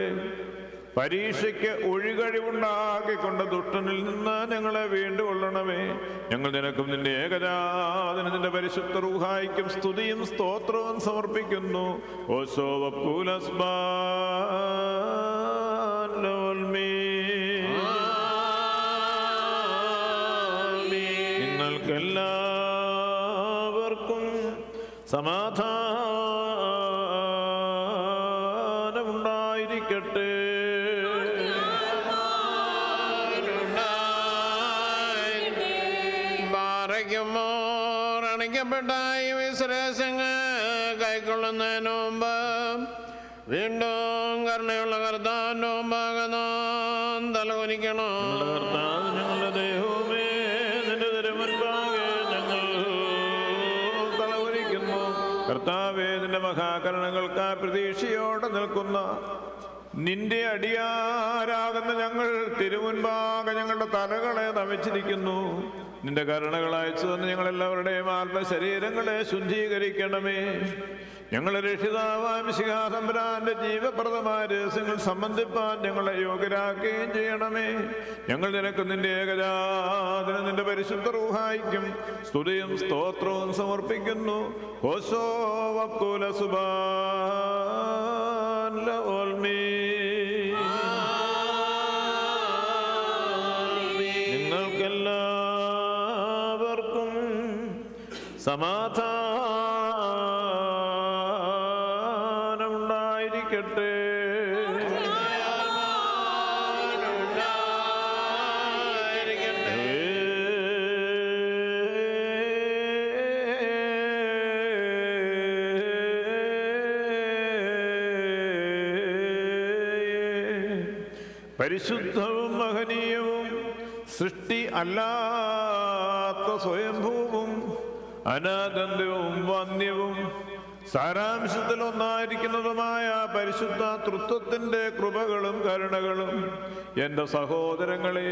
പരീക്ഷയ്ക്ക് ഒഴികഴിവുണ്ടാക്കിക്കൊണ്ട് ദുഷ്ടനിൽ നിന്ന് ഞങ്ങളെ വീണ്ടുകൊള്ളണമേ. ഞങ്ങൾ നിനക്കും നിന്റെ ഏകരാതിന് നിന്റെ പരിശുദ്ധ റൂഹായിക്കും സ്തുതിയും സ്തോത്രവും സമർപ്പിക്കുന്നു. ഓശോ നിങ്ങൾക്കെല്ലാവർക്കും സമാധാനമുണ്ടായിരിക്കട്ടെ നിന്റെ അടിയാരാകുന്ന ഞങ്ങൾ തിരുമുൻപാകെ ഞങ്ങളുടെ തലകളെ നമിച്ചിരിക്കുന്നു. നിന്റെ കരുണകൾ അയച്ചു തന്നെ ഞങ്ങൾ എല്ലാവരുടെയും ആത്മശരീരങ്ങളെ ശുദ്ധീകരിക്കണമേ. ഞങ്ങളെ രക്ഷിതാവായ മിശിഹാസംബരാന്റെ ജീവപ്രദമായ രഹസ്യങ്ങൾ സംബന്ധിപ്പാൻ ഞങ്ങളെ യോഗ്യരാക്കുകയും ചെയ്യണമേ. ഞങ്ങൾ നിനക്ക് നിന്റെ ഏകജാതിന് നിന്റെ പരിശുദ്ധ റൂഹായിക്കും സ്തുതിയും സ്തോത്രവും സമർപ്പിക്കുന്നു. നിങ്ങൾക്കെല്ലാവർക്കും സമാധാനമുണ്ടായിരിക്കട്ടെ പരിശുദ്ധവും മഹനീയവും സൃഷ്ടി അല്ലാത്ത സ്വയംഭൂവും അനാദന്തവും വന്യവും സാരാംശത്തിൽ ഒന്നായിരിക്കുന്നതുമായ പരിശുദ്ധ തൃത്വത്തിന്റെ കൃപകളും കരുണകളും എന്റെ സഹോദരങ്ങളെ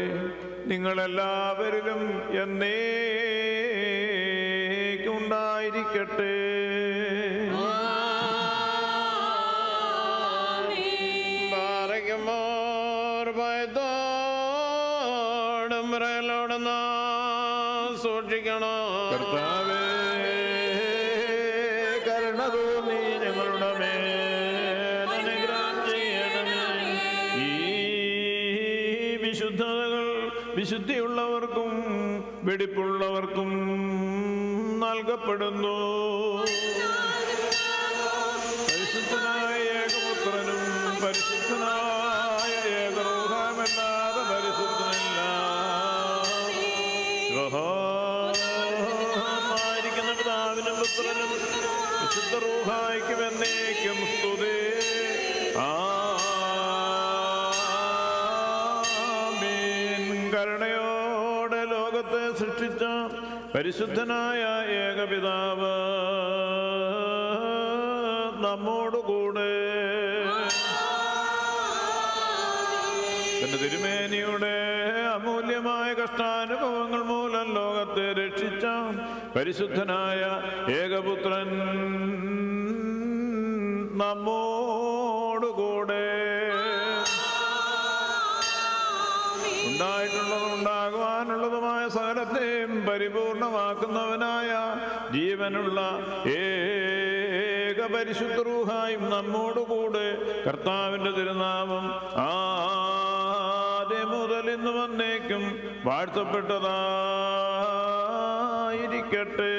നിങ്ങളെല്ലാവരിലും എന്നേക്കുണ്ടായിരിക്കട്ടെ വെടിപ്പുള്ളവർക്കും നൽകപ്പെടുന്നു. പരിശുദ്ധനായ ഏകപിതാവ് നമ്മോടുകൂടെ തന്റെ തിരുമേനിയുടെ അമൂല്യമായ കഷ്ടാനുഭവങ്ങൾ മൂലം ലോകത്തെ രക്ഷിച്ച പരിശുദ്ധനായ ഏകപുത്രൻ നമ്മോടുകൂടെ ഉണ്ടായിട്ടുള്ളതുണ്ടായി സകലത്തെയും പരിപൂർണമാക്കുന്നവനായ ജീവനുള്ള ഏക പരിശുദ്ധ റൂഹായും നമ്മോടുകൂടെ കർത്താവിന്റെ തിരുനാമം ആദ്യം മുതൽ ഇന്ന് വന്നേക്കും വാഴ്ത്തപ്പെട്ടതായിരിക്കട്ടെ.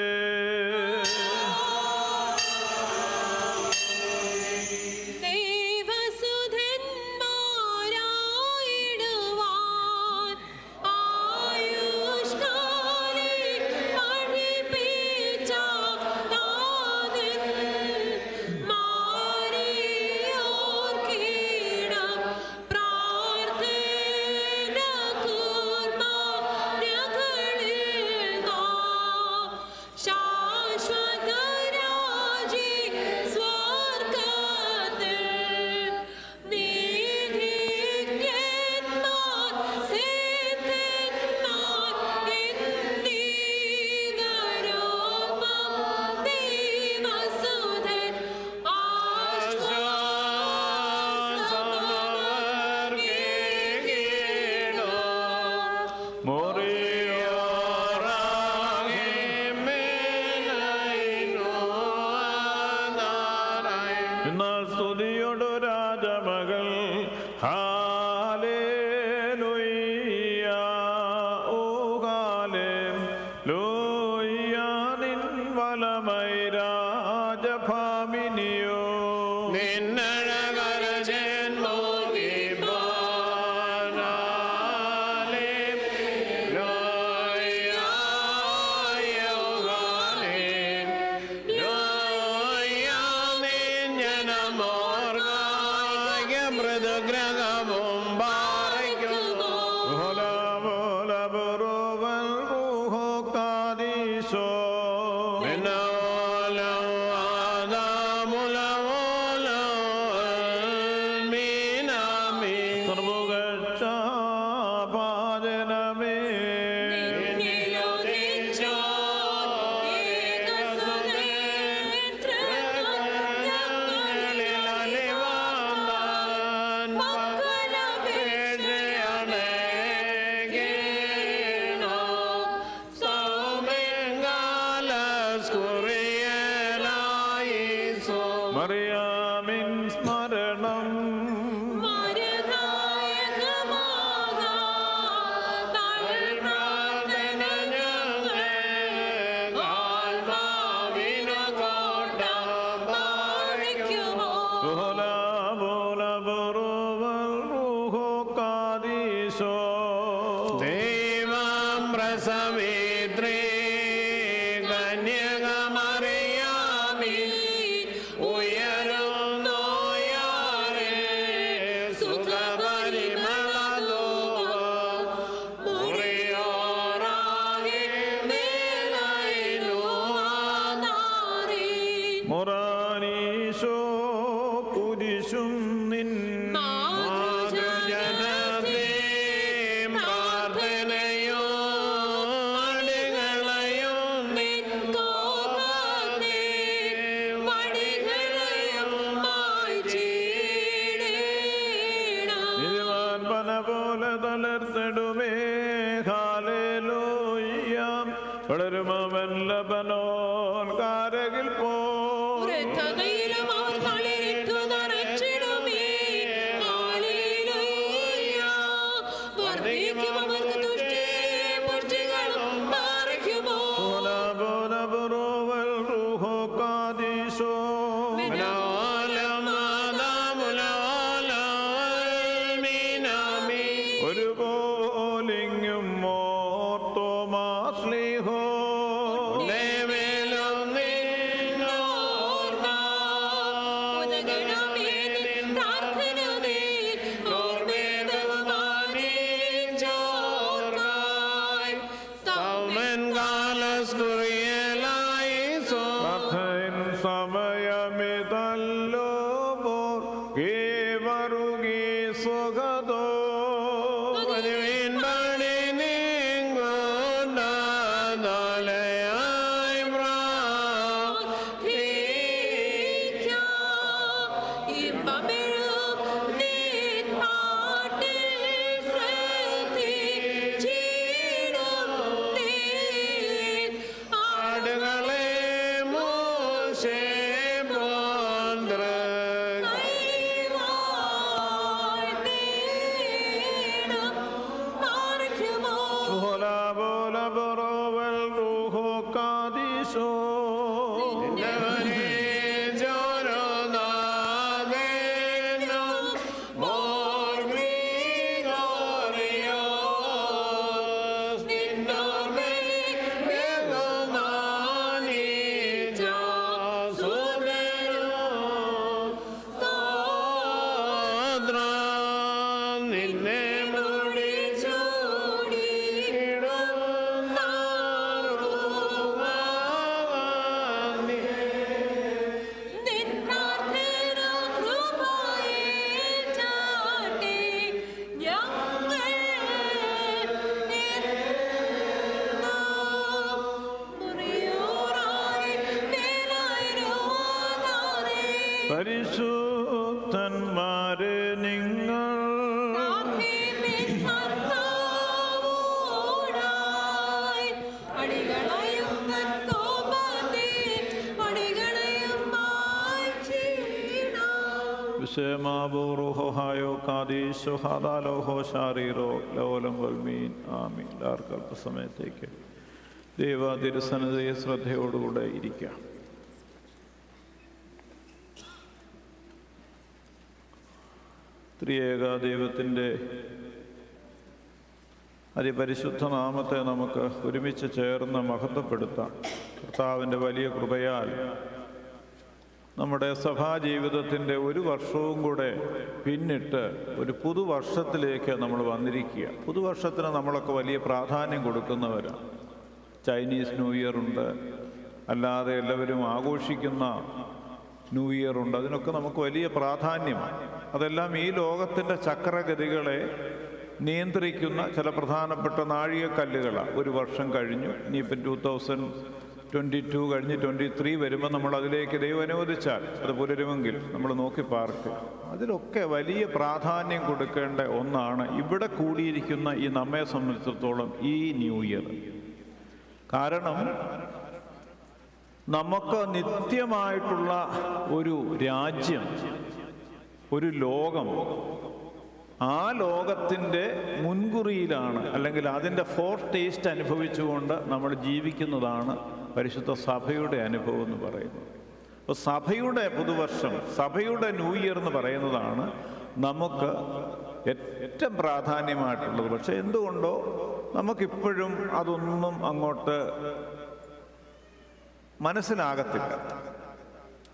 കാദീശോ ഹാദാലോഹോ ഷാറീറോ ലോലം വൽമീൻ. ആമി എല്ലാവർക്കും അല്പസമയത്തേക്ക് ദൈവ തിരുസന്നതയെ ശ്രദ്ധയോടുകൂടെ ഇരിക്കാം. ത്രിയേക ദൈവത്തിന്റെ അതിപരിശുദ്ധ നാമത്തെ നമുക്ക് ഒരുമിച്ച് ചേർന്ന് മഹത്വപ്പെടുത്താം. കർത്താവിന്റെ വലിയ കൃപയാൽ നമ്മുടെ സഭാ ജീവിതത്തിന്റെ ഒരു വർഷവും കൂടെ പിന്നിട്ട് ഒരു പുതുവർഷത്തിലേക്ക് നമ്മൾ വന്നിരിക്കുക. പുതുവർഷത്തിന് നമ്മളൊക്കെ വലിയ പ്രാധാന്യം കൊടുക്കുന്നവരാണ് ചൈനീസ് ന്യൂ ഇയർ ഉണ്ട് അല്ലാതെ എല്ലാവരും ആഘോഷിക്കുന്ന ന്യൂ ഇയർ ഉണ്ട് അതിനൊക്കെ നമുക്ക് വലിയ പ്രാധാന്യമാണ് അതെല്ലാം ഈ ലോകത്തിന്റെ ചക്രഗതികളെ നിയന്ത്രിക്കുന്ന ചില പ്രധാനപ്പെട്ട നാഴികക്കല്ലുകളാണ് ഒരു വർഷം കഴിഞ്ഞു. ഇനിയിപ്പം ടൂ തൗസൻഡ് ട്വന്റി ടു കഴിഞ്ഞ് ട്വന്റി ത്രീ വരുമ്പോൾ നമ്മൾ അതിലേക്ക് ദൈവം അനുവദിച്ചാൽ അത് പുലരുമെങ്കിൽ നമ്മൾ നോക്കി പാർക്ക്. അതിലൊക്കെ വലിയ പ്രാധാന്യം കൊടുക്കേണ്ട ഒന്നാണ് ഇവിടെ കൂടിയിരിക്കുന്ന ഈ നമ്മെ സംബന്ധിച്ചിടത്തോളം ഈ ന്യൂ ഇയർ. കാരണം നമുക്ക് നിത്യമായിട്ടുള്ള ഒരു രാജ്യം ഒരു ലോകം ആ ലോകത്തിന്റെ മുൻകുറിയിലാണ് അല്ലെങ്കിൽ അതിന്റെ ഫോർ ടേസ്റ്റ് അനുഭവിച്ചുകൊണ്ട് നമ്മൾ ജീവിക്കുന്നതാണ് പരിശുദ്ധ സഭയുടെ അനുഭവം എന്ന് പറയുന്നത് അപ്പോൾ സഭയുടെ പുതുവർഷം സഭയുടെ ന്യൂ ഇയർ എന്ന് പറയുന്നതാണ് നമുക്ക് ഏറ്റവും പ്രാധാന്യമായിട്ടുള്ളത്. പക്ഷെ എന്തുകൊണ്ടോ നമുക്കിപ്പോഴും അതൊന്നും അങ്ങോട്ട് മനസ്സിലാകത്തില്ല.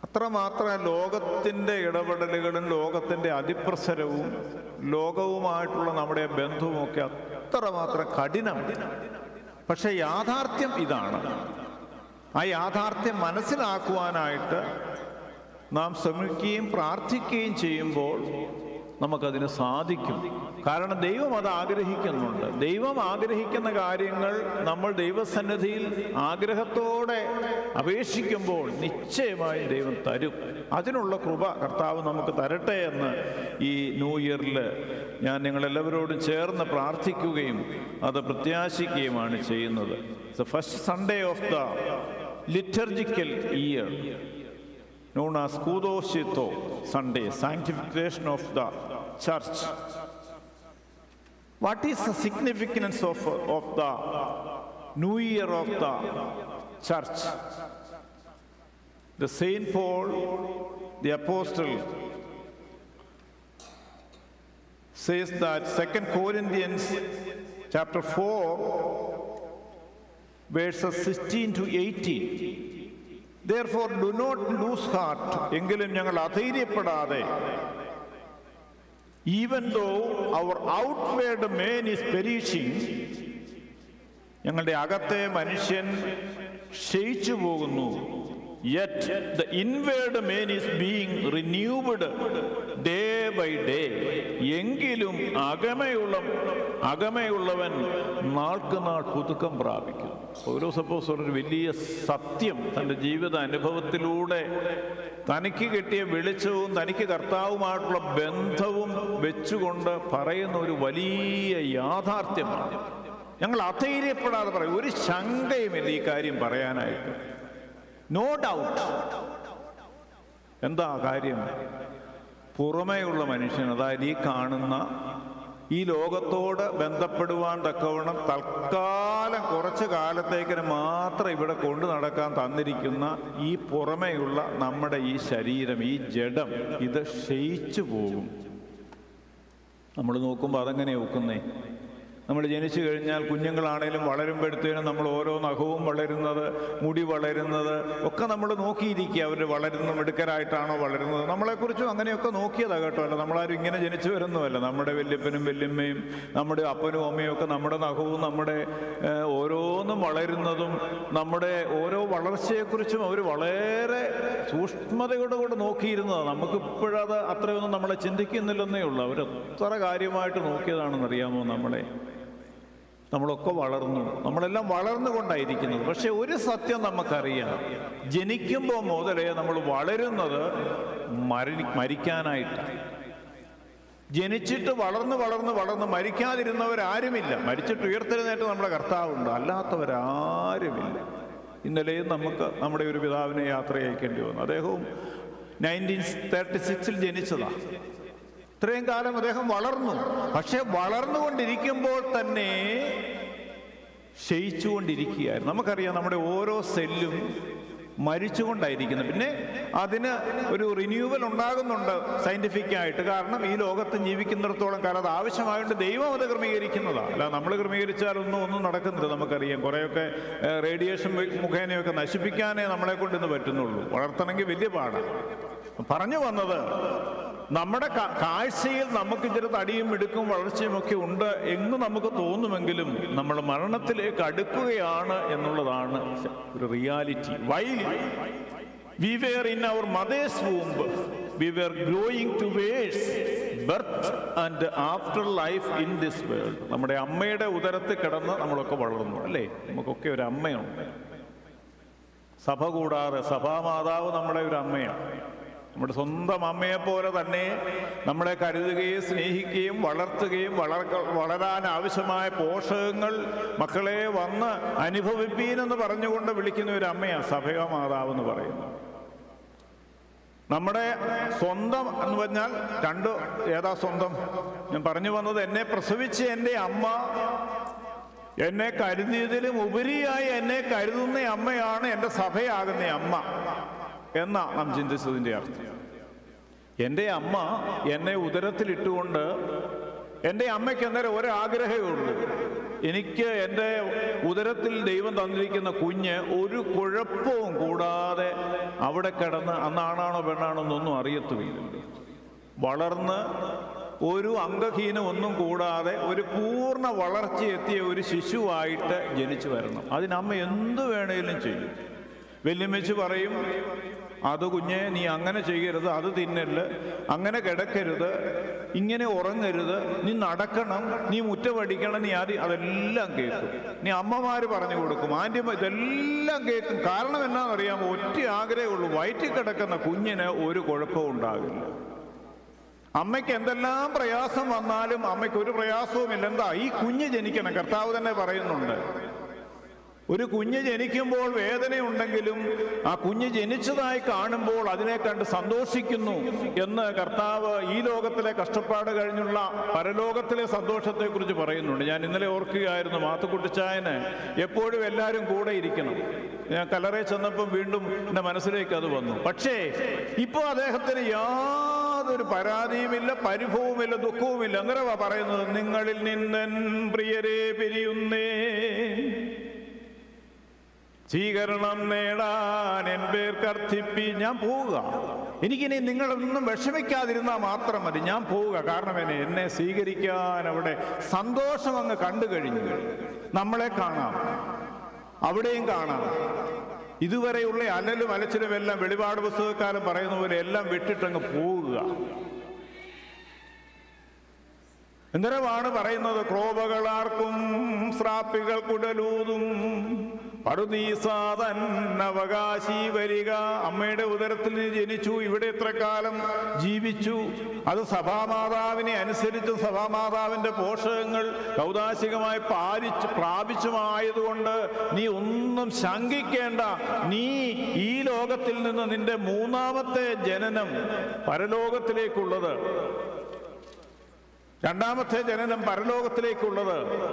അത്രമാത്രം ലോകത്തിന്റെ ഇടപെടലുകളും ലോകത്തിന്റെ അതിപ്രസരവും ലോകവുമായിട്ടുള്ള നമ്മുടെ ബന്ധവുമൊക്കെ അത്രമാത്രം കഠിനം പക്ഷേ യാഥാർത്ഥ്യം ഇതാണ്. ആ യാഥാർത്ഥ്യം മനസ്സിലാക്കുവാനായിട്ട് നാം ശ്രമിക്കുകയും പ്രാർത്ഥിക്കുകയും ചെയ്യുമ്പോൾ നമുക്കതിന് സാധിക്കും. കാരണം ദൈവം അത് ആഗ്രഹിക്കുന്നുണ്ട്. ദൈവം ആഗ്രഹിക്കുന്ന കാര്യങ്ങൾ നമ്മൾ ദൈവസന്നിധിയിൽ ആഗ്രഹത്തോടെ അപേക്ഷിക്കുമ്പോൾ നിശ്ചയമായി ദൈവം തരും. അതിനുള്ള കൃപ കർത്താവ് നമുക്ക് തരട്ടെ എന്ന് ഈ ന്യൂ ഇയറിൽ ഞാൻ നിങ്ങളെല്ലാവരോടും ചേർന്ന് പ്രാർത്ഥിക്കുകയും അത് പ്രത്യാശിക്കുകയുമാണ് ചെയ്യുന്നത്. First Sunday of the liturgical year known as Kudoshito Sunday, sanctification of the church. What is the significance of, of the new year of the church? The Saint Paul, the apostle, says that Second Corinthians chapter 4 verses 16 to 18. Therefore, do not lose heart എങ്കിലും ഞങ്ങൾ അധൈര്യപ്പെടാതെ even though our outward man is perishing ഞങ്ങളുടെ അകത്തെ മനുഷ്യൻ ക്ഷയിച്ചു പോകുന്നു yet the inward man is being renewed day by day എങ്കിലും അകമയുള്ള അകമയുള്ളവൻ നാൾക്ക് നാൾ പുതുക്കം പ്രാപിക്കുന്നു. ഓരോ സപ്പോസ് ഒരു വലിയ സത്യം തന്റെ ജീവിത അനുഭവത്തിലൂടെ തനിക്ക് കിട്ടിയ വെളിച്ചവും തനിക്ക് കർത്താവുമായിട്ടുള്ള ബന്ധവും വെച്ചുകൊണ്ട് പറയുന്ന ഒരു വലിയ യാഥാർത്ഥ്യമാണ്. ഞങ്ങൾ അധൈര്യപ്പെടാതെ പറയും. ഒരു ശങ്കയുമില്ല ഈ കാര്യം പറയാനായിട്ട്. നോ ഡൗട്ട് എന്താ കാര്യം? പുറമേയുള്ള മനുഷ്യൻ അതായത് ഈ കാണുന്ന ഈ ലോകത്തോട് ബന്ധപ്പെടുവാൻ തക്കവണ്ണം തൽക്കാലം കുറച്ച് കാലത്തേക്കിന് മാത്രം ഇവിടെ കൊണ്ടു നടക്കാൻ തന്നിരിക്കുന്ന ഈ പുറമേയുള്ള നമ്മുടെ ഈ ശരീരം ഈ ജഡം ഇത് ക്ഷയിച്ചു പോകും. നമ്മൾ നോക്കുമ്പോൾ അതെങ്ങനെ ഒക്കുന്നേ. നമ്മൾ ജനിച്ചു കഴിഞ്ഞാൽ കുഞ്ഞുങ്ങളാണേലും വളരുമ്പോഴത്തേനും നമ്മൾ ഓരോ നഖവും വളരുന്നത് മുടി വളരുന്നത് ഒക്കെ നമ്മൾ നോക്കിയിരിക്കുക. അവർ വളരുന്ന മിടുക്കരായിട്ടാണോ വളരുന്നത്. നമ്മളെക്കുറിച്ചും അങ്ങനെയൊക്കെ നോക്കിയതാണ് കേട്ടോ. അല്ല നമ്മളാരും ഇങ്ങനെ ജനിച്ചു വരുന്നതല്ല. നമ്മുടെ വല്യപ്പനും വല്യമ്മയും നമ്മുടെ അപ്പനും അമ്മയും ഒക്കെ നമ്മുടെ നഖവും നമ്മുടെ ഓരോന്നും വളരുന്നതും നമ്മുടെ ഓരോ വളർച്ചയെക്കുറിച്ചും അവർ വളരെ സൂക്ഷ്മതയോടെ കൂടെ നോക്കിയിരുന്നതാണ് നമുക്കിപ്പോഴത് അത്രയൊന്നും നമ്മളെ ചിന്തിക്കുന്നില്ലെന്നേ ഉള്ളൂ. അവർ എത്ര കാര്യമായിട്ട് നോക്കിയതാണെന്ന് അറിയാമോ നമ്മളെ? നമ്മളൊക്കെ വളർന്നു. നമ്മളെല്ലാം വളർന്നുകൊണ്ടായിരിക്കുന്നത്. പക്ഷെ ഒരു സത്യം നമുക്കറിയാം. ജനിക്കുമ്പോൾ മുതലേ നമ്മൾ വളരുന്നത് മരി മരിക്കാനായിട്ടാണ് ജനിച്ചിട്ട് വളർന്ന് വളർന്ന് വളർന്ന് മരിക്കാതിരുന്നവരാരുമില്ല. മരിച്ചിട്ട് ഉയർത്തെഴുന്നേറ്റ് നമ്മുടെ കർത്താവുണ്ട്. അല്ലാത്തവരാരുമില്ല. ഇന്നലെയും നമുക്ക് നമ്മുടെ ഒരു പിതാവിനെ യാത്ര അയക്കേണ്ടി വന്നു. അദ്ദേഹവും നയന്റീൻ തേർട്ടി സിക്സിൽ ജനിച്ചതാണ് ഇത്രയും കാലം അദ്ദേഹം വളർന്നു. പക്ഷെ വളർന്നുകൊണ്ടിരിക്കുമ്പോൾ തന്നെ ക്ഷയിച്ചുകൊണ്ടിരിക്കുകയായിരുന്നു. നമുക്കറിയാം നമ്മുടെ ഓരോ സെല്ലും മരിച്ചുകൊണ്ടായിരിക്കുന്നത് പിന്നെ അതിന് ഒരു റിന്യൂവൽ ഉണ്ടാകുന്നുണ്ട് സയന്റിഫിക് ആയിട്ട് കാരണം ഈ ലോകത്ത് ജീവിക്കുന്നിടത്തോളം കാലം അത് ആവശ്യമായതുകൊണ്ട് ദൈവം അത് ക്രമീകരിക്കുന്നതാണ്. അല്ല നമ്മൾ ക്രമീകരിച്ചാലൊന്നും ഒന്നും നടക്കുന്നില്ല നമുക്കറിയാം. കുറേയൊക്കെ റേഡിയേഷൻ മുഖേനയൊക്കെ നശിപ്പിക്കാനേ നമ്മളെ കൊണ്ട് ഇന്ന് പറ്റുന്നുള്ളൂ. വളർത്തണമെങ്കിൽ വലിയ പാടാണ്. പറഞ്ഞു വന്നത് നമ്മുടെ കാഴ്ചയിൽ നമുക്ക് ചില തടിയും മിടുക്കും വളർച്ചയും ഒക്കെ ഉണ്ട് എന്ന് നമുക്ക് തോന്നുമെങ്കിലും നമ്മൾ മരണത്തിലേക്ക് അടുക്കുകയാണ് എന്നുള്ളതാണ് ഒരു reality why we were in our mother's womb we were growing towards birth and after life in this world നമ്മുടെ അമ്മയുടെ ഉദരത്തിൽ കിടന്ന് നമ്മളൊക്കെ വളർന്നു അല്ലേ? നമുക്കൊക്കെ ഒരു അമ്മയുണ്ട്. സഭ കൂടാതെ സഭാമാതാവ് നമ്മുടെ ഒരു അമ്മയാണ്. നമ്മുടെ സ്വന്തം അമ്മയെപ്പോലെ തന്നെ നമ്മളെ കരുതുകയും സ്നേഹിക്കുകയും വളർത്തുകയും വളർക്ക വളരാൻ ആവശ്യമായ പോഷകങ്ങൾ മക്കളെ വന്ന് അനുഭവിപ്പീനെന്ന് പറഞ്ഞുകൊണ്ട് വിളിക്കുന്ന ഒരു അമ്മയാണ് സഭയ മാതാവ് എന്ന് പറയുന്നത്. നമ്മുടെ സ്വന്തം എന്ന് പറഞ്ഞാൽ രണ്ട് ഏതാ സ്വന്തം? ഞാൻ പറഞ്ഞു വന്നത് എന്നെ പ്രസവിച്ച് എന്റെ അമ്മ എന്നെ കരുതിയതിലും ഉപരിയായി എന്നെ കരുതുന്ന അമ്മയാണ് എന്റെ സഭയാകുന്ന അമ്മ. എന്നാ നാം ചിന്തിച്ചതിന്റെ അർത്ഥം. എന്റെ അമ്മ എന്നെ ഉദരത്തിലിട്ടുകൊണ്ട് എന്റെ അമ്മയ്ക്ക് അന്നേരം ഒരാഗ്രഹമേ ഉള്ളൂ. എനിക്ക് എന്റെ ഉദരത്തിൽ ദൈവം തന്നിരിക്കുന്ന കുഞ്ഞ് ഒരു കുഴപ്പവും കൂടാതെ അവിടെ കിടന്ന് അന്നാണാണോ പെണ്ണാണോ എന്നൊന്നും അറിയത്തുമില്ല. വളർന്ന് ഒരു അംഗഹീനം ഒന്നും കൂടാതെ ഒരു പൂർണ വളർച്ചയെത്തിയ ഒരു ശിശുവായിട്ട് ജനിച്ചു വരണം. അതിനമ്മ എന്തു വേണേലും ചെയ്യും. വെല്ലുമിച്ച് പറയും അത് കുഞ്ഞെ നീ അങ്ങനെ ചെയ്യരുത് അത് തിന്നരുത് അങ്ങനെ കിടക്കരുത് ഇങ്ങനെ ഉറങ്ങരുത് നീ നടക്കണം നീ മുറ്റമടിക്കണം നീ ആദ്യം അതെല്ലാം കേൾക്കും. നീ അമ്മമാർ പറഞ്ഞു കൊടുക്കും ആന്റിമാർ ഇതെല്ലാം കേൾക്കും. കാരണം എന്നാണെന്നറിയാമോ ഒറ്റ ആഗ്രഹമുള്ളൂ വയറ്റിൽ കിടക്കുന്ന കുഞ്ഞിന് ഒരു കുഴപ്പവും ഉണ്ടാകില്ല അമ്മയ്ക്ക് എന്തെല്ലാം പ്രയാസം വന്നാലും അമ്മയ്ക്ക് ഒരു പ്രയാസവുമില്ല. എന്താ ഈ കുഞ്ഞ് ജനിക്കണം കർത്താവ് തന്നെ പറയുന്നുണ്ട്. ഒരു കുഞ്ഞ് ജനിക്കുമ്പോൾ വേദനയുണ്ടെങ്കിലും ആ കുഞ്ഞ് ജനിച്ചതായി കാണുമ്പോൾ അതിനെ കണ്ട് സന്തോഷിക്കുന്നു എന്ന് കർത്താവ് ഈ ലോകത്തിലെ കഷ്ടപ്പാട് കഴിഞ്ഞുള്ള പരലോകത്തിലെ സന്തോഷത്തെക്കുറിച്ച് പറയുന്നുണ്ട്. ഞാൻ ഇന്നലെ ഓർക്കുകയായിരുന്നു മാത്തുക്കുട്ടിച്ചായന് എപ്പോഴും എല്ലാവരും കൂടെ ഇരിക്കണം. ഞാൻ കലറെ ചെന്നപ്പം വീണ്ടും എന്റെ മനസ്സിലേക്ക് അത് വന്നു. പക്ഷേ ഇപ്പോൾ അദ്ദേഹത്തിന് യാതൊരു പരാതിയുമില്ല പരിഭവുമില്ല ദുഃഖവുമില്ല. അങ്ങനെ പറയുന്നത്? നിങ്ങളിൽ നിന്നൻ പ്രിയരെ പിരിയുന്നേ. സ്വീകരണം നേടാൻ എൻ പേർ കർത്തിപ്പി ഞാൻ പോവുക. എനിക്കിനി നിങ്ങളൊന്നും വിഷമിക്കാതിരുന്നാൽ മാത്രം മതി ഞാൻ പോവുക. കാരണം എന്നെ എന്നെ സ്വീകരിക്കാൻ അവിടെ സന്തോഷം അങ്ങ് കണ്ടു കഴിഞ്ഞു. നമ്മളെ കാണാം. അവിടെയും കാണാം. ഇതുവരെയുള്ള അലലും അലച്ചിലും എല്ലാം വെളിപാട് പുസ്തകക്കാരൻ പറയുന്ന പോലെ എല്ലാം വിട്ടിട്ടങ്ങ് പോവുക. എന്തരമാണ് പറയുന്നത്? ക്രോപകളാർക്കും ശ്രാപ്പികൾ കുടലൂതും പടുനീസാതന്നവകാശി വരിക. അമ്മയുടെ ഉദരത്തിൽ ജനിച്ചു. ഇവിടെ എത്ര കാലം ജീവിച്ചു. അത് സഭാമാതാവിനെ അനുസരിച്ച് സഭാമാതാവിന്റെ പോഷകങ്ങൾ കൗതാശികമായി പാലിച്ച് പ്രാപിച്ചുമായതുകൊണ്ട് നീ ഒന്നും ശങ്കിക്കേണ്ട. നീ ഈ ലോകത്തിൽ നിന്ന് നിന്റെ മൂന്നാമത്തെ ജനനം പരലോകത്തിലേക്കുള്ളത്. രണ്ടാമത്തെ ജനനം പരലോകത്തിലേക്കുള്ളത്.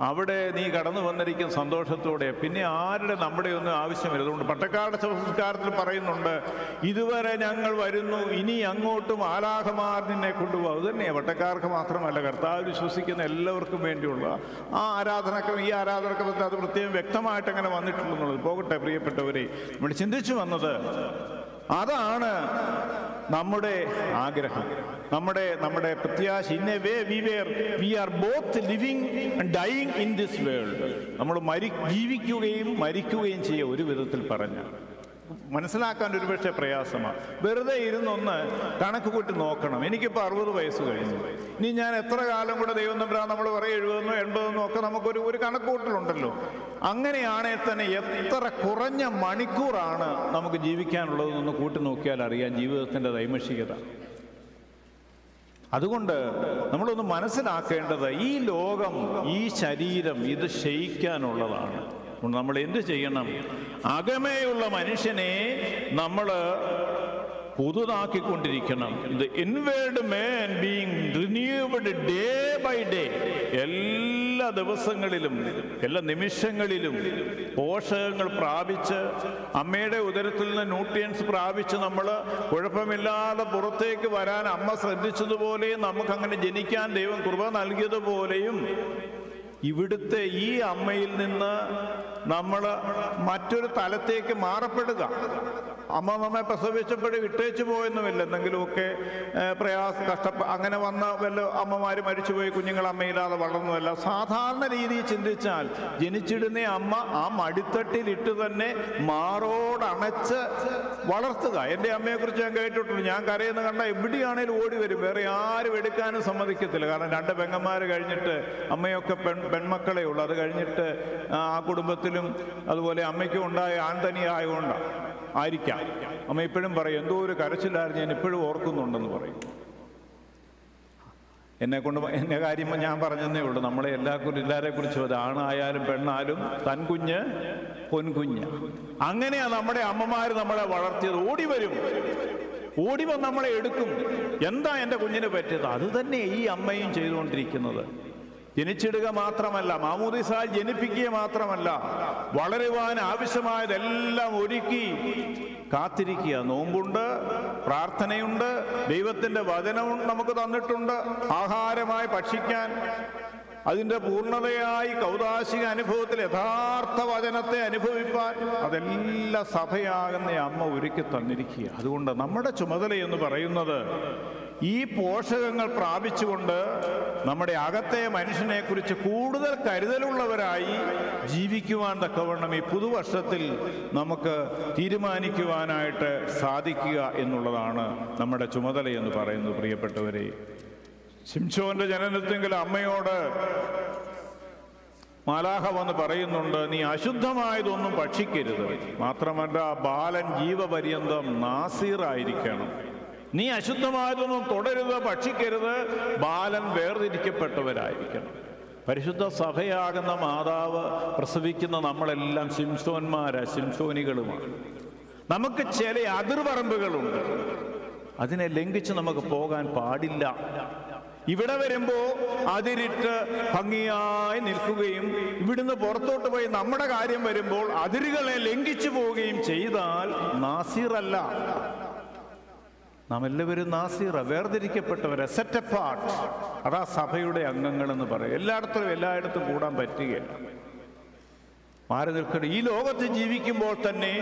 അവിടെ നീ കടന്നു വന്നിരിക്കും സന്തോഷത്തോടെ. പിന്നെ ആരുടെ നമ്മുടെ ഒന്നും ആവശ്യമില്ല. അതുകൊണ്ട് പട്ടക്കാട് സംസ്കാരത്തിൽ പറയുന്നുണ്ട് ഇതുവരെ ഞങ്ങൾ വരുന്നു ഇനി അങ്ങോട്ടും ആലാഹമാർ നിന്നെ കൊണ്ടുപോകും. അതുതന്നെയാണ് പട്ടക്കാർക്ക് മാത്രമല്ല കർത്താവ് വിശ്വസിക്കുന്ന എല്ലാവർക്കും വേണ്ടിയുള്ള ആ ആരാധനക്രമം ഈ ആരാധനക്രമത്തിൽ അത് പ്രത്യേകം വ്യക്തമായിട്ട് അങ്ങനെ വന്നിട്ടുണ്ടെന്നുള്ളത്. പോകട്ടെ പ്രിയപ്പെട്ടവരെ. നമ്മൾ ചിന്തിച്ചു വന്നത് അതാണ് നമ്മുടെ ആഗ്രഹം. നമ്മുടെ നമ്മുടെ പ്രത്യാശ in a way we were we are both living dying in this world. നമ്മൾ മരി ജീവിക്കുകയും മരിക്കുകയും ചെയ്യുക ഒരു വിധത്തിൽ പറഞ്ഞാൽ മനസ്സിലാക്കാൻ ഒരുപക്ഷെ പ്രയാസമാണ് വെറുതെ ഇരുന്നൊന്ന് കണക്ക് കൂട്ടി നോക്കണം. എനിക്കിപ്പോൾ അറുപത് വയസ്സ് കഴിഞ്ഞു. ഇനി ഞാൻ എത്ര കാലം കൂടെ ദൈവം തമ്മിലാണ് നമ്മൾ പറയും എഴുപതെന്നോ എൺപതെന്നോ ഒക്കെ നമുക്കൊരു ഒരു കണക്കൂട്ടലുണ്ടല്ലോ അങ്ങനെയാണെങ്കിൽ തന്നെ എത്ര കുറഞ്ഞ മണിക്കൂറാണ് നമുക്ക് ജീവിക്കാനുള്ളതെന്നൊന്ന് കൂട്ടി നോക്കിയാൽ അറിയാം ജീവിതത്തിന്റെ ദൈമഷികത അതുകൊണ്ട് നമ്മളൊന്ന് മനസ്സിലാക്കേണ്ടത് ഈ ലോകം ഈ ശരീരം ഇത് ക്ഷയിക്കാനുള്ളതാണ്. നമ്മൾ എന്ത് ചെയ്യണം? അകമേയുള്ള മനുഷ്യനെ നമ്മൾ പുതുതാക്കിക്കൊണ്ടിരിക്കണം. The inward man being renewed day by day എല്ലാ ദിവസങ്ങളിലും എല്ലാ നിമിഷങ്ങളിലും പോഷകങ്ങൾ പ്രാപിച്ച് അമ്മയുടെ ഉദരത്തിൽ നിന്ന് ന്യൂട്രിയൻസ് പ്രാപിച്ച് നമ്മൾ കുഴപ്പമില്ലാതെ പുറത്തേക്ക് വരാൻ അമ്മ ശ്രദ്ധിച്ചതുപോലെയും നമുക്കങ്ങനെ ജനിക്കാൻ ദൈവം കൃപ നൽകിയതുപോലെയും ഇവിടുത്തെ ഈ അമ്മയിൽ നിന്ന് നമ്മൾ മറ്റൊരു തലത്തേക്ക് മാറപ്പെടുക. അമ്മ നമ്മെ പ്രസവിച്ചപ്പോഴും വിട്ടേച്ചു പോയെന്നുമില്ല. എന്തെങ്കിലുമൊക്കെ പ്രയാസ കഷ്ടപ്പ അങ്ങനെ വന്ന വല്ല അമ്മമാർ മരിച്ചുപോയി കുഞ്ഞുങ്ങൾ അമ്മയില്ലാതെ വളർന്നതല്ല. സാധാരണ രീതിയിൽ ചിന്തിച്ചാൽ ജനിച്ചിടുന്ന അമ്മ ആ മടിത്തട്ടിലിട്ട് തന്നെ മാറോടണച്ച് വളർത്തുക. എന്റെ അമ്മയെക്കുറിച്ച് ഞാൻ കേട്ടിട്ടുണ്ട്. ഞാൻ കരയെന്ന് കണ്ട എവിടെയാണേലും ഓടി വരും. വേറെ ആരും എടുക്കാനും സമ്മതിക്കത്തില്ല. കാരണം രണ്ട് പെങ്ങന്മാർ കഴിഞ്ഞിട്ട് അമ്മയൊക്കെ പെൺ പെൺമക്കളേ ഉള്ളൂ. അത് കഴിഞ്ഞിട്ട് ആ കുടുംബത്തിലും അതുപോലെ അമ്മയ്ക്കും ഉണ്ടായ ആൺ ആയതുകൊണ്ടാണ് ആയിരിക്കാം. അമ്മ ഇപ്പോഴും പറയും എന്തോ ഒരു കരച്ചിലായിരുന്നു ഞാൻ ഇപ്പോഴും ഓർക്കുന്നുണ്ടെന്ന് പറയും. എന്നെ കൊണ്ട് എന്റെ കാര്യം ഞാൻ പറഞ്ഞതേ ഉള്ളൂ. നമ്മളെ എല്ലാ എല്ലാരെ കുറിച്ചും അത് ആണായാലും പെണ്ണായാലും തൻ കുഞ്ഞ് പൊൻകുഞ്ഞ്. അങ്ങനെയാ നമ്മുടെ അമ്മമാർ നമ്മളെ വളർത്തിയത്. ഓടി വരും. ഓടി വന്ന് നമ്മളെ എടുക്കും. എന്താ എന്റെ കുഞ്ഞിന് പറ്റിയത്? അത് തന്നെ ഈ അമ്മയും ചെയ്തുകൊണ്ടിരിക്കുന്നത്. ജനിച്ചിടുക മാത്രമല്ല മാമൂദിസാൽ ജനിപ്പിക്കുക മാത്രമല്ല വളരുവാൻ ആവശ്യമായതെല്ലാം ഒരുക്കി കാത്തിരിക്കുക. നോമ്പുണ്ട് പ്രാർത്ഥനയുണ്ട് ദൈവത്തിന്റെ വചനവും നമുക്ക് തന്നിട്ടുണ്ട്. ആഹാരമായി ഭക്ഷിക്കാൻ അതിന്റെ പൂർണതയായി കൗതാശിക അനുഭവത്തിൽ യഥാർത്ഥ വചനത്തെ അനുഭവിപ്പാൻ അതെല്ലാം സഭയാകുന്ന അമ്മ ഒരുക്കി തന്നിരിക്കുക. അതുകൊണ്ട് നമ്മുടെ ചുമതല എന്ന് പറയുന്നത് ഈ പോഷകങ്ങൾ പ്രാപിച്ചുകൊണ്ട് നമ്മുടെ അകത്തെ മനുഷ്യനെ കുറിച്ച് കൂടുതൽ കരുതലുള്ളവരായി ജീവിക്കുവാൻ തക്കവണ്ണം ഈ പുതുവർഷത്തിൽ നമുക്ക് തീരുമാനിക്കുവാനായിട്ട് സാധിക്കുക എന്നുള്ളതാണ് നമ്മുടെ ചുമതല എന്ന് പറയുന്നത് പ്രിയപ്പെട്ടവരെ. ശിംഷോന്റെ ജനനത്തെങ്കിൽ അമ്മയോട് മാലാഹ വന്ന് പറയുന്നുണ്ട് നീ അശുദ്ധമായതൊന്നും ഭക്ഷിക്കരുത്. മാത്രമല്ല ബാലൻ ജീവപര്യന്തം നാസീറായിരിക്കണം നീ അശുദ്ധമായതൊന്നും തുടരുത് ഭക്ഷിക്കരുത്. ബാലൻ വേർതിരിക്കപ്പെട്ടവരായിരിക്കണം. പരിശുദ്ധ സഭയാകുന്ന മാതാവ് പ്രസവിക്കുന്ന നമ്മളെല്ലാം ശിംസോന്മാരാ ശിംസോനികളുമാണ് നമുക്ക് ചില അതിർവറമ്പുകളുണ്ട് അതിനെ ലംഘിച്ച് നമുക്ക് പോകാൻ പാടില്ല. ഇവിടെ വരുമ്പോ അതിരിട്ട് ഭംഗിയായി നിൽക്കുകയും ഇവിടുന്ന് പുറത്തോട്ട് പോയി നമ്മുടെ കാര്യം വരുമ്പോൾ അതിരുകളെ ലംഘിച്ചു പോവുകയും ചെയ്താൽ നാസീറല്ല. നാം എല്ലാവരും നാസീറ വേർതിരിക്കപ്പെട്ടവരെ സെറ്റ് അപ്പാർട്ട് അതാ സഭയുടെ അംഗങ്ങൾ എന്ന് പറയും എല്ലായിടത്തും എല്ലായിടത്തും കൂടാൻ പറ്റുകയില്ല. മാറി നിൽക്കണം ഈ ലോകത്ത് ജീവിക്കുമ്പോൾ തന്നെ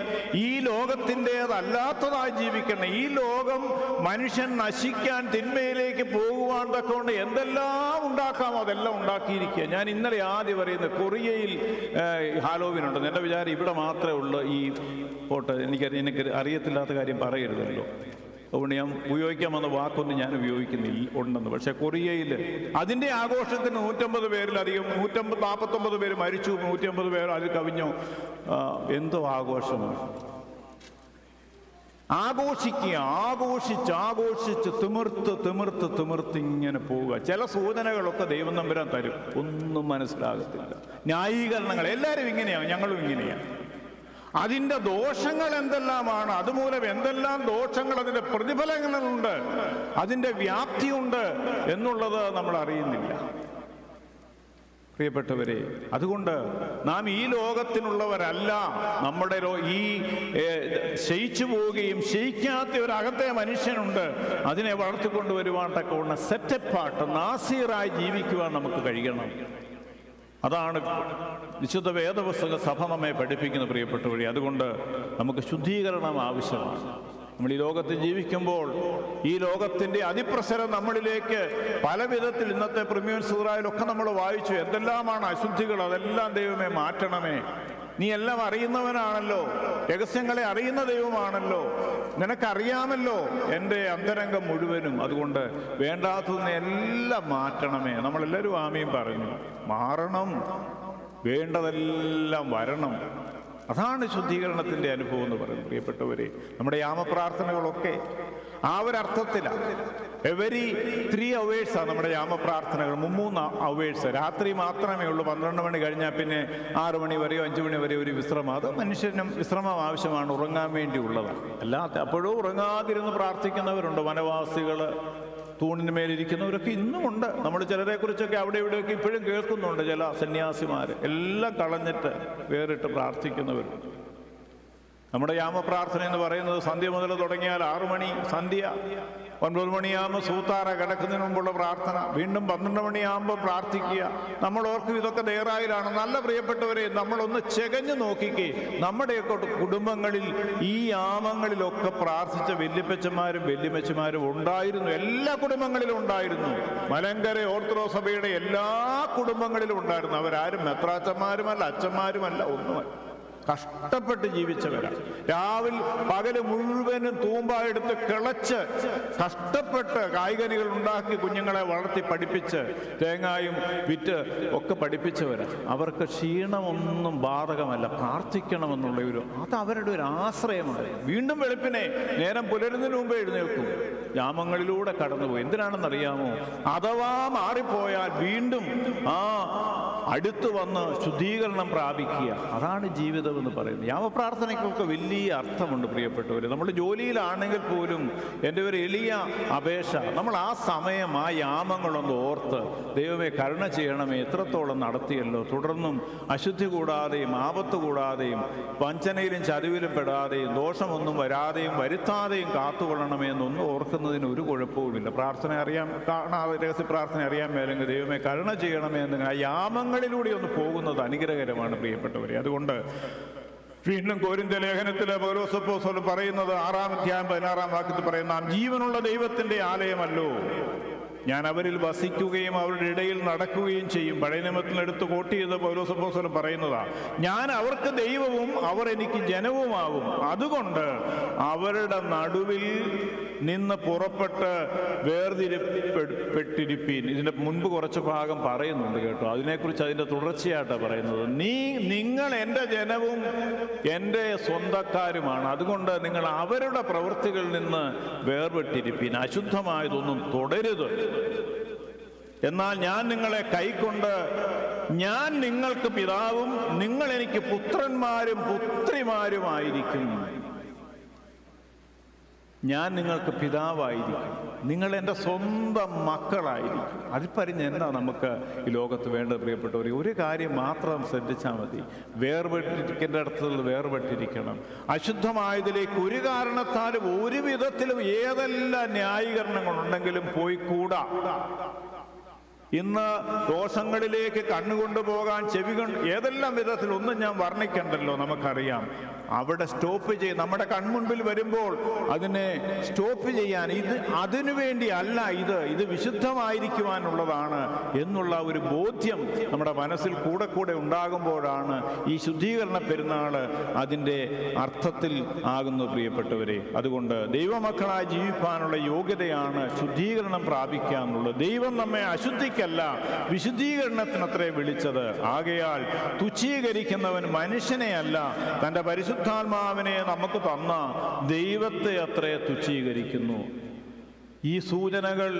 ഈ ലോകത്തിന്റെതല്ലാത്തതായി ജീവിക്കണം ഈ ലോകം മനുഷ്യൻ നശിക്കാൻ തിന്മയിലേക്ക് പോകുവാൻ തക്കൊണ്ട് എന്തെല്ലാം ഉണ്ടാക്കാമോ അതെല്ലാം ഉണ്ടാക്കിയിരിക്കുക. ഞാൻ ഇന്നലെ ആദ്യം പറയുന്നത് കൊറിയയിൽ ഹാലോവിൻ ഉണ്ടെന്ന് എന്റെ വിചാരം ഇവിടെ മാത്രമേ ഉള്ളൂ ഈ ഫോട്ടോ. എനിക്ക് എനിക്ക് അറിയത്തില്ലാത്ത കാര്യം പറയരുതല്ലോ. അതുകൊണ്ട് ഞാൻ ഉപയോഗിക്കാമെന്ന വാക്കൊന്നും ഞാൻ ഉപയോഗിക്കുന്നില്ല ഉണ്ടെന്ന്. പക്ഷേ കൊറിയയിൽ അതിന്റെ ആഘോഷത്തിന് നൂറ്റമ്പത് പേരിലധികം നൂറ്റമ്പത് നാൽപ്പത്തൊമ്പത് പേര് മരിച്ചു നൂറ്റമ്പത് പേർ അതിൽ കവിഞ്ഞു. എന്തോ ആഘോഷമാണ് ആഘോഷിക്കുക ആഘോഷിച്ച് ആഘോഷിച്ച് തിമിർത്ത് തിമിർത്ത് തിമിർത്ത് ഇങ്ങനെ പോവുക. ചില സൂചനകളൊക്കെ ദൈവം നമ്പരാൻ തരും. ഒന്നും മനസ്സിലാകത്തില്ല. ന്യായീകരണങ്ങൾ എല്ലാവരും ഇങ്ങനെയാണ് ഞങ്ങളും ഇങ്ങനെയാണ്. അതിന്റെ ദോഷങ്ങൾ എന്തെല്ലാമാണ്? അതുമൂലം എന്തെല്ലാം ദോഷങ്ങൾ അതിന്റെ പ്രതിഫലങ്ങളുണ്ട്? അതിന്റെ വ്യാപ്തിയുണ്ട് എന്നുള്ളത് നമ്മൾ അറിയുന്നില്ല. പ്രിയപ്പെട്ടവരെ അതുകൊണ്ട് നാം ഈ ലോകത്തിനുള്ളവരല്ല. നമ്മുടെ ഈ ശയിച്ചു പോവുകയും ശയിക്കാത്ത ഒരു അകത്തെ മനുഷ്യനുണ്ട്. അതിനെ വളർത്തിക്കൊണ്ടുവരുവാൻ തക്കവണ്ണ സെറ്റപ്പാട്ട് നാസീറായി ജീവിക്കുവാൻ നമുക്ക് കഴിയണം. അതാണ് വിശുദ്ധ വേദപുസ്തക സഭ നമ്മെ പഠിപ്പിക്കുന്ന പ്രിയപ്പെട്ട വഴി അതുകൊണ്ട് നമുക്ക് ശുദ്ധീകരണം ആവശ്യമാണ്. നമ്മൾ ഈ ലോകത്ത് ജീവിക്കുമ്പോൾ ഈ ലോകത്തിന്റെ അതിപ്രസരം നമ്മളിലേക്ക് പല വിധത്തിൽ ഇന്നത്തെ പ്രിമിയർ സുഹറായാലൊക്കെ നമ്മൾ വായിച്ചു. എന്തെല്ലാമാണ് അശുദ്ധികൾ? അതെല്ലാം ദൈവമേ മാറ്റണമേ. നീ എല്ലാം അറിയുന്നവനാണല്ലോ. രഹസ്യങ്ങളെ അറിയുന്ന ദൈവമാണല്ലോ. നിനക്കറിയാമല്ലോ എന്റെ അന്തരംഗം മുഴുവനും. അതുകൊണ്ട് വേണ്ടാത്തതിനെ എല്ലാം മാറ്റണമേ. നമ്മളെല്ലാവരും ആമയും പറഞ്ഞു. മാറണം. വേണ്ടതെല്ലാം വരണം. അതാണ് ശുദ്ധീകരണത്തിന്റെ അനുഭവം എന്ന് പറയുന്നത്. പ്രിയപ്പെട്ടവരെ നമ്മുടെ യാമപ്രാർത്ഥനകളൊക്കെ ആ ഒരർത്ഥത്തിലാണ് എവരി ത്രീ അവേഴ്സാണ് നമ്മുടെ യാമപ്രാർത്ഥനകൾ. മുമ്മൂന്ന് അവേഴ്സ് രാത്രി മാത്രമേ ഉള്ളൂ. പന്ത്രണ്ട് മണി കഴിഞ്ഞാൽ പിന്നെ ആറു മണി വരെയോ അഞ്ച് മണി വരെയോ ഒരു വിശ്രമം. അത് മനുഷ്യനും വിശ്രമം ആവശ്യമാണ്. ഉറങ്ങാൻ വേണ്ടി ഉള്ളതാണ് അല്ലാത്ത അപ്പോഴും ഉറങ്ങാതിരുന്ന് പ്രാർത്ഥിക്കുന്നവരുണ്ട്. വനവാസികൾ തൂണിന് മേലിരിക്കുന്നവരൊക്കെ ഇന്നുമുണ്ട്. നമ്മൾ ചിലരെ കുറിച്ചൊക്കെ അവിടെ ഇവിടെയൊക്കെ ഇപ്പോഴും കേൾക്കുന്നുണ്ട് ചില സന്യാസിമാർ എല്ലാം കളഞ്ഞിട്ട് വേറിട്ട് പ്രാർത്ഥിക്കുന്നവർ. നമ്മുടെ യാമപ്രാർത്ഥന എന്ന് പറയുന്നത് സന്ധ്യ മുതൽ തുടങ്ങിയാൽ ആറു മണി സന്ധ്യ. ഒൻപത് മണിയാകുമ്പോൾ സൂത്താറ കിടക്കുന്നതിന് മുമ്പുള്ള പ്രാർത്ഥന. വീണ്ടും പന്ത്രണ്ട് മണിയാകുമ്പോൾ പ്രാർത്ഥിക്കുക. നമ്മൾ ഓർക്കും ഇതൊക്കെ നേറായിലാണ് നല്ല പ്രിയപ്പെട്ടവരെ നമ്മളൊന്ന് ചെകഞ്ഞു നോക്കിക്കേ. നമ്മുടെയൊക്കെ കുടുംബങ്ങളിൽ ഈ യാമങ്ങളിലൊക്കെ പ്രാർത്ഥിച്ച വല്യപ്പച്ചന്മാരും വല്യമ്മച്ചമാരും ഉണ്ടായിരുന്നു. എല്ലാ കുടുംബങ്ങളിലും ഉണ്ടായിരുന്നു. മലങ്കര ഓർത്തഡോക്സ് സഭയുടെ എല്ലാ കുടുംബങ്ങളിലും ഉണ്ടായിരുന്നു. അവരാരും മെത്രാച്ചന്മാരുമല്ല അച്ഛന്മാരുമല്ല ഒന്നുമല്ല. കഷ്ടപ്പെട്ട് ജീവിച്ചവരാണ് രാവിൽ പകൽ മുഴുവനും തൂമ്പ എടുത്ത് കിളച്ച് കഷ്ടപ്പെട്ട് കായികനികൾ ഉണ്ടാക്കി കുഞ്ഞുങ്ങളെ വളർത്തി പഠിപ്പിച്ച് തേങ്ങായും വിറ്റ് ഒക്കെ പഠിപ്പിച്ചവരാണ് അവർക്ക് ക്ഷീണമൊന്നും ബാധകമല്ല. പ്രാർത്ഥിക്കണമെന്നുള്ള ഒരു അത് അവരുടെ ഒരു ആശ്രയമാണ്. വീണ്ടും വെളുപ്പിനെ നേരം പുലരുന്നതിന് മുമ്പ് എഴുന്നേൽക്കും. യാമങ്ങളിലൂടെ കടന്നുപോയി. എന്തിനാണെന്നറിയാമോ? അഥവാ മാറിപ്പോയാൽ വീണ്ടും ആ അടുത്ത് വന്ന് ശുദ്ധീകരണം പ്രാപിക്കുക. അതാണ് ജീവിതം എന്ന് പറയുന്നത്. യാമപ്രാർത്ഥനയ്ക്കൊക്കെ വലിയ അർത്ഥമുണ്ട് പ്രിയപ്പെട്ടവർ നമ്മൾ ജോലിയിലാണെങ്കിൽ പോലും എന്റെ ഒരു എളിയ അപേക്ഷ നമ്മൾ ആ സമയം ആ യാമങ്ങളൊന്ന് ഓർത്ത് ദൈവമേ കരുണ ചെയ്യണമേ എത്രത്തോളം നടത്തിയല്ലോ. തുടർന്നും അശുദ്ധി കൂടാതെയും ആപത്ത് കൂടാതെയും വഞ്ചനയിലും ചതിവിലും പെടാതെയും ദോഷമൊന്നും വരാതെയും വരുത്താതെയും കാത്തുകൊള്ളണമേ എന്നൊന്നും ഓർക്കുന്നതിന് ഒരു കുഴപ്പവുമില്ല. പ്രാർത്ഥന അറിയാൻ കാണാതെ രഹസ്യ പ്രാർത്ഥന അറിയാൻ മേലെങ്കിൽ ദൈവമേ കരുണ ചെയ്യണമേ എന്ന് ആ യാമങ്ങളിലൂടെ ഒന്ന് പോകുന്നത് അനുഗ്രഹകരമാണ് പ്രിയപ്പെട്ടവരെ. അതുകൊണ്ട് വീണ്ടും കോരിന്ത ലേഖനത്തിലെ പൗലോസപ്പോസോൽ പറയുന്നത് ആറാം അധ്യായം പതിനാറാം വാക്യത്തിൽ പറയുന്ന ജീവനുള്ള ദൈവത്തിന്റെ ആലയമല്ലോ ഞാൻ അവരിൽ വസിക്കുകയും അവരുടെ ഇടയിൽ നടക്കുകയും ചെയ്യും. പഴയ നിയമത്തിൽ എടുത്ത് കോട്ട് ചെയ്ത് പൗലോസപ്പോസോൽ പറയുന്നതാ ഞാൻ അവർക്ക് ദൈവവും അവർ എനിക്ക് ജനവുമാവും അതുകൊണ്ട് അവരുടെ നടുവിൽ നിന്ന് പുറപ്പെട്ട് വേർതിരിപ്പെട്ടിരിപ്പീൻ. ഇതിന്റെ മുൻപ് കുറച്ച് ഭാഗം പറയുന്നുണ്ട് കേട്ടോ. അതിനെക്കുറിച്ച് അതിന്റെ തുടർച്ചയായിട്ടാണ് പറയുന്നത്. നീ നിങ്ങൾ എന്റെ ജനവും എന്റെ സ്വന്തക്കാരുമാണ്. അതുകൊണ്ട് നിങ്ങൾ അവരുടെ പ്രവൃത്തികളിൽ നിന്ന് വേർപെട്ടിരിപ്പീൻ. അശുദ്ധമായതൊന്നും തുടരുത്. എന്നാൽ ഞാൻ നിങ്ങളെ കൈക്കൊണ്ട് ഞാൻ നിങ്ങൾക്ക് പിതാവും നിങ്ങൾ എനിക്ക് പുത്രന്മാരും പുത്രിമാരുമായിരിക്കും ഞാൻ നിങ്ങൾക്ക് പിതാവായിരിക്കും. നിങ്ങൾ എന്റെ സ്വന്തം മക്കളായിരിക്കും. അതിൽ എന്താ നമുക്ക് ഈ ലോകത്ത് വേണ്ടത് പ്രിയപ്പെട്ടവർ ഒരു കാര്യം മാത്രം ശ്രദ്ധിച്ചാൽ മതി. വേർപെട്ടിരിക്കേണ്ട അടുത്തുള്ള വേർപെട്ടിരിക്കണം. അശുദ്ധമായതിലേക്ക് ഒരു കാരണത്താലും ഒരു വിധത്തിലും ഏതെല്ലാം ന്യായീകരണങ്ങളുണ്ടെങ്കിലും കൂടാ ഇന്ന് ദോഷങ്ങളിലേക്ക് കണ്ണുകൊണ്ടു പോകാൻ ചെവി ഏതെല്ലാം വിധത്തിൽ ഒന്നും ഞാൻ വർണിക്കണ്ടല്ലോ നമുക്കറിയാം. അവിടെ സ്റ്റോപ്പ് ചെയ്ത് നമ്മുടെ കൺമുൻപിൽ വരുമ്പോൾ അതിനെ സ്റ്റോപ്പ് ചെയ്യാൻ ഇത് അതിനു വേണ്ടി അല്ല ഇത്. ഇത് വിശുദ്ധമായിരിക്കുവാനുള്ളതാണ് എന്നുള്ള ഒരു ബോധ്യം നമ്മുടെ മനസ്സിൽ കൂടെ കൂടെ ഉണ്ടാകുമ്പോഴാണ് ഈ ശുദ്ധീകരണ പെരുന്നാൾ അതിന്റെ അർത്ഥത്തിൽ ആകുന്നു പ്രിയപ്പെട്ടവരെ. അതുകൊണ്ട് ദൈവമക്കളായി ജീവിക്കാനുള്ള യോഗ്യതയാണ് ശുദ്ധീകരണം പ്രാപിക്കാമെന്നുള്ളത് ദൈവം നമ്മെ അശുദ്ധിക്കല്ല വിശുദ്ധീകരണത്തിനത്രേ വിളിച്ചത്. ആകയാൽ തുച്ഛീകരിക്കുന്നവൻ മനുഷ്യനെയല്ല. തന്റെ പരിശുദ്ധാത്മാവിനെ നമുക്ക് തന്ന ദൈവത്തെ അത്രേ തുച്ഛീകരിക്കുന്നു. ഈ സൂചനകൾ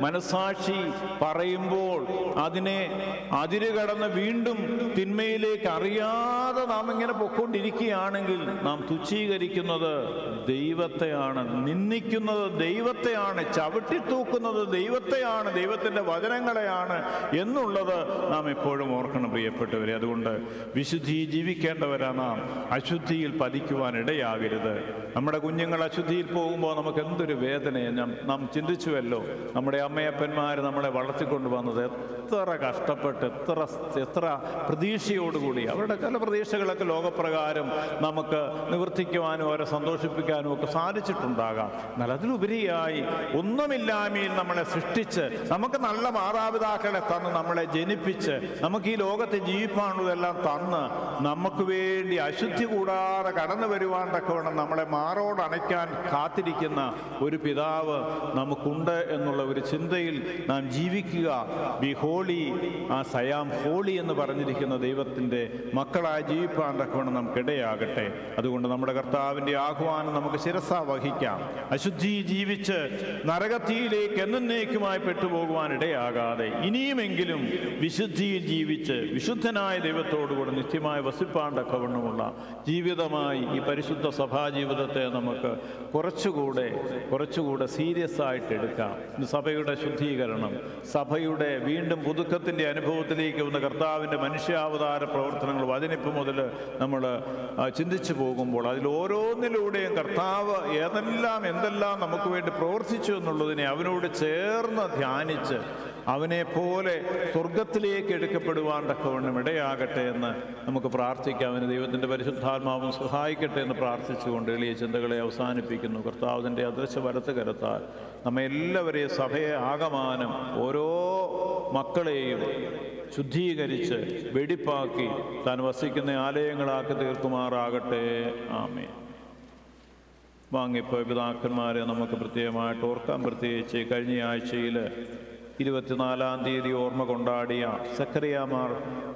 മനസാക്ഷി പറയുമ്പോൾ അതിനെ അതിര് കടന്ന് വീണ്ടും തിന്മയിലേക്ക് അറിയാതെ നാം ഇങ്ങനെ പൊക്കൊണ്ടിരിക്കുകയാണെങ്കിൽ നാം തുച്ഛീകരിക്കുന്നത് ദൈവത്തെയാണ് നിന്ദിക്കുന്നത് ദൈവത്തെയാണ് ചവിട്ടിത്തൂക്കുന്നത് ദൈവത്തെയാണ് ദൈവത്തിന്റെ വചനങ്ങളെയാണ് എന്നുള്ളത് നാം എപ്പോഴും ഓർക്കണം പ്രിയപ്പെട്ടവരെ. അതുകൊണ്ട് വിശുദ്ധി ജീവിക്കേണ്ടവരാ നാം. അശുദ്ധിയിൽ പതിക്കുവാൻ ഇടയാകരുത്. നമ്മുടെ കുഞ്ഞുങ്ങൾ അശുദ്ധിയിൽ പോകുമ്പോൾ നമുക്ക് എന്തൊരു വേദനയെ നാം ചിന്തിച്ചുവല്ലോ നമ്മുടെ അമ്മയപ്പന്മാർ നമ്മളെ വളർത്തിക്കൊണ്ട് വന്നത് എത്ര കഷ്ടപ്പെട്ട് എത്ര എത്ര പ്രതീക്ഷയോടുകൂടി അവരുടെ ചില പ്രതീക്ഷകളൊക്കെ ലോകപ്രകാരം നമുക്ക് നിവർത്തിക്കുവാനും അവരെ സന്തോഷിപ്പിക്കാനും ഒക്കെ സാധിച്ചിട്ടുണ്ടാകാം. എന്നാൽ അതിലുപരിയായി ഒന്നുമില്ലായ്മയിൽ നമ്മളെ സൃഷ്ടിച്ച് നമുക്ക് നല്ല മാതാപിതാക്കളെ തന്ന് നമ്മളെ ജനിപ്പിച്ച് നമുക്ക് ഈ ലോകത്തെ ജീവിപ്പാനുള്ളതെല്ലാം തന്ന് നമുക്ക് വേണ്ടി അശുദ്ധി കൂടാതെ കടന്നു വരുവാൻ തക്കവണ്ണം നമ്മളെ മാറോടണയ്ക്കാൻ കാത്തിരിക്കുന്ന ഒരു പിതാവ് നമുക്കുണ്ട് എന്നുള്ള ഒരു ചിന്തയിൽ നാം ജീവിക്കുക. ബി ഹോളി ആ സയാം ഹോളി എന്ന് പറഞ്ഞിരിക്കുന്ന ദൈവത്തിന്റെ മക്കളായി ജീവിപ്പാൻ തക്കവണ്ണം നമുക്കിടയാകട്ടെ അതുകൊണ്ട് നമ്മുടെ കർത്താവിന്റെ ആഹ്വാനം നമുക്ക് ശിരസ വഹിക്കാം. അശുദ്ധി ജീവിച്ച് നരകത്തിയിലേക്ക് എന്നേക്കുമായി പെട്ടുപോകുവാൻ ഇടയാകാതെ ഇനിയുമെങ്കിലും വിശുദ്ധിയിൽ ജീവിച്ച് വിശുദ്ധനായ ദൈവത്തോടുകൂടെ നിത്യമായി വസിപ്പാൻ തക്കവണ്ണമുള്ള ജീവിതമായി ഈ പരിശുദ്ധ സഭാ ജീവിതത്തെ നമുക്ക് കുറച്ചുകൂടെ കുറച്ചുകൂടെ സീരിയസ് ആയിട്ട് എടുക്കാം. സഭയുടെ ശുദ്ധീകരണം സഭയുടെ വീണ്ടും പുതുക്കത്തിന്റെ അനുഭവത്തിലേക്ക് വന്ന കർത്താവിന്റെ മനുഷ്യാവതാര പ്രവർത്തനങ്ങൾ അതിനിപ്പോൾ മുതൽ നമ്മൾ ചിന്തിച്ചു പോകുമ്പോൾ അതിൽ ഓരോന്നിലൂടെയും കർത്താവ് ഏതെല്ലാം എന്തെല്ലാം നമുക്ക് വേണ്ടി പ്രവർത്തിച്ചു എന്നുള്ളതിനെ അവനോട് ചേർന്ന് ധ്യാനിച്ച് അവനെ പോലെ സ്വർഗത്തിലേക്ക് എടുക്കപ്പെടുവാൻ തക്കവണ്ണം ഇടയാകട്ടെ എന്ന് നമുക്ക് പ്രാർത്ഥിക്കാം. അവന് ദൈവത്തിന്റെ പരിശുദ്ധാത്മാവും സഹായിക്കട്ടെ എന്ന് പ്രാർത്ഥിച്ചുകൊണ്ട് എളിയ ചിന്തകളെ അവസാനിപ്പിക്കുന്നു. കർത്താവിന്റെ അദൃശ്യ വലത്ത് കരുത്താൽ നമ്മെ എല്ലാവരെയും സഭയെ ആകമാനം ഓരോ മക്കളെയും ശുദ്ധീകരിച്ച് വെടിപ്പാക്കി താൻ വസിക്കുന്ന ആലയങ്ങളാക്കി തീർക്കുമാറാകട്ടെ. ആമേ വാങ്ങിപ്പോയ പിതാക്കന്മാരെ നമുക്ക് പ്രത്യേകമായിട്ട് ഓർക്കാം. പ്രത്യേകിച്ച് കഴിഞ്ഞ ആഴ്ചയിൽ ഇരുപത്തിനാലാം തീയതി ഓർമ്മ കൊണ്ടാടിയ സക്കറിയാമാർ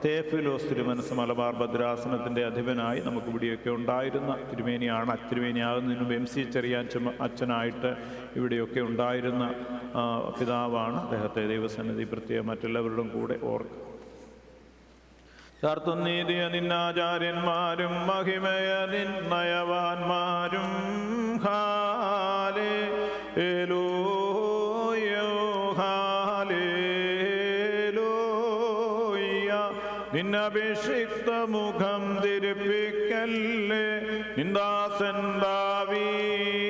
തേഫിലോസ് തിരുമനസ് മലബാർ ഭദ്രാസനത്തിന്റെ അധിപനായി നമുക്ക് ഇവിടെയൊക്കെ ഉണ്ടായിരുന്ന തിരുമേനിയാണ്. തിരുമേനിയാകുന്നതിന് മുമ്പ് എം സി ചെറിയാൻ ചുമ അച്ഛനായിട്ട് ഇവിടെയൊക്കെ ഉണ്ടായിരുന്ന പിതാവാണ് അദ്ദേഹത്തെ ദൈവസന്നിധി പ്രത്യേകം മറ്റുള്ളവരുടെയും കൂടെ ഓർക്കുക ചാർത്തുനീതിയ നിന്നാചാര്യന്മാരും മഹിമയ നിന്നയവാന്മാരും ഹാലേ ഏലോയോ നിന്നഭിഷിക്ത മുഖം തിരുപ്പിക്കല്ലേ നിന്ദാസൻ ദാവീദിൻ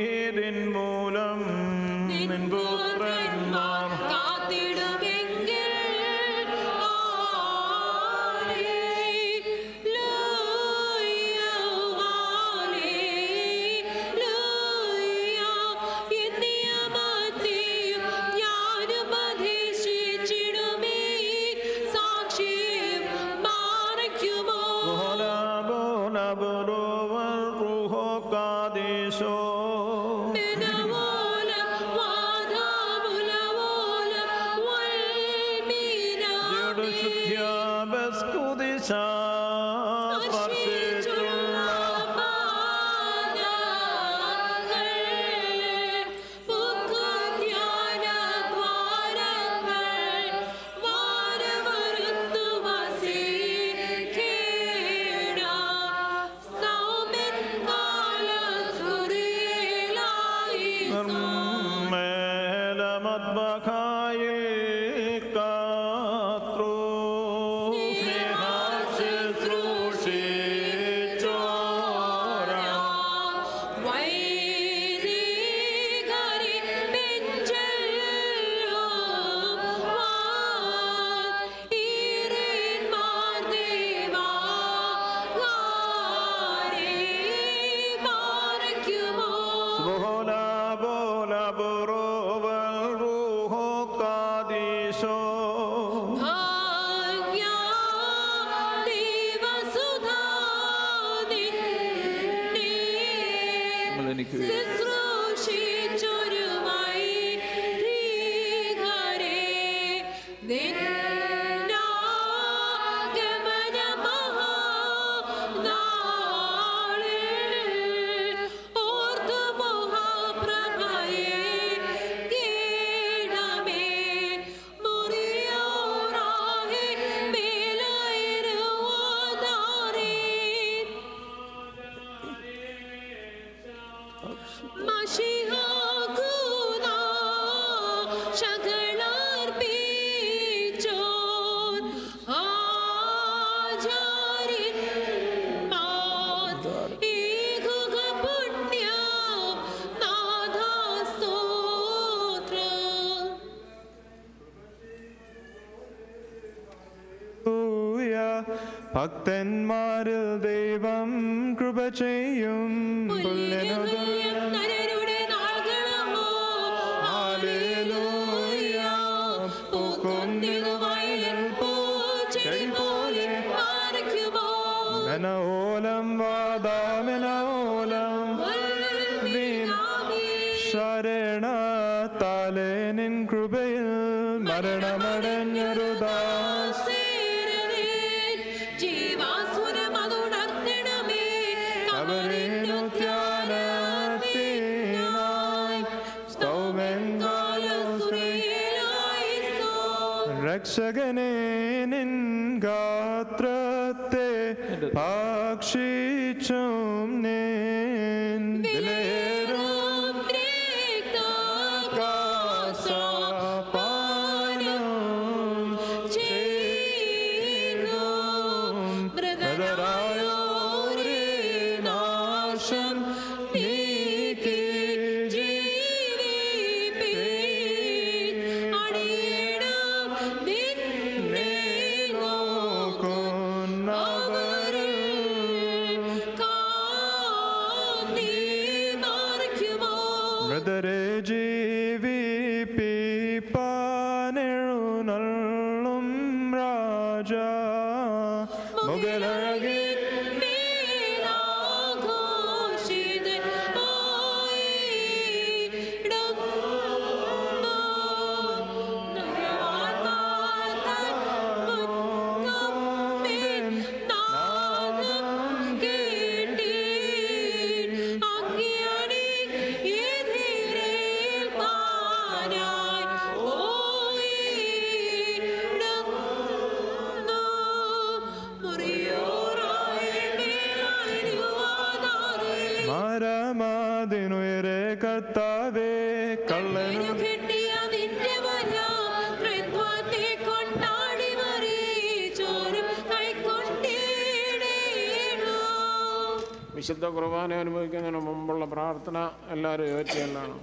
വിശുദ്ധ കുർബാന അനുഭവിക്കുന്നതിന് മുമ്പുള്ള പ്രാർത്ഥന എല്ലാവരും യോജിച്ചല്ലാണ്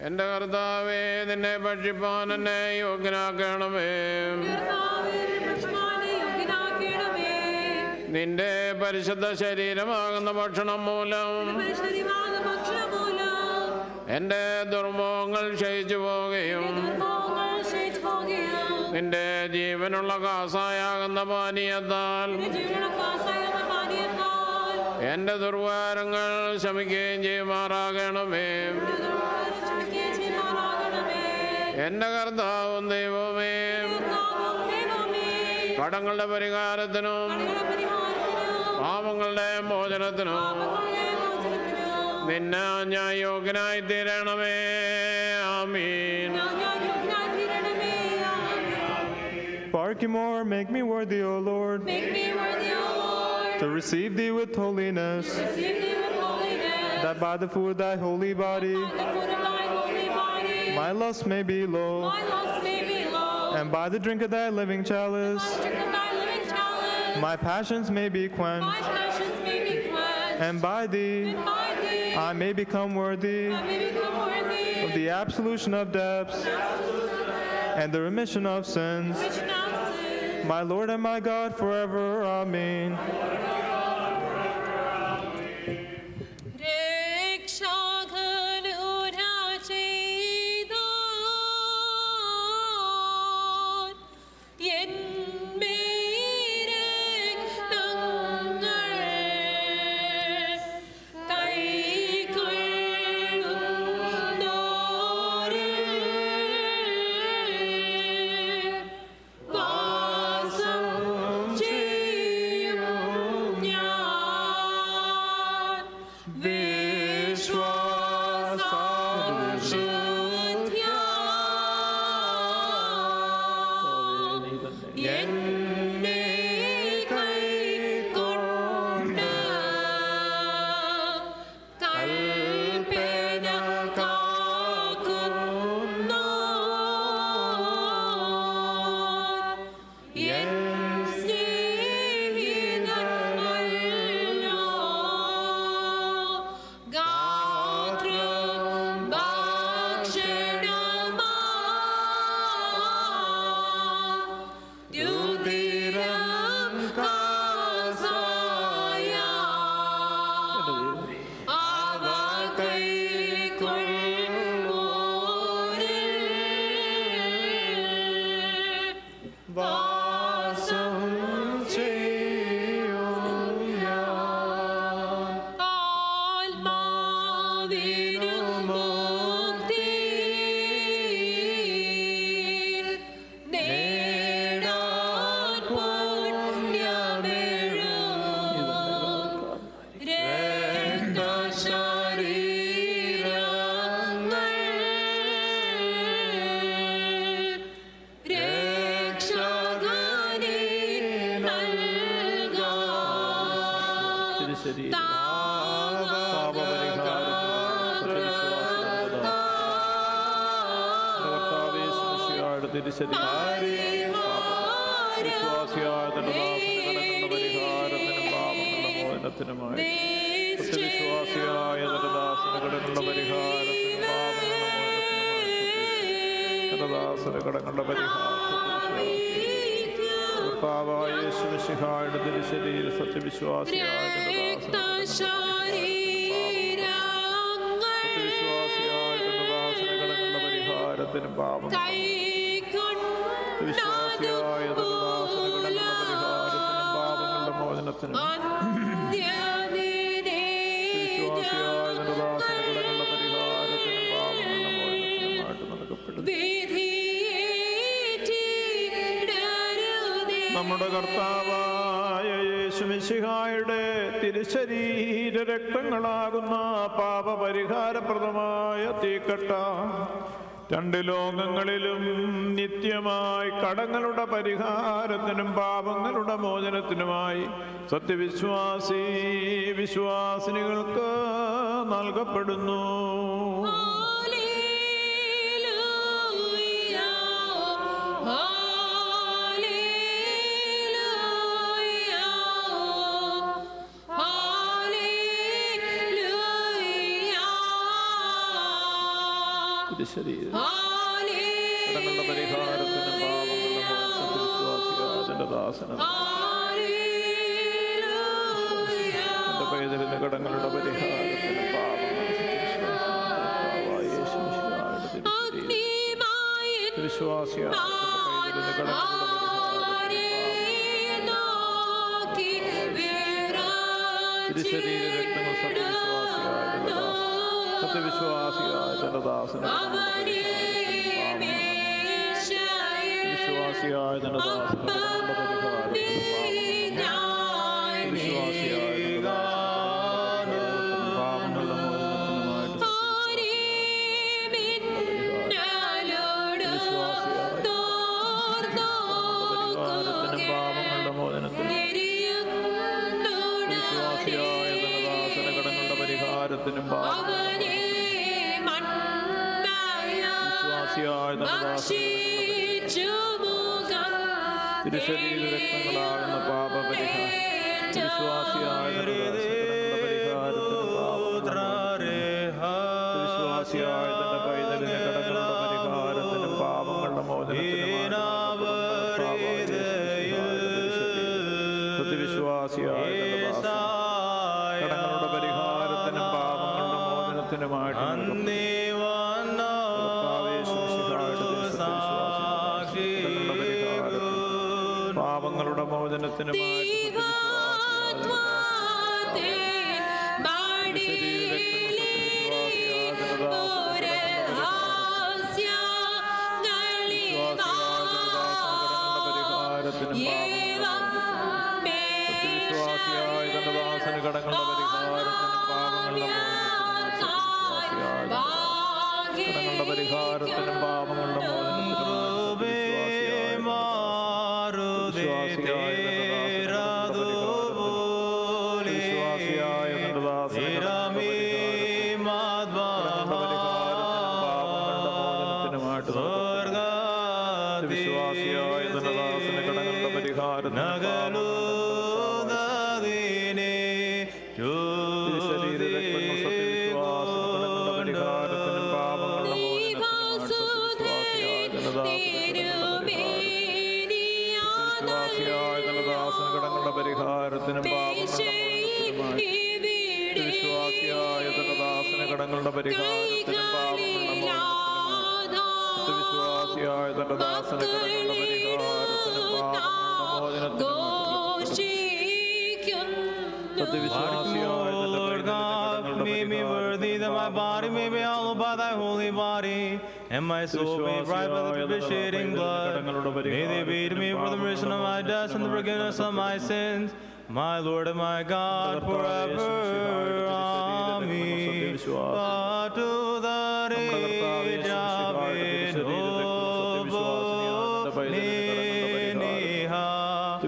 എന്റെ കർത്താവേ നിന്നെ ഭക്ഷിപ്പാൻ എന്നെ യോഗ്യനാക്കണമേ. നിന്റെ പരിശുദ്ധ ശരീരമാകുന്ന ഭക്ഷണം മൂലം എന്റെ ദുർമോഹങ്ങൾ ക്ഷയിച്ചു പോകുകയും നിന്റെ ജീവനുള്ള കാസായാകുന്ന പാനീയത്താൽ എന്റെ ദുർവാരങ്ങൾ ശമിക്കുകയും ചെയ്യുമാറാകണമേ എന്റെ കർത്താവും ദൈവമേ കടങ്ങളുടെ പരിഹാരത്തിനും പാവങ്ങളുടെ മോചനത്തിനും നിന്നെ ഞാൻ യോഗ്യനായി തീരണമേ ആമീൻ Barkimore, make me worthy, O Lord. Make me worthy, O Lord. To receive thee with holiness, thee with holiness. that by the food of thy holy body The thy holy body. my lust may be low, My lust may be low. and by the drink of thy living chalice thy living chalice. my passions may be My quenched, passions may be quenched. and by thee And by thee I may become worthy I may become worthy. of the absolution of debts and the remission of sins. My Lord and my God forever. Amen. സത്യവിശ്വാസി വിശ്വാസിനികൾക്ക് നൽകപ്പെടുന്നു. ശരീരം പരിഹാരത്തിനും തന്റെ ദാസന തന്റെ ദാസന വിശ്വാസിയായ വിശ്വാസിയായ തന്റെ തിരുശരീര രക്തങ്ങളാകുന്ന പാപപരിഹാരം വിശ്വാസിയായ വിശ്വാസിയായ തന്റെ പൈതലിന് കടങ്ങളുടെ പരിഹാരത്തിനും പാപങ്ങളുടെ മോചനത്തിനും വിശ്വാസിയായ മോചനത്തിന് പരിഹാരത്തിനും പാപങ്ങളുടെ മോചനത്തിനുമായിട്ട് വിശ്വാസിയായ തന്റെ ദാസന് കടങ്ങളുടെ പരിഹാരത്തിനും കടങ്ങളുടെ പരിഹാരത്തിനും പാപങ്ങളുടെ വിശ്വാസിയായ my soul be bright by the propitiating blood. May they be to me for the remission of my debts and the forgiveness of my sins. My Lord and my God, forever. Amen. But to the age of it, hope, Niniha,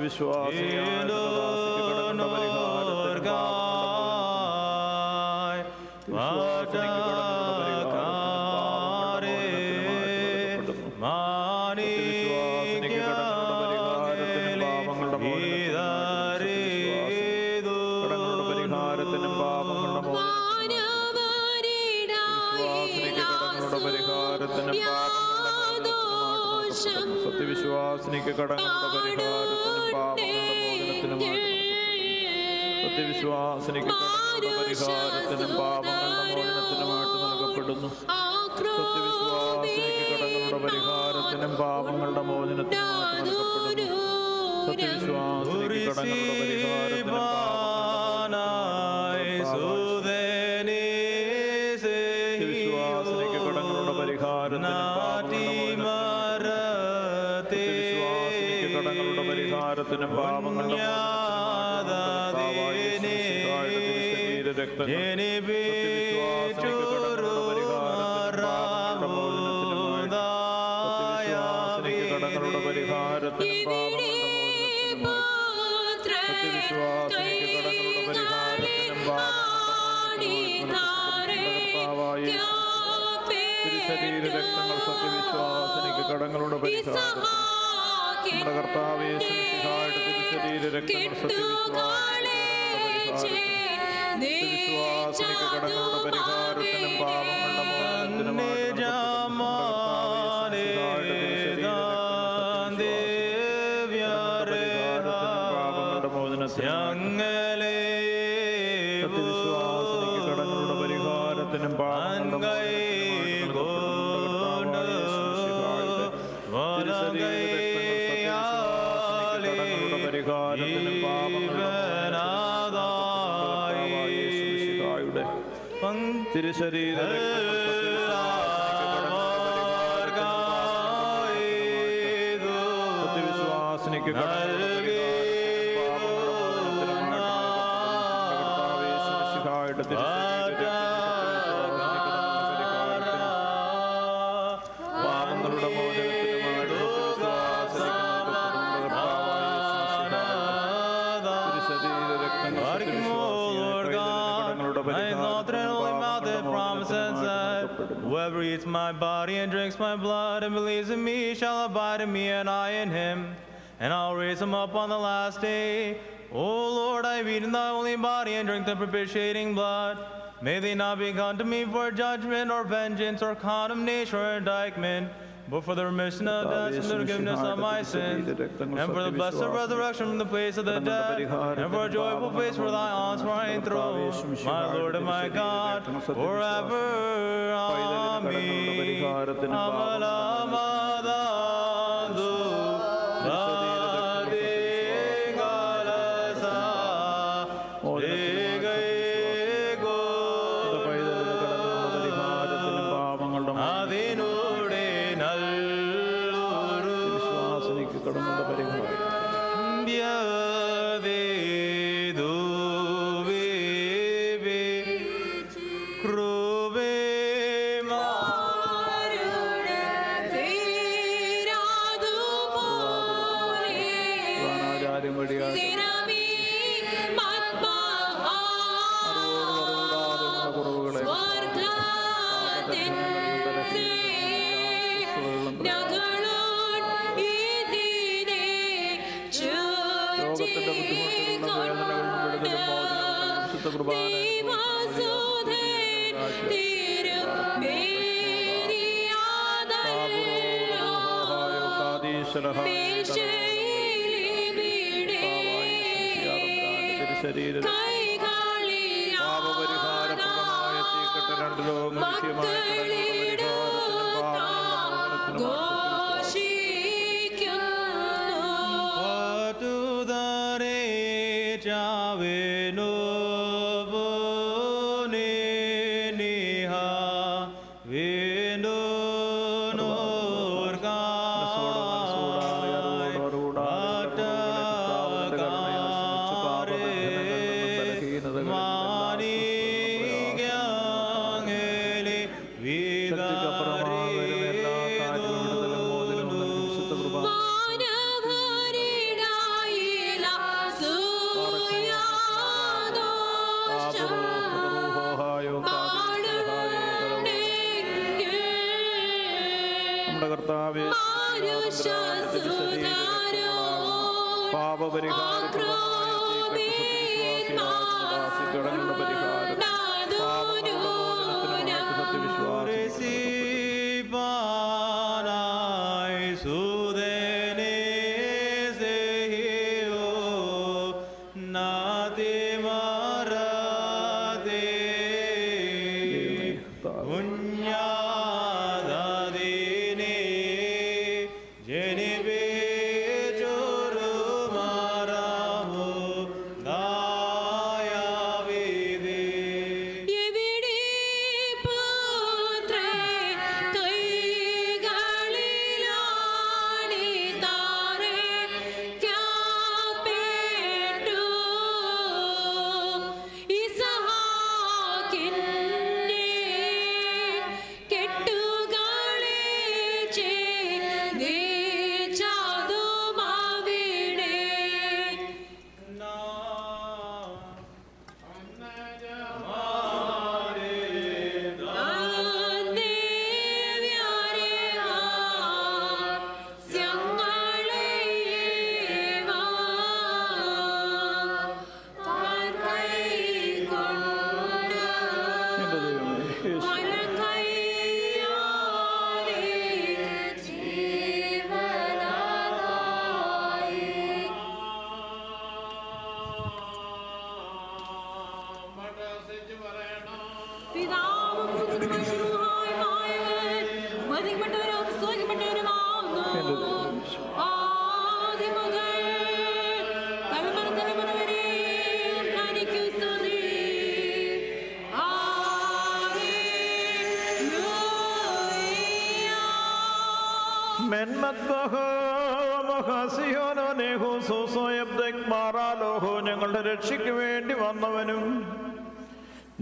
കടങ്ങളുടെ പരിഹാരത്തിനും പാപങ്ങളുടെ മോചനത്തിനും സത്യവിശ്വാസിനിക്ക് കടങ്ങളുടെ പരിഹാരത്തിനും പാപങ്ങളുടെ മോചനത്തിനുമായിട്ട് നൽകപ്പെടുന്നു. സത്യവിശ്വാസിനിക്ക് കടങ്ങളുടെ പരിഹാരത്തിനും പാപങ്ങളുടെ മോചനത്തിനുമായിട്ട് നൽകപ്പെടുന്നു. സത്യവിശ്വാസിനിക്ക് കടങ്ങളുടെ പരിഹാരത്തിനും സത്യവിശ്വാസിനിക്ക് പാപങ്ങളുടെ കടങ്ങളുടെ പരിഹാരത്തിനും സത്യവിശ്വാസിനിക്ക് കടങ്ങളുടെ പരിഹാരത്തിനും നമ്മുടെ കർത്താവ് യേശുമിശിഹായുടെ തിരുശരീര രക്തങ്ങൾ സത്യവിശ്വാസിനിക്ക് കടങ്ങളുടെ പരിഹാരത്തിനും പാപങ്ങളുടെ മോചനത്തിനും തിരുശരീര my blood and believes in me shall abide in me and I in him. And I'll raise him up on the last day. O Lord, I've eaten thy only body and drink the propitiating blood. May they not be unto me for judgment or vengeance or condemnation or indictment, but for the remission of debts and the forgiveness of my sins, and for the blessed resurrection from the place of the dead, and for a joyful face for thy answering throne, my Lord and my God, forever. Amen.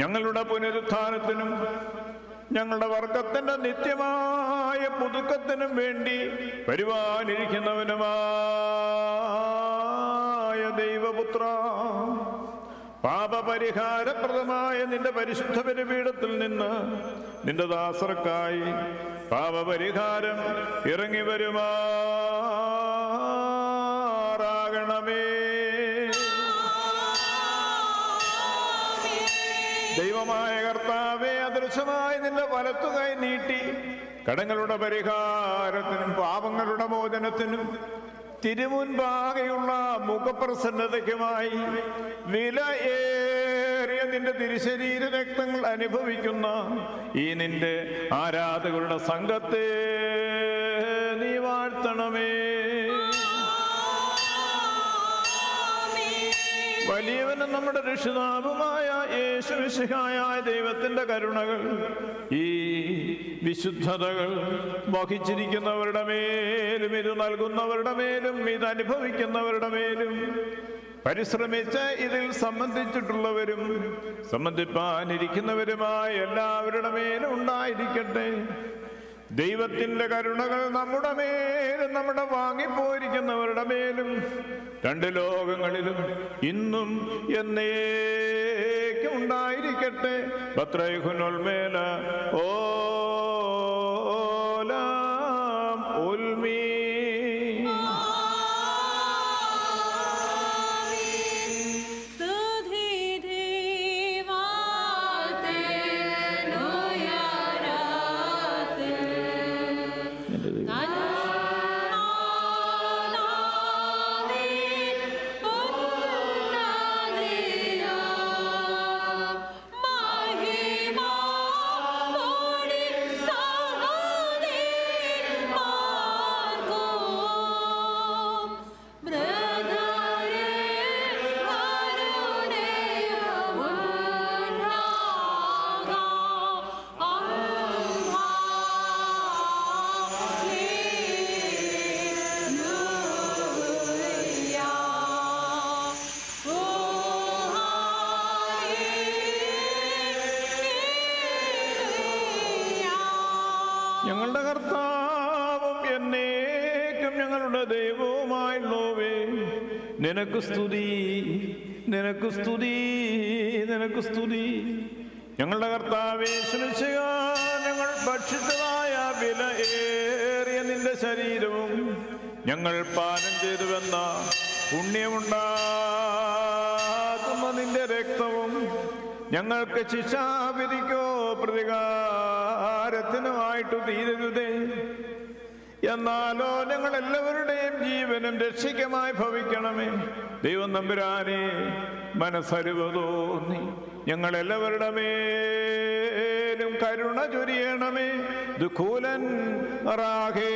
ഞങ്ങളുടെ പുനരുത്ഥാനത്തിനും ഞങ്ങളുടെ വർഗത്തിന്റെ നിത്യമായ പുതുക്കത്തിനും വേണ്ടി വരുവാനിരിക്കുന്നവനുമായ ദൈവപുത്ര പാപപരിഹാരപ്രദമായ നിന്റെ പരിശുദ്ധ പരിപീഠത്തിൽ നിന്ന് നിന്റെ ദാസർക്കായി പാപപരിഹാരം ഇറങ്ങി വരുമാറാകണമേ അദൃശ്യമായി നിന്റെ വലത്തുകൈ നീട്ടി. കടങ്ങളുടെ പരിഹാരത്തിനും പാപങ്ങളുടെ മോചനത്തിനും തിരുമുൻപാകെയുള്ള മുഖപ്രസന്നതയ്ക്കുമായി വില ഏറിയ നിന്റെ തിരുശരീര രക്തങ്ങൾ അനുഭവിക്കുന്ന ഈ നിന്റെ ആരാധകരുടെ സംഘത്തെ നീ വാഴ്ത്തണമേ. വലിയവനും നമ്മുടെ രക്ഷിതാവുമായ യേശുവിശിഹായ ദൈവത്തിന്റെ കരുണകൾ ഈ വിശുദ്ധതകൾ വഹിച്ചിരിക്കുന്നവരുടെ മേലും ഇത് നൽകുന്നവരുടെ മേലും ഇത് അനുഭവിക്കുന്നവരുടെ മേലും പരിശ്രമിച്ച് ഇതിൽ സംബന്ധിച്ചിട്ടുള്ളവരും സംബന്ധിപ്പാനിരിക്കുന്നവരുമായ എല്ലാവരുടെ മേലും ഉണ്ടായിരിക്കട്ടെ. ദൈവത്തിന്റെ കരുണകൾ നമ്മുടെ മേലും നമ്മുടെ വാങ്ങിപ്പോയിരിക്കുന്നവരുടെ മേലും രണ്ട് ലോകങ്ങളിലും ഇന്നും എന്നേക്കും ഉണ്ടായിരിക്കട്ടെ. പത്രയുഹുനൊൽമേല ഓലാം നിനക്ക് സ്തുതി നിനക്ക് സ്തുതി നിനക്ക് സ്തുതി. ഞങ്ങളുടെ കർത്താവേ ശ്രമിച്ചുക ഞങ്ങൾ ഭക്ഷിച്ചതായ വില ഏറിയ നിന്റെ ശരീരവും ഞങ്ങൾ പാനം ചെയ്തുവെന്ന പുണ്യമുണ്ടാകുന്ന നിന്റെ രക്തവും ഞങ്ങൾക്ക് ശിക്ഷാവിധിക്കോ പ്രതികാരത്തിനുമായിട്ട് തീരരുതേ. എന്നാലോ ഞങ്ങൾ എല്ലാവരുടെയും ജീവനും രക്ഷിക്കമായി ഭവിക്കണമേ. ദൈവം നമ്പുരാനെ മനസ്സരുവതോന്നി ഞങ്ങൾ എല്ലാവരുടെ മേലും കരുണ ചൊരിയണമേ. ദുഃഖൂലൻ റാഹേ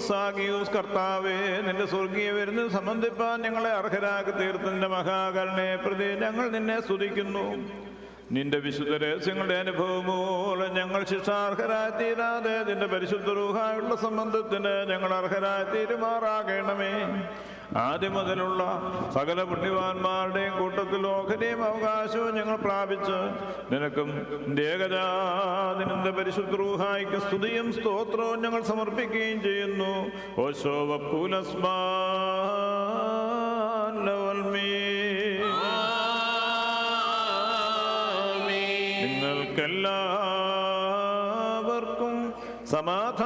സാഗിയൂസ് കർത്താവേ നിന്റെ സ്വർഗീയ വരുന്ന സംബന്ധിപ്പാൻ ഞങ്ങളെ അർഹരാക്കി തീർത്ത നിന്റെ മഹാകരുണയെ പ്രതി ഞങ്ങൾ നിന്നെ സ്തുതിക്കുന്നു. നിന്റെ വിശുദ്ധ രഹസ്യങ്ങളുടെ അനുഭവം മൂലം ഞങ്ങൾ ശിക്ഷാർഹരായി തീരാതെ നിന്റെ പരിശുദ്ധ രൂഹായുള്ള സംബന്ധത്തിന് ഞങ്ങൾ അർഹരായി തീരുമാറാകണമേ. ആദ്യം മുതലുള്ള സകല പുണ്യവാന്മാരുടെയും കൂട്ടത്തിൽ ഓഹരിയും അവകാശവും ഞങ്ങൾ പ്രാപിച്ച് നിനക്കും പരിശുദ്ധ റൂഹായിക്ക് സ്തുതിയും സ്തോത്രവും ഞങ്ങൾ സമർപ്പിക്കുകയും ചെയ്യുന്നു. ഓശോ നിങ്ങൾക്കെല്ലാവർക്കും സമാധാനം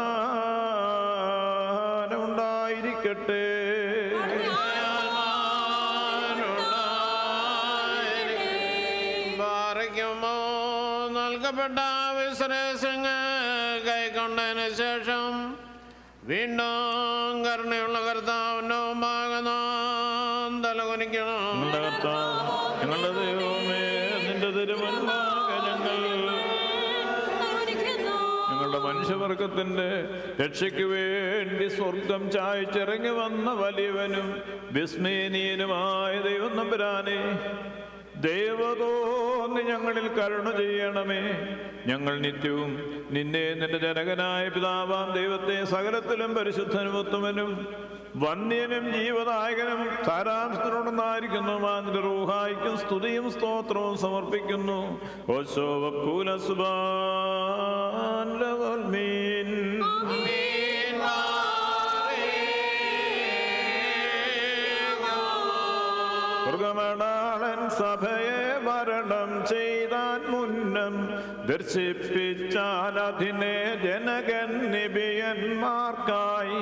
വീണ്ടും കരുണയുള്ള തലകുനിക്കണം. ഞങ്ങളുടെ കർത്താവ് ഞങ്ങളുടെ ദൈവമേ നിന്റെ തിരുമുൻപാകെ ഞങ്ങളുടെ മനുഷ്യവർഗത്തിന്റെ രക്ഷയ്ക്ക് വേണ്ടി സ്വർഗം ചായച്ചിറങ്ങി വന്ന വലിയവനും വിസ്മയനീയനുമായ ദൈവം നമ്പുരാനെ ദൈവതോന്നി ഞങ്ങളിൽ കരുണ ചെയ്യണമേ. ഞങ്ങൾ നിത്യവും നിന്നെ നിന്റെ ജനകനായ പിതാവാം ദൈവത്തെ സകലത്തിലും പരിശുദ്ധനും ഉത്തമനും വന്യനും ജീവദായകനും സാരാംശത്തിനോടൊന്നായിരിക്കുന്നു മാതിരി റൂഹായിക്കും സ്തുതിയും സ്തോത്രവും സമർപ്പിക്കുന്നു. ഓശോ വക്കൂല ദർശിപ്പിച്ചാൽ അതിനെ ജനകൻ നിബിയന്മാർക്കായി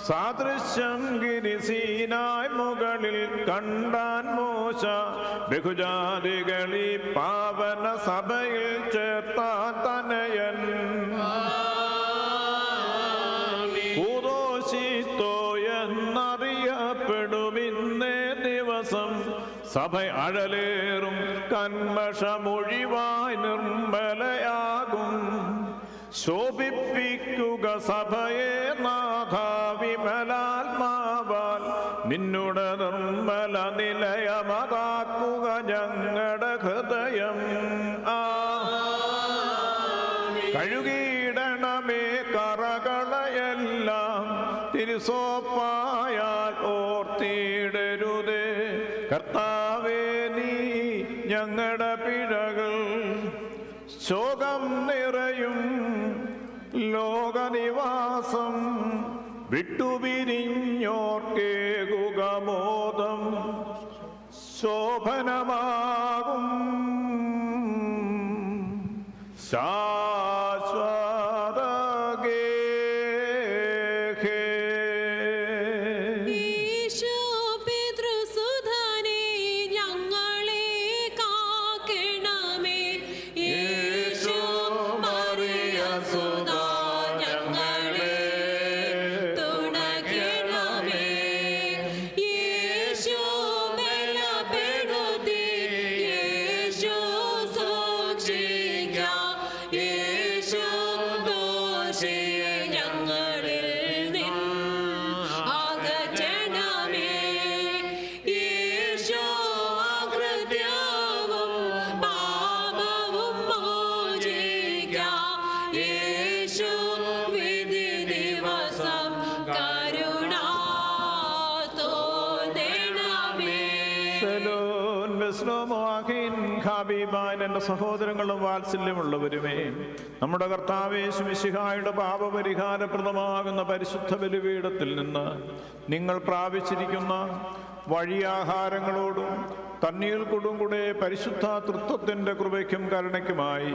സാദൃശ്യം ഗിരിസീനായി മുകളിൽ കണ്ടാൻ മോശ. ബഹുജാതികളി പാവന സഭയിൽ ചേർത്താൻ തനയൻ. എന്നറിയപ്പെടുമിന്നേ ദിവസം. സഭ അഴലേറും കന്മഷമൊഴിവായി നിർമ്മലയാകും. ശോഭിപ്പിക്കുക സഭയെ നാഥ വിമലാത്മാവാൽ. നിന്നുടെ നിർമ്മല നിലയമതാക്കുക ഞങ്ങളുടെ ഹൃദയം. ആ. കഴുകിയിടണമേ കറകളയെല്ലാം. തിരുസോപ്പായാൽ ശോകം നിറയും ലോകനിവാസം വിട്ടുപിരിഞ്ഞോർക്കേകുക മോദം ശോഭനമാകും ശാശ്വത എന്റെ സഹോദരങ്ങളും വാത്സല്യമുള്ളവരുമേ. നമ്മുടെ കർത്താവേശു മിശിഹായുടെ പാപപരിഹാരപ്രദമാകുന്ന പരിശുദ്ധ ബലിപീഠത്തിൽ നിന്ന് നിങ്ങൾ പ്രാപിച്ചിരിക്കുന്ന വഴിയാഹാരങ്ങളോടും തണ്ണീർ കൊടും കൂടെ പരിശുദ്ധ തൃത്വത്തിന്റെ കൃപയ്ക്കും കരുണയ്ക്കുമായി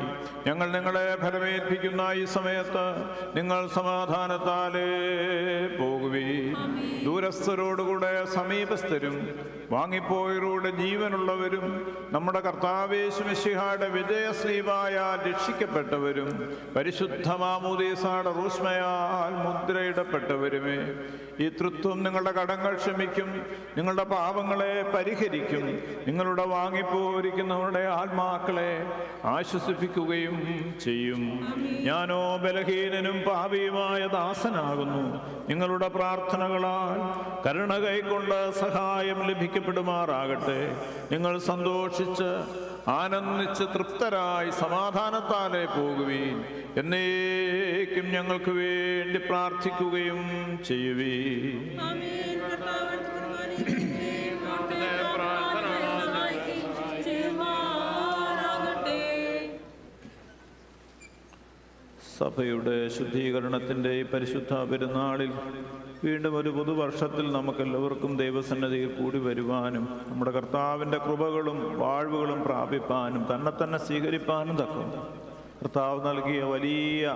ഞങ്ങൾ നിങ്ങളെ ഫലമേൽപ്പിക്കുന്ന ഈ സമയത്ത് നിങ്ങൾ സമാധാനത്താലേ പോകുവീ ദൂരസ്ഥരോടുകൂടെ സമീപസ്ഥരും വാങ്ങിപ്പോയവരോട് ജീവനുള്ളവരും നമ്മുടെ കർത്താവേശു മിശിഹായുടെ വിജയശ്രീവായ രക്ഷിക്കപ്പെട്ടവരും പരിശുദ്ധ മാമൂദീസാടെ റൂഷ്മയാൽ മുദ്രയിടപ്പെട്ടവരുമേ ഈ തൃത്വം നിങ്ങളുടെ കടങ്ങൾ ക്ഷമിക്കും നിങ്ങളുടെ പാപങ്ങളെ പരിഹരിക്കും. നിങ്ങളുടെ വാങ്ങിപ്പോരിക്കുന്നവരുടെ ആത്മാക്കളെ ആശ്വസിപ്പിക്കുകയും ചെയ്യും. ഞാനോ ബലഹീനനും പാപിയുമായ ദാസനാകുന്നു. നിങ്ങളുടെ പ്രാർത്ഥനകളാൽ കരുണ കൈക്കൊണ്ട് സഹായം ലഭിക്കപ്പെടുമാറാകട്ടെ. നിങ്ങൾ സന്തോഷിച്ച് ആനന്ദിച്ച് തൃപ്തരായി സമാധാനത്താലേ പോകുവീൻ. എന്നേക്കും ഞങ്ങൾക്ക് വേണ്ടി പ്രാർത്ഥിക്കുകയും ചെയ്യുവീ സഭയുടെ ശുദ്ധീകരണത്തിന്റെ ഈ പരിശുദ്ധ പെരുന്നാളിൽ വീണ്ടും ഒരു പുതുവർഷത്തിൽ നമുക്കെല്ലാവർക്കും ദൈവസന്നദ്ധിയിൽ കൂടി വരുവാനും നമ്മുടെ കർത്താവിന്റെ കൃപകളും വാഴ്വുകളും പ്രാപിപ്പാനും തന്നെ തന്നെ സ്വീകരിപ്പാനും തക്കും കർത്താവ് നൽകിയ വലിയ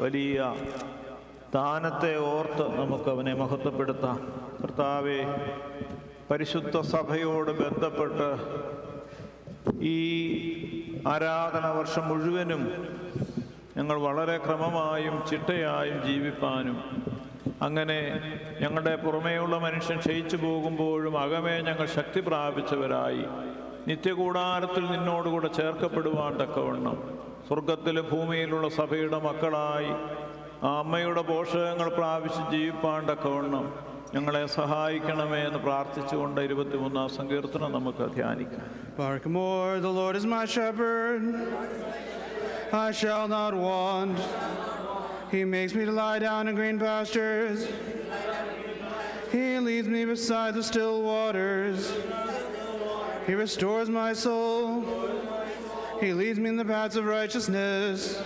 വലിയ ദാനത്തെ ഓർത്ത് നമുക്ക് അവനെ മഹത്വപ്പെടുത്താം. കർത്താവെ പരിശുദ്ധ സഭയോട് ബന്ധപ്പെട്ട് ഈ ആരാധന വർഷം മുഴുവനും ഞങ്ങൾ വളരെ ക്രമമായും ചിട്ടയായും ജീവിപ്പാനും. അങ്ങനെ ഞങ്ങളുടെ പുറമേയുള്ള മനുഷ്യൻ ക്ഷയിച്ചു പോകുമ്പോഴും അകമേ ഞങ്ങൾ ശക്തി പ്രാപിച്ചവരായി. നിത്യകൂടാരത്തിൽ നിന്നോടുകൂടെ ചേർക്കപ്പെടുവാൻ തക്കവണ്ണം. സ്വർഗത്തിലെ ഭൂമിയിലുള്ള സഭയുടെ മക്കളായി ആ അമ്മയുടെ പോഷകങ്ങൾ പ്രാപിച്ച് ജീവിപ്പാൻ തക്കവണ്ണം ഞങ്ങളെ സഹായിക്കണമേ എന്ന് പ്രാർത്ഥിച്ചുകൊണ്ട് ഇരുപത്തിമൂന്നാം സങ്കീർത്തനം നമുക്ക് ധ്യാനിക്കാം. I shall not want. He makes me to lie down in green pastures. He leads me beside the still waters. He restores my soul. He leads me in the paths of righteousness.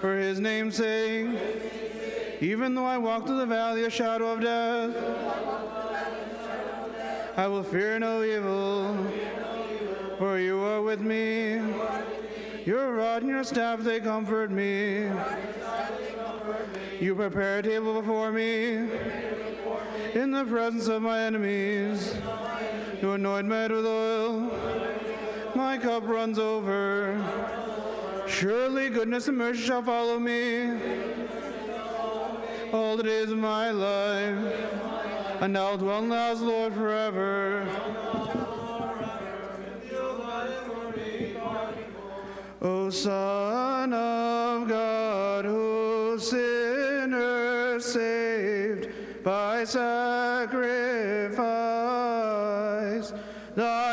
For his name's sake, even though I walk through the valley of shadow of death, I will fear no evil, for you are with me. Your rod and your staff, they comfort me. You prepare a table before me in the presence of my enemies. You anoint my head with oil. My cup runs over. Surely goodness and mercy shall follow me all the days of my life, and I'll dwell in the house of the Lord forever. O Son of God, who sinners saved by sacrifice, thy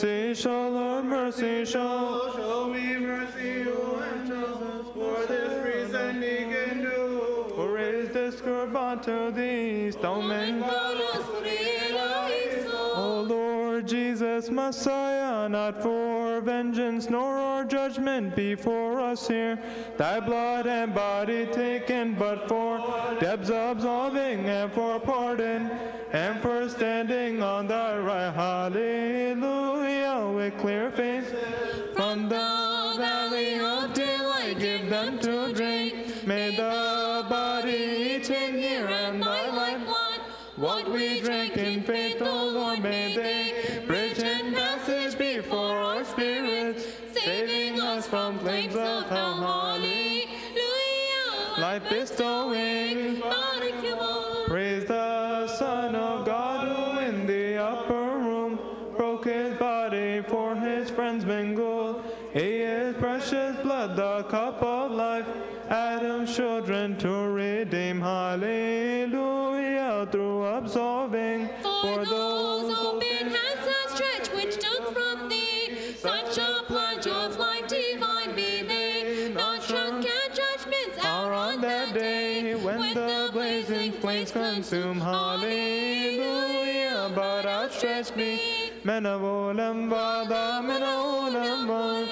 Mercy show, Lord, mercy show. Show me mercy, O angels, for this reason he can do. Who raised the scourge unto thee, stone men Messiah, not for vengeance nor our judgment before us here, thy blood and body taken, but for debts absolving and for pardon, and for standing on thy right. Hallelujah, with clear face. From the valley of delight, give them to drink. May the body eaten here and thy life blood what we drank in faith, from flames of hell. Hallelujah. Life bestowing, praise the Son of God who in the upper room broke his body for his friends mingled. He is precious blood, the cup of life, Adam's children to redeem. Hallelujah, through absolving For those open that day when the blazing flames consume. Hallelujah. but outstretched me. Menavolam vada, menolam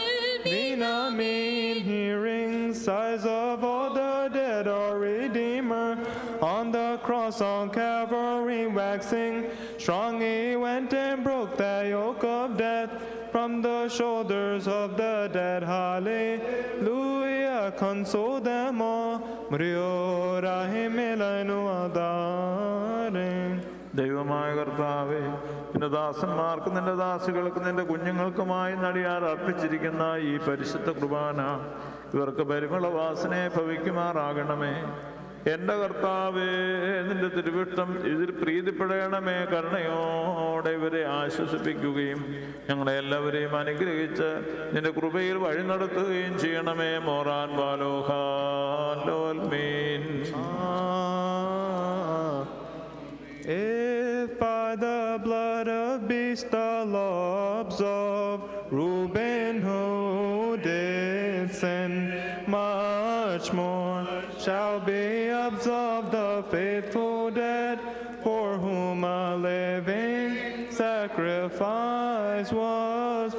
Vina mean hearing sighs of all the dead, our Redeemer. On the cross on Calvary waxing strong, he went and broke the yoke of death from the shoulders of the dead. Hallelujah, console them all. ദൈവമായ കർത്താവേ നിന്റെ ദാസന്മാർക്കും നിന്റെ ദാസികൾക്കും നിന്റെ കുഞ്ഞുങ്ങൾക്കുമായി നടിയാർ അർപ്പിച്ചിരിക്കുന്ന ഈ പരിശുദ്ധ കുർബാന ഇവർക്ക് പരിമള വാസനയെ ഭവിക്കുമാറാകണമേ എന്റെ കർത്താവേ നിന്റെ തിരുവിഷ്ടം ഇതിൽ പ്രീതിപ്പെടണമേ. കരുണയോടെ ഇവരെ ആശ്വസിപ്പിക്കുകയും ഞങ്ങളെ എല്ലാവരെയും അനുഗ്രഹിച്ച് നിന്റെ കൃപയിൽ വഴി നടത്തുകയും ചെയ്യണമേ മോറാൻ ബാലോഹാൻ ലോൽമീൻ. If by the blood of beast the lobs of Reuben who did sin, much more shall be absolved the faithful dead, for whom a living sacrifice was.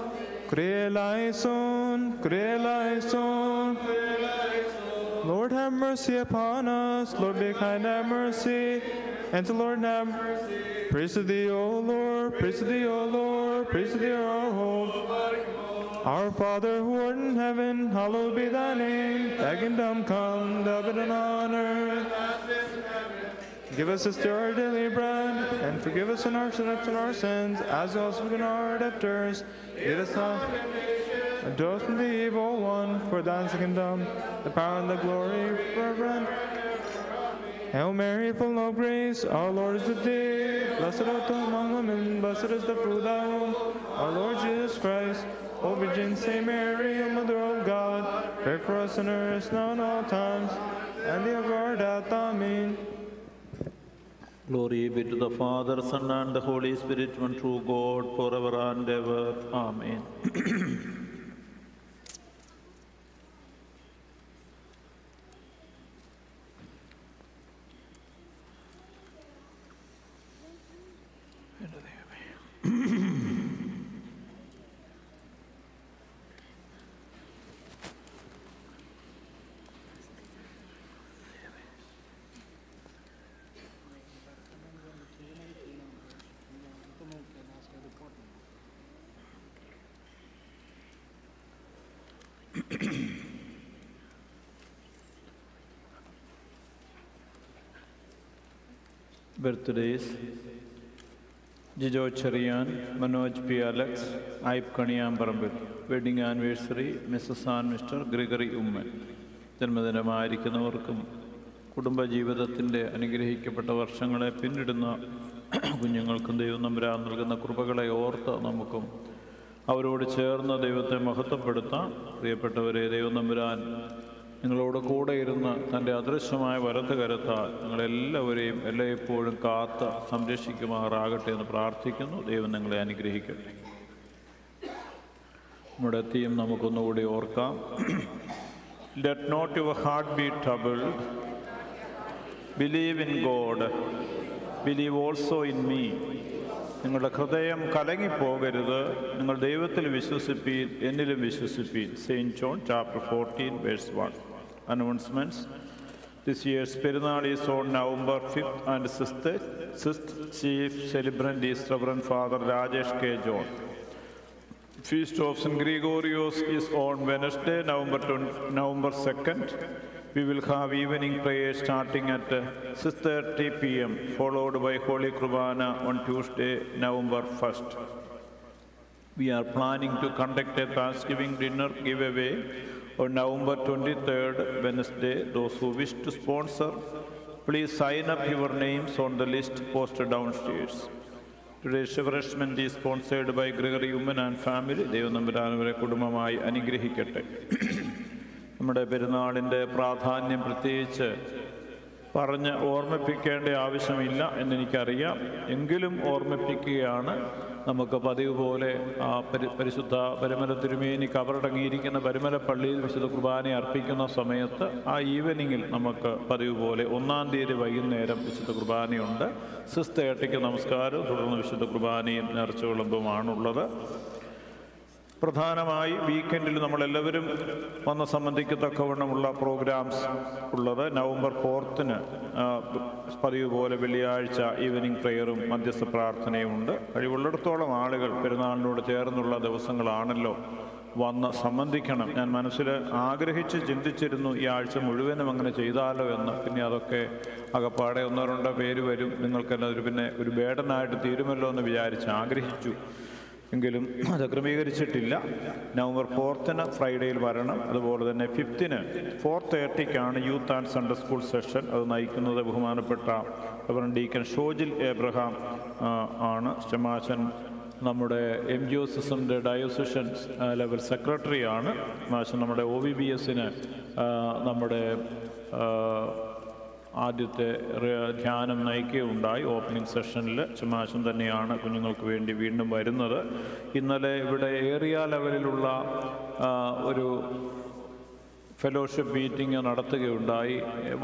Krelaison, Krelaison, Lord have mercy upon us, Lord be kind have mercy, and to Lord have praise to thee, O Lord, praise to thee, O Lord, praise to thee, our hope. Our Father who art in heaven, hallowed be thy name. Thy kingdom come, thy will be on earth. Give us this day our daily bread, and forgive us in our sins and our sins, as we also forgive our debtors. Lead us not us from the evil one, for thine is the kingdom, the power, and the glory forever. Hail Mary, full of grace, our Lord is with thee. Blessed art thou among women, blessed is the fruit of thy womb, our Lord Jesus Christ. O Virgin Saint Mary, O Mother of God, pray for us sinners now and all times, and the hour of our death. Amen. Glory be to the Father, Son, and the Holy Spirit, one true God, forever and ever. Amen. Birthdays Jijo Cherian Manoj P Alex ഐബ് Kaniyamparambil wedding anniversary Mrs Ann Mr Gregory Oommen. ജന്മദിനമായിരിക്കുന്നവർക്കും കുടുംബജീവിതത്തിന്റെ അനുഗ്രഹിക്കപ്പെട്ട വർഷങ്ങളെ പിന്നിടുന്ന കുഞ്ഞുങ്ങൾക്കും ദൈവം നമ്പരാൻ നൽകുന്ന കൃപകളെ ഓർത്ത് നമുക്കും അവരോട് ചേർന്ന് ദൈവത്തെ മഹത്വപ്പെടുത്താം. പ്രിയപ്പെട്ടവരെ ദൈവം നമ്പുരാൻ നിങ്ങളോട് കൂടെ ഇരുന്ന് തന്റെ അദൃശ്യമായ വരത്ത് കരുത്താൽ നിങ്ങളെല്ലാവരെയും എല്ലായ്പ്പോഴും കാത്ത് സംരക്ഷിക്കുമാറാകട്ടെ എന്ന് പ്രാർത്ഥിക്കുന്നു. ദൈവം നിങ്ങളെ അനുഗ്രഹിക്കട്ടെ. നമ്മുടെ തീം നമുക്കൊന്നുകൂടി ഓർക്കാം. Let not your heart be troubled believe in God believe also in me നിങ്ങളുടെ ഹൃദയം കലങ്ങിപ്പോകരുത്. നിങ്ങൾ ദൈവത്തിൽ വിശ്വസിപ്പീൻ എന്നിലും വിശ്വസിപ്പീൻ. Saint John chapter fourteen verse one announcements. This year's Perinal is on November 5th and 6th. Sixth chief celebrant is Reverend Father Rajesh K. John. Feast of St. Gregory is on Wednesday, November, 20, November 2nd. We will have evening prayer starting at 6.30 p.m., followed by Holy Kurvana on Tuesday, November 1st. We are planning to conduct a Thanksgiving dinner giveaway on November 23rd, Wednesday. Those who wish to sponsor, please sign up your names on the list posted downstairs. Today's refreshment is sponsored by Gregory Women and Family. ദൈവം നമ്പുരാനവരെ കുടുംബമായി അനുഗ്രഹിക്കട്ടെ നമ്മുടെ പെരുന്നാളിന്റെ പ്രാധാന്യം പ്രത്യേകിച്ച് പറഞ്ഞ് ഓർമ്മിപ്പിക്കേണ്ട ആവശ്യമില്ല എന്നെനിക്കറിയാം എങ്കിലും ഓർമ്മിപ്പിക്കുകയാണ് നമുക്ക് പതിവ് പോലെ ആ പരി പരിശുദ്ധ പരമല തിരുമേനി കവറടങ്ങിയിരിക്കുന്ന പരമല പള്ളിയിൽ വിശുദ്ധ കുർബാന അർപ്പിക്കുന്ന സമയത്ത് ആ ഈവനിങ്ങിൽ നമുക്ക് പതിവ് പോലെ ഒന്നാം തീയതി വൈകുന്നേരം വിശുദ്ധ കുർബാനയുണ്ട്. സിസ്തേട്ടയ്ക്ക് നമസ്കാരം. തുടർന്ന് വിശുദ്ധ കുർബാനയും വിളമ്പുമാണുള്ളത് പ്രധാനമായി വീക്കെൻഡിൽ നമ്മളെല്ലാവരും വന്ന് സംബന്ധിക്കത്തക്കവണ്ണമുള്ള പ്രോഗ്രാംസ് ഉള്ളത്. നവംബർ ഫോർത്തിന് പതിവ് പോലെ വെള്ളിയാഴ്ച ഈവനിങ് പ്രെയറും മധ്യസ്ഥ പ്രാർത്ഥനയും ഉണ്ട്. കഴിവുള്ളിടത്തോളം ആളുകൾ പെരുന്നാളിനോട് ചേർന്നുള്ള ദിവസങ്ങളാണല്ലോ വന്ന് സംബന്ധിക്കണം. ഞാൻ മനസ്സിൽ ആഗ്രഹിച്ച് ചിന്തിച്ചിരുന്നു ഈ ആഴ്ച മുഴുവനും അങ്ങനെ ചെയ്താലോ എന്ന്. പിന്നെ അതൊക്കെ അകപ്പാടെ ഒന്നോ രണ്ടോ പേര് വരും. നിങ്ങൾക്കെല്ലാം ഒരു പിന്നെ ഒരു ബേഡനായിട്ട് തീരുമല്ലോ എന്ന് വിചാരിച്ച് ആഗ്രഹിച്ചു. എങ്കിലും അത് ക്രമീകരിച്ചിട്ടില്ല. നവംബർ ഫോർത്തിന് ഫ്രൈഡേയിൽ വരണം. അതുപോലെ തന്നെ ഫിഫ്ത്തിന് four തേർട്ടിക്കാണ് youth and Sunday school session അത് നയിക്കുന്നത് ബഹുമാനപ്പെട്ട റവറൻ ഡീക്കൻ ഷോജിൽ എബ്രഹാം ആണ്. സ്റ്റമാശൻ നമ്മുടെ എം ജി ഒസിന്റെ ഡയോസിഷൻ ലെവൽ സെക്രട്ടറിയാണ് മാഷൻ നമ്മുടെ ഒ വി ബി എസിന് നമ്മുടെ ആദ്യത്തെ ധ്യാനം നയിക്കുകയുണ്ടായി. ഓപ്പണിംഗ് സെഷനിൽ ചുമാശം തന്നെയാണ് കുഞ്ഞുങ്ങൾക്ക് വേണ്ടി വീണ്ടും വരുന്നത്. ഇന്നലെ ഇവിടെ ഏറിയ ലെവലിലുള്ള ഒരു ഫെലോഷിപ്പ് മീറ്റിംഗ് നടത്തുകയുണ്ടായി.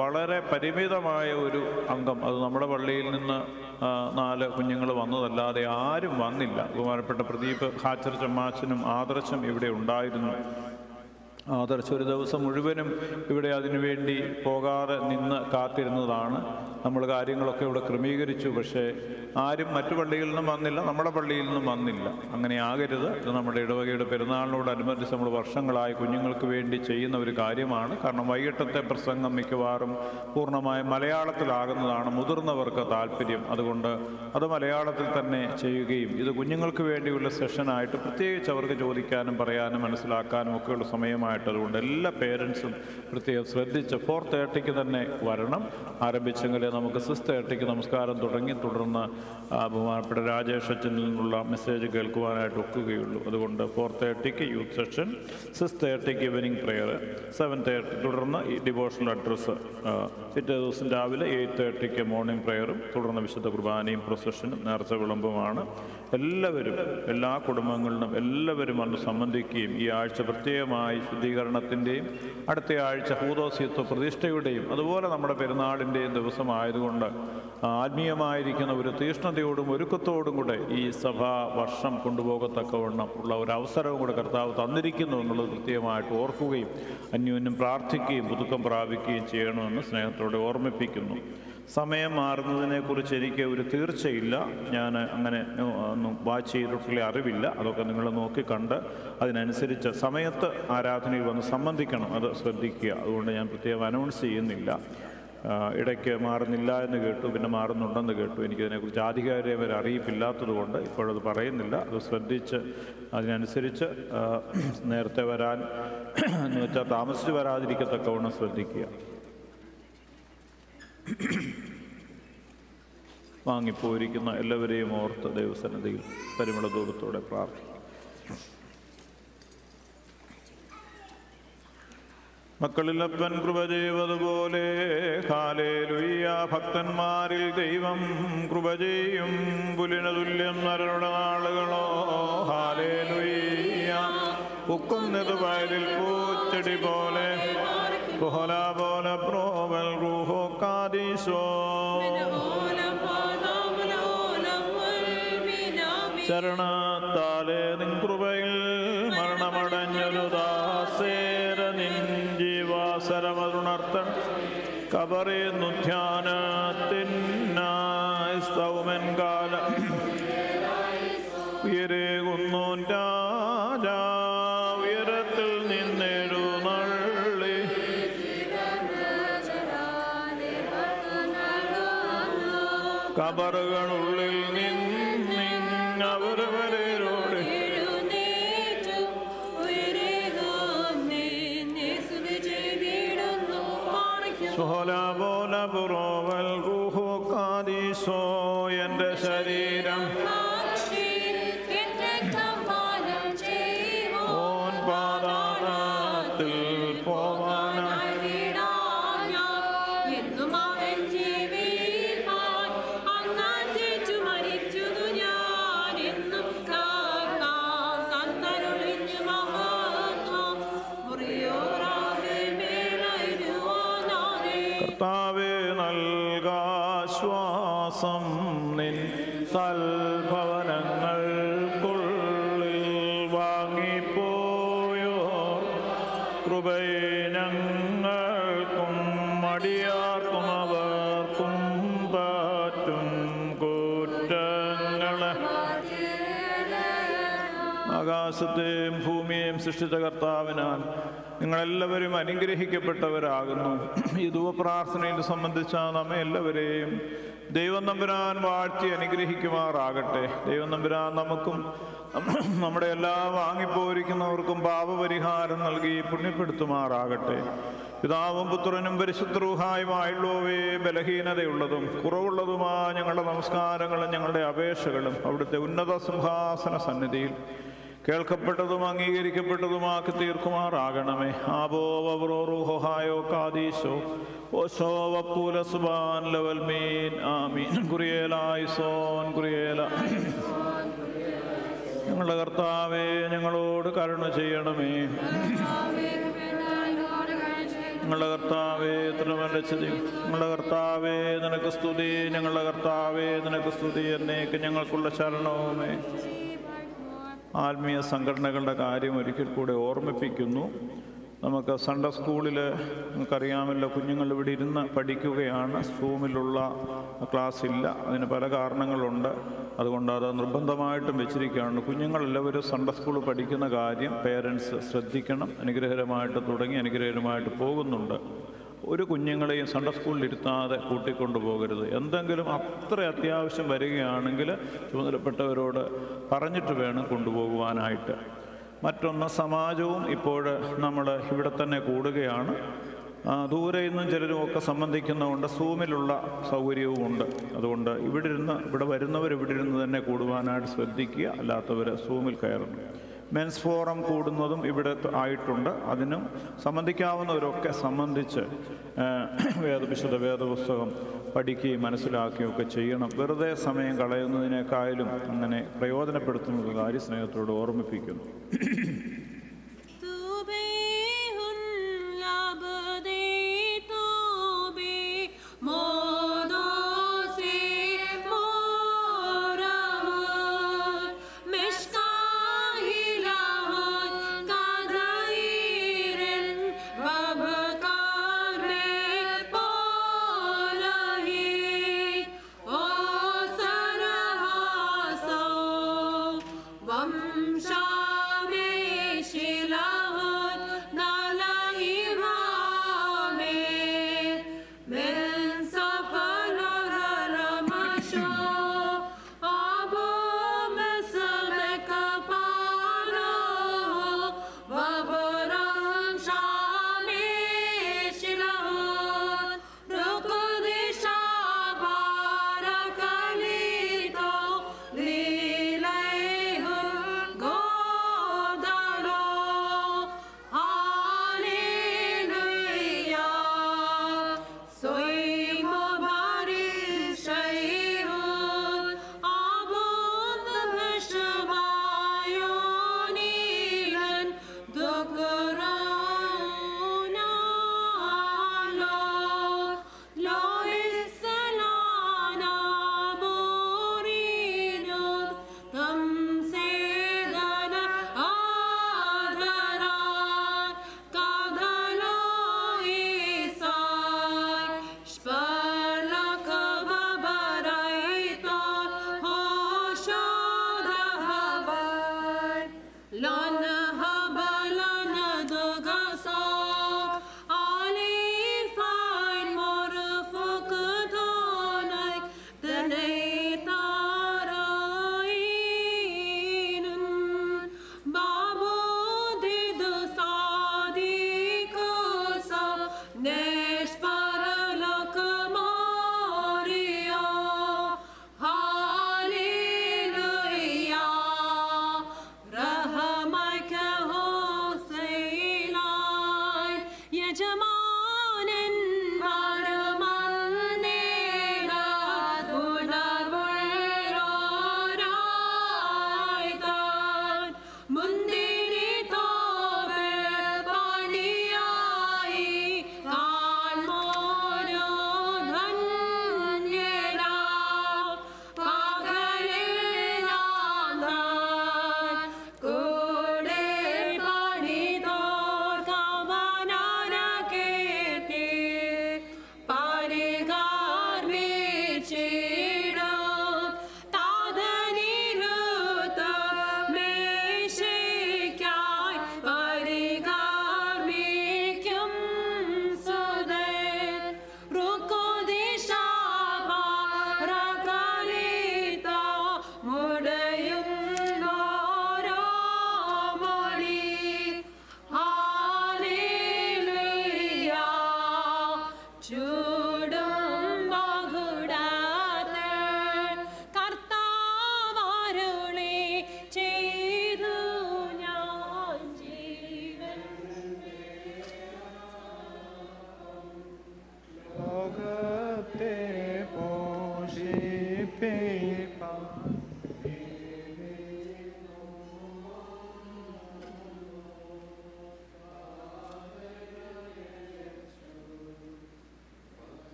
വളരെ പരിമിതമായ ഒരു അംഗം. അത് നമ്മുടെ പള്ളിയിൽ നിന്ന് നാല് കുഞ്ഞുങ്ങൾ വന്നതല്ലാതെ ആരും വന്നില്ല. ബഹുമാനപ്പെട്ട പ്രദീപ് ഹാച്ചർ ചമ്മാച്ചനും ആദർശം ഇവിടെ ഉണ്ടായിരുന്നു. ആദർശ് ഒരു ദിവസം മുഴുവനും ഇവിടെ അതിനുവേണ്ടി പോകാതെ നിന്ന് കാത്തിരുന്നതാണ്. നമ്മൾ കാര്യങ്ങളൊക്കെ ഇവിടെ ക്രമീകരിച്ചു. പക്ഷേ ആരും മറ്റു പള്ളിയിൽ നിന്നും വന്നില്ല നമ്മുടെ പള്ളിയിൽ നിന്നും വന്നില്ല. അങ്ങനെ ആകരുത്. ഇത് നമ്മുടെ ഇടവകയുടെ പെരുന്നാളിനോടനുബന്ധിച്ച് നമ്മൾ വർഷങ്ങളായി കുഞ്ഞുങ്ങൾക്ക് വേണ്ടി ചെയ്യുന്ന ഒരു കാര്യമാണ്. കാരണം വൈകിട്ടത്തെ പ്രസംഗം മിക്കവാറും പൂർണമായും മലയാളത്തിലാകുന്നതാണ്. മുതിർന്നവർക്ക് താല്പര്യം. അതുകൊണ്ട് അത് മലയാളത്തിൽ തന്നെ ചെയ്യുകയും ഇത് കുഞ്ഞുങ്ങൾക്ക് വേണ്ടിയുള്ള സെഷനായിട്ട് പ്രത്യേകിച്ച് അവർക്ക് ചോദിക്കാനും പറയാനും മനസ്സിലാക്കാനും ഒക്കെയുള്ള സമയമായിട്ട് അതുകൊണ്ട് എല്ലാ പേരൻസും പ്രത്യേകം ശ്രദ്ധിച്ച് ഫോർ തേർട്ടിക്ക് തന്നെ വരണം. ആരംഭിച്ചെങ്കിലേ നമുക്ക് സിക്സ് തേർട്ടിക്ക് നമസ്കാരം തുടങ്ങി. തുടർന്ന് ബഹുമാനപ്പെട്ട രാജേഷ് അച്ഛനിൽ നിന്നുള്ള മെസ്സേജ് കേൾക്കുവാനായിട്ട് ഒക്കുകയുള്ളൂ. അതുകൊണ്ട് ഫോർ തേർട്ടിക്ക് യൂത്ത് സെഷൻ സിക്സ് തേർട്ടിക്ക് ഈവനിങ് പ്രെയർ സെവൻ തേർട്ടി തുടർന്ന് ഈ ഡിവോഷണൽ അഡ്രസ്സ് പിറ്റേ ദിവസം രാവിലെ എയ്റ്റ് തേർട്ടിക്ക് മോർണിംഗ് പ്രെയറും തുടർന്ന് വിശുദ്ധ കുർബാനയും പ്രൊസഷനും നേർച്ച വിളമ്പുമാണ്. എല്ലാവരും എല്ലാ കുടുംബങ്ങളിലും എല്ലാവരും വന്ന് സംബന്ധിക്കുകയും ഈ ആഴ്ച പ്രത്യേകമായി ശുദ്ധീകരണത്തിന്റെയും അടുത്ത ആഴ്ച ഹൂദോസ്യത്വ പ്രതിഷ്ഠയുടെയും അതുപോലെ നമ്മുടെ പെരുന്നാളിന്റെയും ദിവസമായതുകൊണ്ട് ആത്മീയമായിരിക്കുന്ന ഒരു തീഷ്ണതയോടും ഒരുക്കത്തോടും കൂടെ ഈ സഭാ വർഷം കൊണ്ടുപോകത്തക്കവണ്ണം ഉള്ള ഒരു അവസരവും കൂടെ കർത്താവ് തന്നിരിക്കുന്നു എന്നുള്ളത് കൃത്യമായിട്ട് ഓർക്കുകയും അന്യോന്യം പ്രാർത്ഥിക്കുകയും പുതുക്കം പ്രാപിക്കുകയും ചെയ്യണമെന്ന് സ്നേഹത്തോടെ ഓർമ്മിപ്പിക്കുന്നു. സമയം മാറുന്നതിനെക്കുറിച്ച് എനിക്ക് ഒരു തീർച്ചയില്ല. ഞാൻ അങ്ങനെ ഒന്നും വാച്ച് ചെയ്തിട്ടുള്ള അറിവില്ല. അതൊക്കെ നിങ്ങൾ നോക്കി നോക്കിക്കണ്ട് അതിനനുസരിച്ച് സമയത്ത് ആരാധനയിൽ വന്ന് സംബന്ധിക്കണം. അത് ശ്രദ്ധിക്കുക. അതുകൊണ്ട് ഞാൻ പ്രത്യേകം അനൗൺസ് ചെയ്യുന്നില്ല. ഇടയ്ക്ക് മാറുന്നില്ല എന്ന് കേട്ടു പിന്നെ മാറുന്നുണ്ടെന്ന് കേട്ടു. എനിക്കതിനെക്കുറിച്ച് ആധികാരികമായ അറിയിപ്പില്ലാത്തത് കൊണ്ട് ഇപ്പോഴത് പറയുന്നില്ല. അത് ശ്രദ്ധിച്ച് അതിനനുസരിച്ച് നേരത്തെ വരാൻ എന്ന് വെച്ചാൽ താമസിച്ച് വരാതിരിക്കത്തക്കവണ്ണം ശ്രദ്ധിക്കുക. വാങ്ങിപ്പോയിരിക്കുന്ന എല്ലാവരെയും ഓർത്ത് ദൈവസന്നിധിയിൽ പരിമള ദൂരത്തോടെ പ്രാർത്ഥിക്കും മക്കളിലപ്പൻ കൃപ ചെയ്വതുപോലെ കാലേലുയ്യ ഭക്തന്മാരിൽ ദൈവം കൃപ ചെയ്യും. പുലിന തുല്യം നാളുകളോ ഹാലേലുയ്യ ഉക്കുന്നത് വയലിൽ പൂച്ചെടി പോലെ കൃപയിൽ മരണമടഞ്ഞൊരു ദാസേര നിൻ കബറേ ധ്യാനത്തിനായി കബറുകളുള്ളിൽ നൽകാശ്വാസം നിൻ സൽഭവനങ്ങൾക്കുള്ളിൽ വാങ്ങിപ്പോയോ? കൃപയെ ഞങ്ങൾക്കും മടിയാർക്കും അവർക്കും പാറ്റും കുറ്റങ്ങളെ. ആകാശത്തെയും ഭൂമിയെയും സൃഷ്ടിച്ച കർത്താവിനാൽ നിങ്ങളെല്ലാവരും അനുഗ്രഹിക്കപ്പെട്ടവരാകുന്നു. ഈ ധൂവപ്രാർത്ഥനയിൽ സംബന്ധിച്ച നമ്മെ എല്ലാവരെയും ദൈവം നമ്പുരാൻ വാഴ്ത്തി അനുഗ്രഹിക്കുമാറാകട്ടെ. ദൈവം നമ്പുരാൻ നമുക്കും നമ്മുടെ എല്ലാ വാങ്ങിപ്പോയിരിക്കുന്നവർക്കും പാപപരിഹാരം നൽകി പുണ്യപ്പെടുത്തുമാറാകട്ടെ. പിതാവും പുത്രനും പരിശുദ്ധരൂഹായുമായുള്ളവേ ബലഹീനതയുള്ളതും കുറവുള്ളതുമായ ഞങ്ങളുടെ നമസ്കാരങ്ങളും ഞങ്ങളുടെ അപേക്ഷകളും അവിടുത്തെ ഉന്നത സിംഹാസന സന്നിധിയിൽ കേൾക്കപ്പെട്ടതും അംഗീകരിക്കപ്പെട്ടതുമാക്കി തീർക്കുമാറാകണമേ ആബോവറോഹായോ കാദീശോ. ആമീൻ. സോൻ ഞങ്ങളുടെ കർത്താവേ ഞങ്ങളോട് കരുണ ചെയ്യണമേ. ഞങ്ങളുടെ കർത്താവേ തിരുമലച്ചതി ഞങ്ങളുടെ കർത്താവേ നിനക്ക് സ്തുതി. ഞങ്ങളുടെ കർത്താവേ നിനക്ക് സ്തുതി. എന്നേക്ക് ഞങ്ങൾക്കുള്ള ശരണവുമേ. ആത്മീയ സംഘടനകളുടെ കാര്യം ഒരിക്കൽ കൂടെ ഓർമ്മിപ്പിക്കുന്നു. നമുക്ക് സൺഡേ സ്കൂളിൽ നമുക്കറിയാമല്ലോ കുഞ്ഞുങ്ങൾ ഇവിടെ ഇരുന്ന് പഠിക്കുകയാണ്. സൂമിലുള്ള ക്ലാസ് ഇല്ല. അതിന് പല കാരണങ്ങളുണ്ട്. അതുകൊണ്ട് അത് നിർബന്ധമായിട്ടും വെച്ചിരിക്കുകയാണ്. കുഞ്ഞുങ്ങളെല്ലാവരും സൺഡേ സ്കൂൾ പഠിക്കുന്ന കാര്യം പേരൻസ് ശ്രദ്ധിക്കണം. അനുഗ്രഹരമായിട്ട് തുടങ്ങി അനുഗ്രഹരമായിട്ട് പോകുന്നുണ്ട്. ഒരു കുഞ്ഞുങ്ങളെയും സൺഡേ സ്കൂളിൽ ഇരുത്താതെ കൂട്ടിക്കൊണ്ടു പോകരുത്. എന്തെങ്കിലും അത്ര അത്യാവശ്യം വരികയാണെങ്കിൽ ചുമതലപ്പെട്ടവരോട് പറഞ്ഞിട്ട് വേണം കൊണ്ടുപോകുവാനായിട്ട്. മറ്റൊന്ന് സമാജവും ഇപ്പോൾ നമ്മൾ ഇവിടെ തന്നെ കൂടുകയാണ്. ദൂരെ നിന്നും ചിലരും ഒക്കെ സംബന്ധിക്കുന്നതുകൊണ്ട് സൂമിലുള്ള സൗകര്യവും ഉണ്ട്. അതുകൊണ്ട് ഇവിടെ ഇരുന്ന് ഇവിടെ വരുന്നവർ ഇവിടെ ഇരുന്ന് തന്നെ കൂടുവാനായിട്ട് ശ്രദ്ധിക്കുക. അല്ലാത്തവർ സൂമിൽ കയറണം മെൻസ് ഫോറം കൂടുന്നതും ഇവിടെ ആയിട്ടുണ്ട്. അതിനും സംബന്ധിക്കാവുന്നവരൊക്കെ സംബന്ധിച്ച് വേദവിശുദ്ധ വേദ വിശുദ്ധ വേദപുസ്തകം പഠിക്കുകയും മനസ്സിലാക്കുകയും ഒക്കെ ചെയ്യണം. വെറുതെ സമയം കളയുന്നതിനേക്കാളും അങ്ങനെ പ്രയോജനപ്പെടുത്തുന്ന കാര്യ സ്നേഹത്തോട് ഓർമ്മിപ്പിക്കുന്നു Vamsha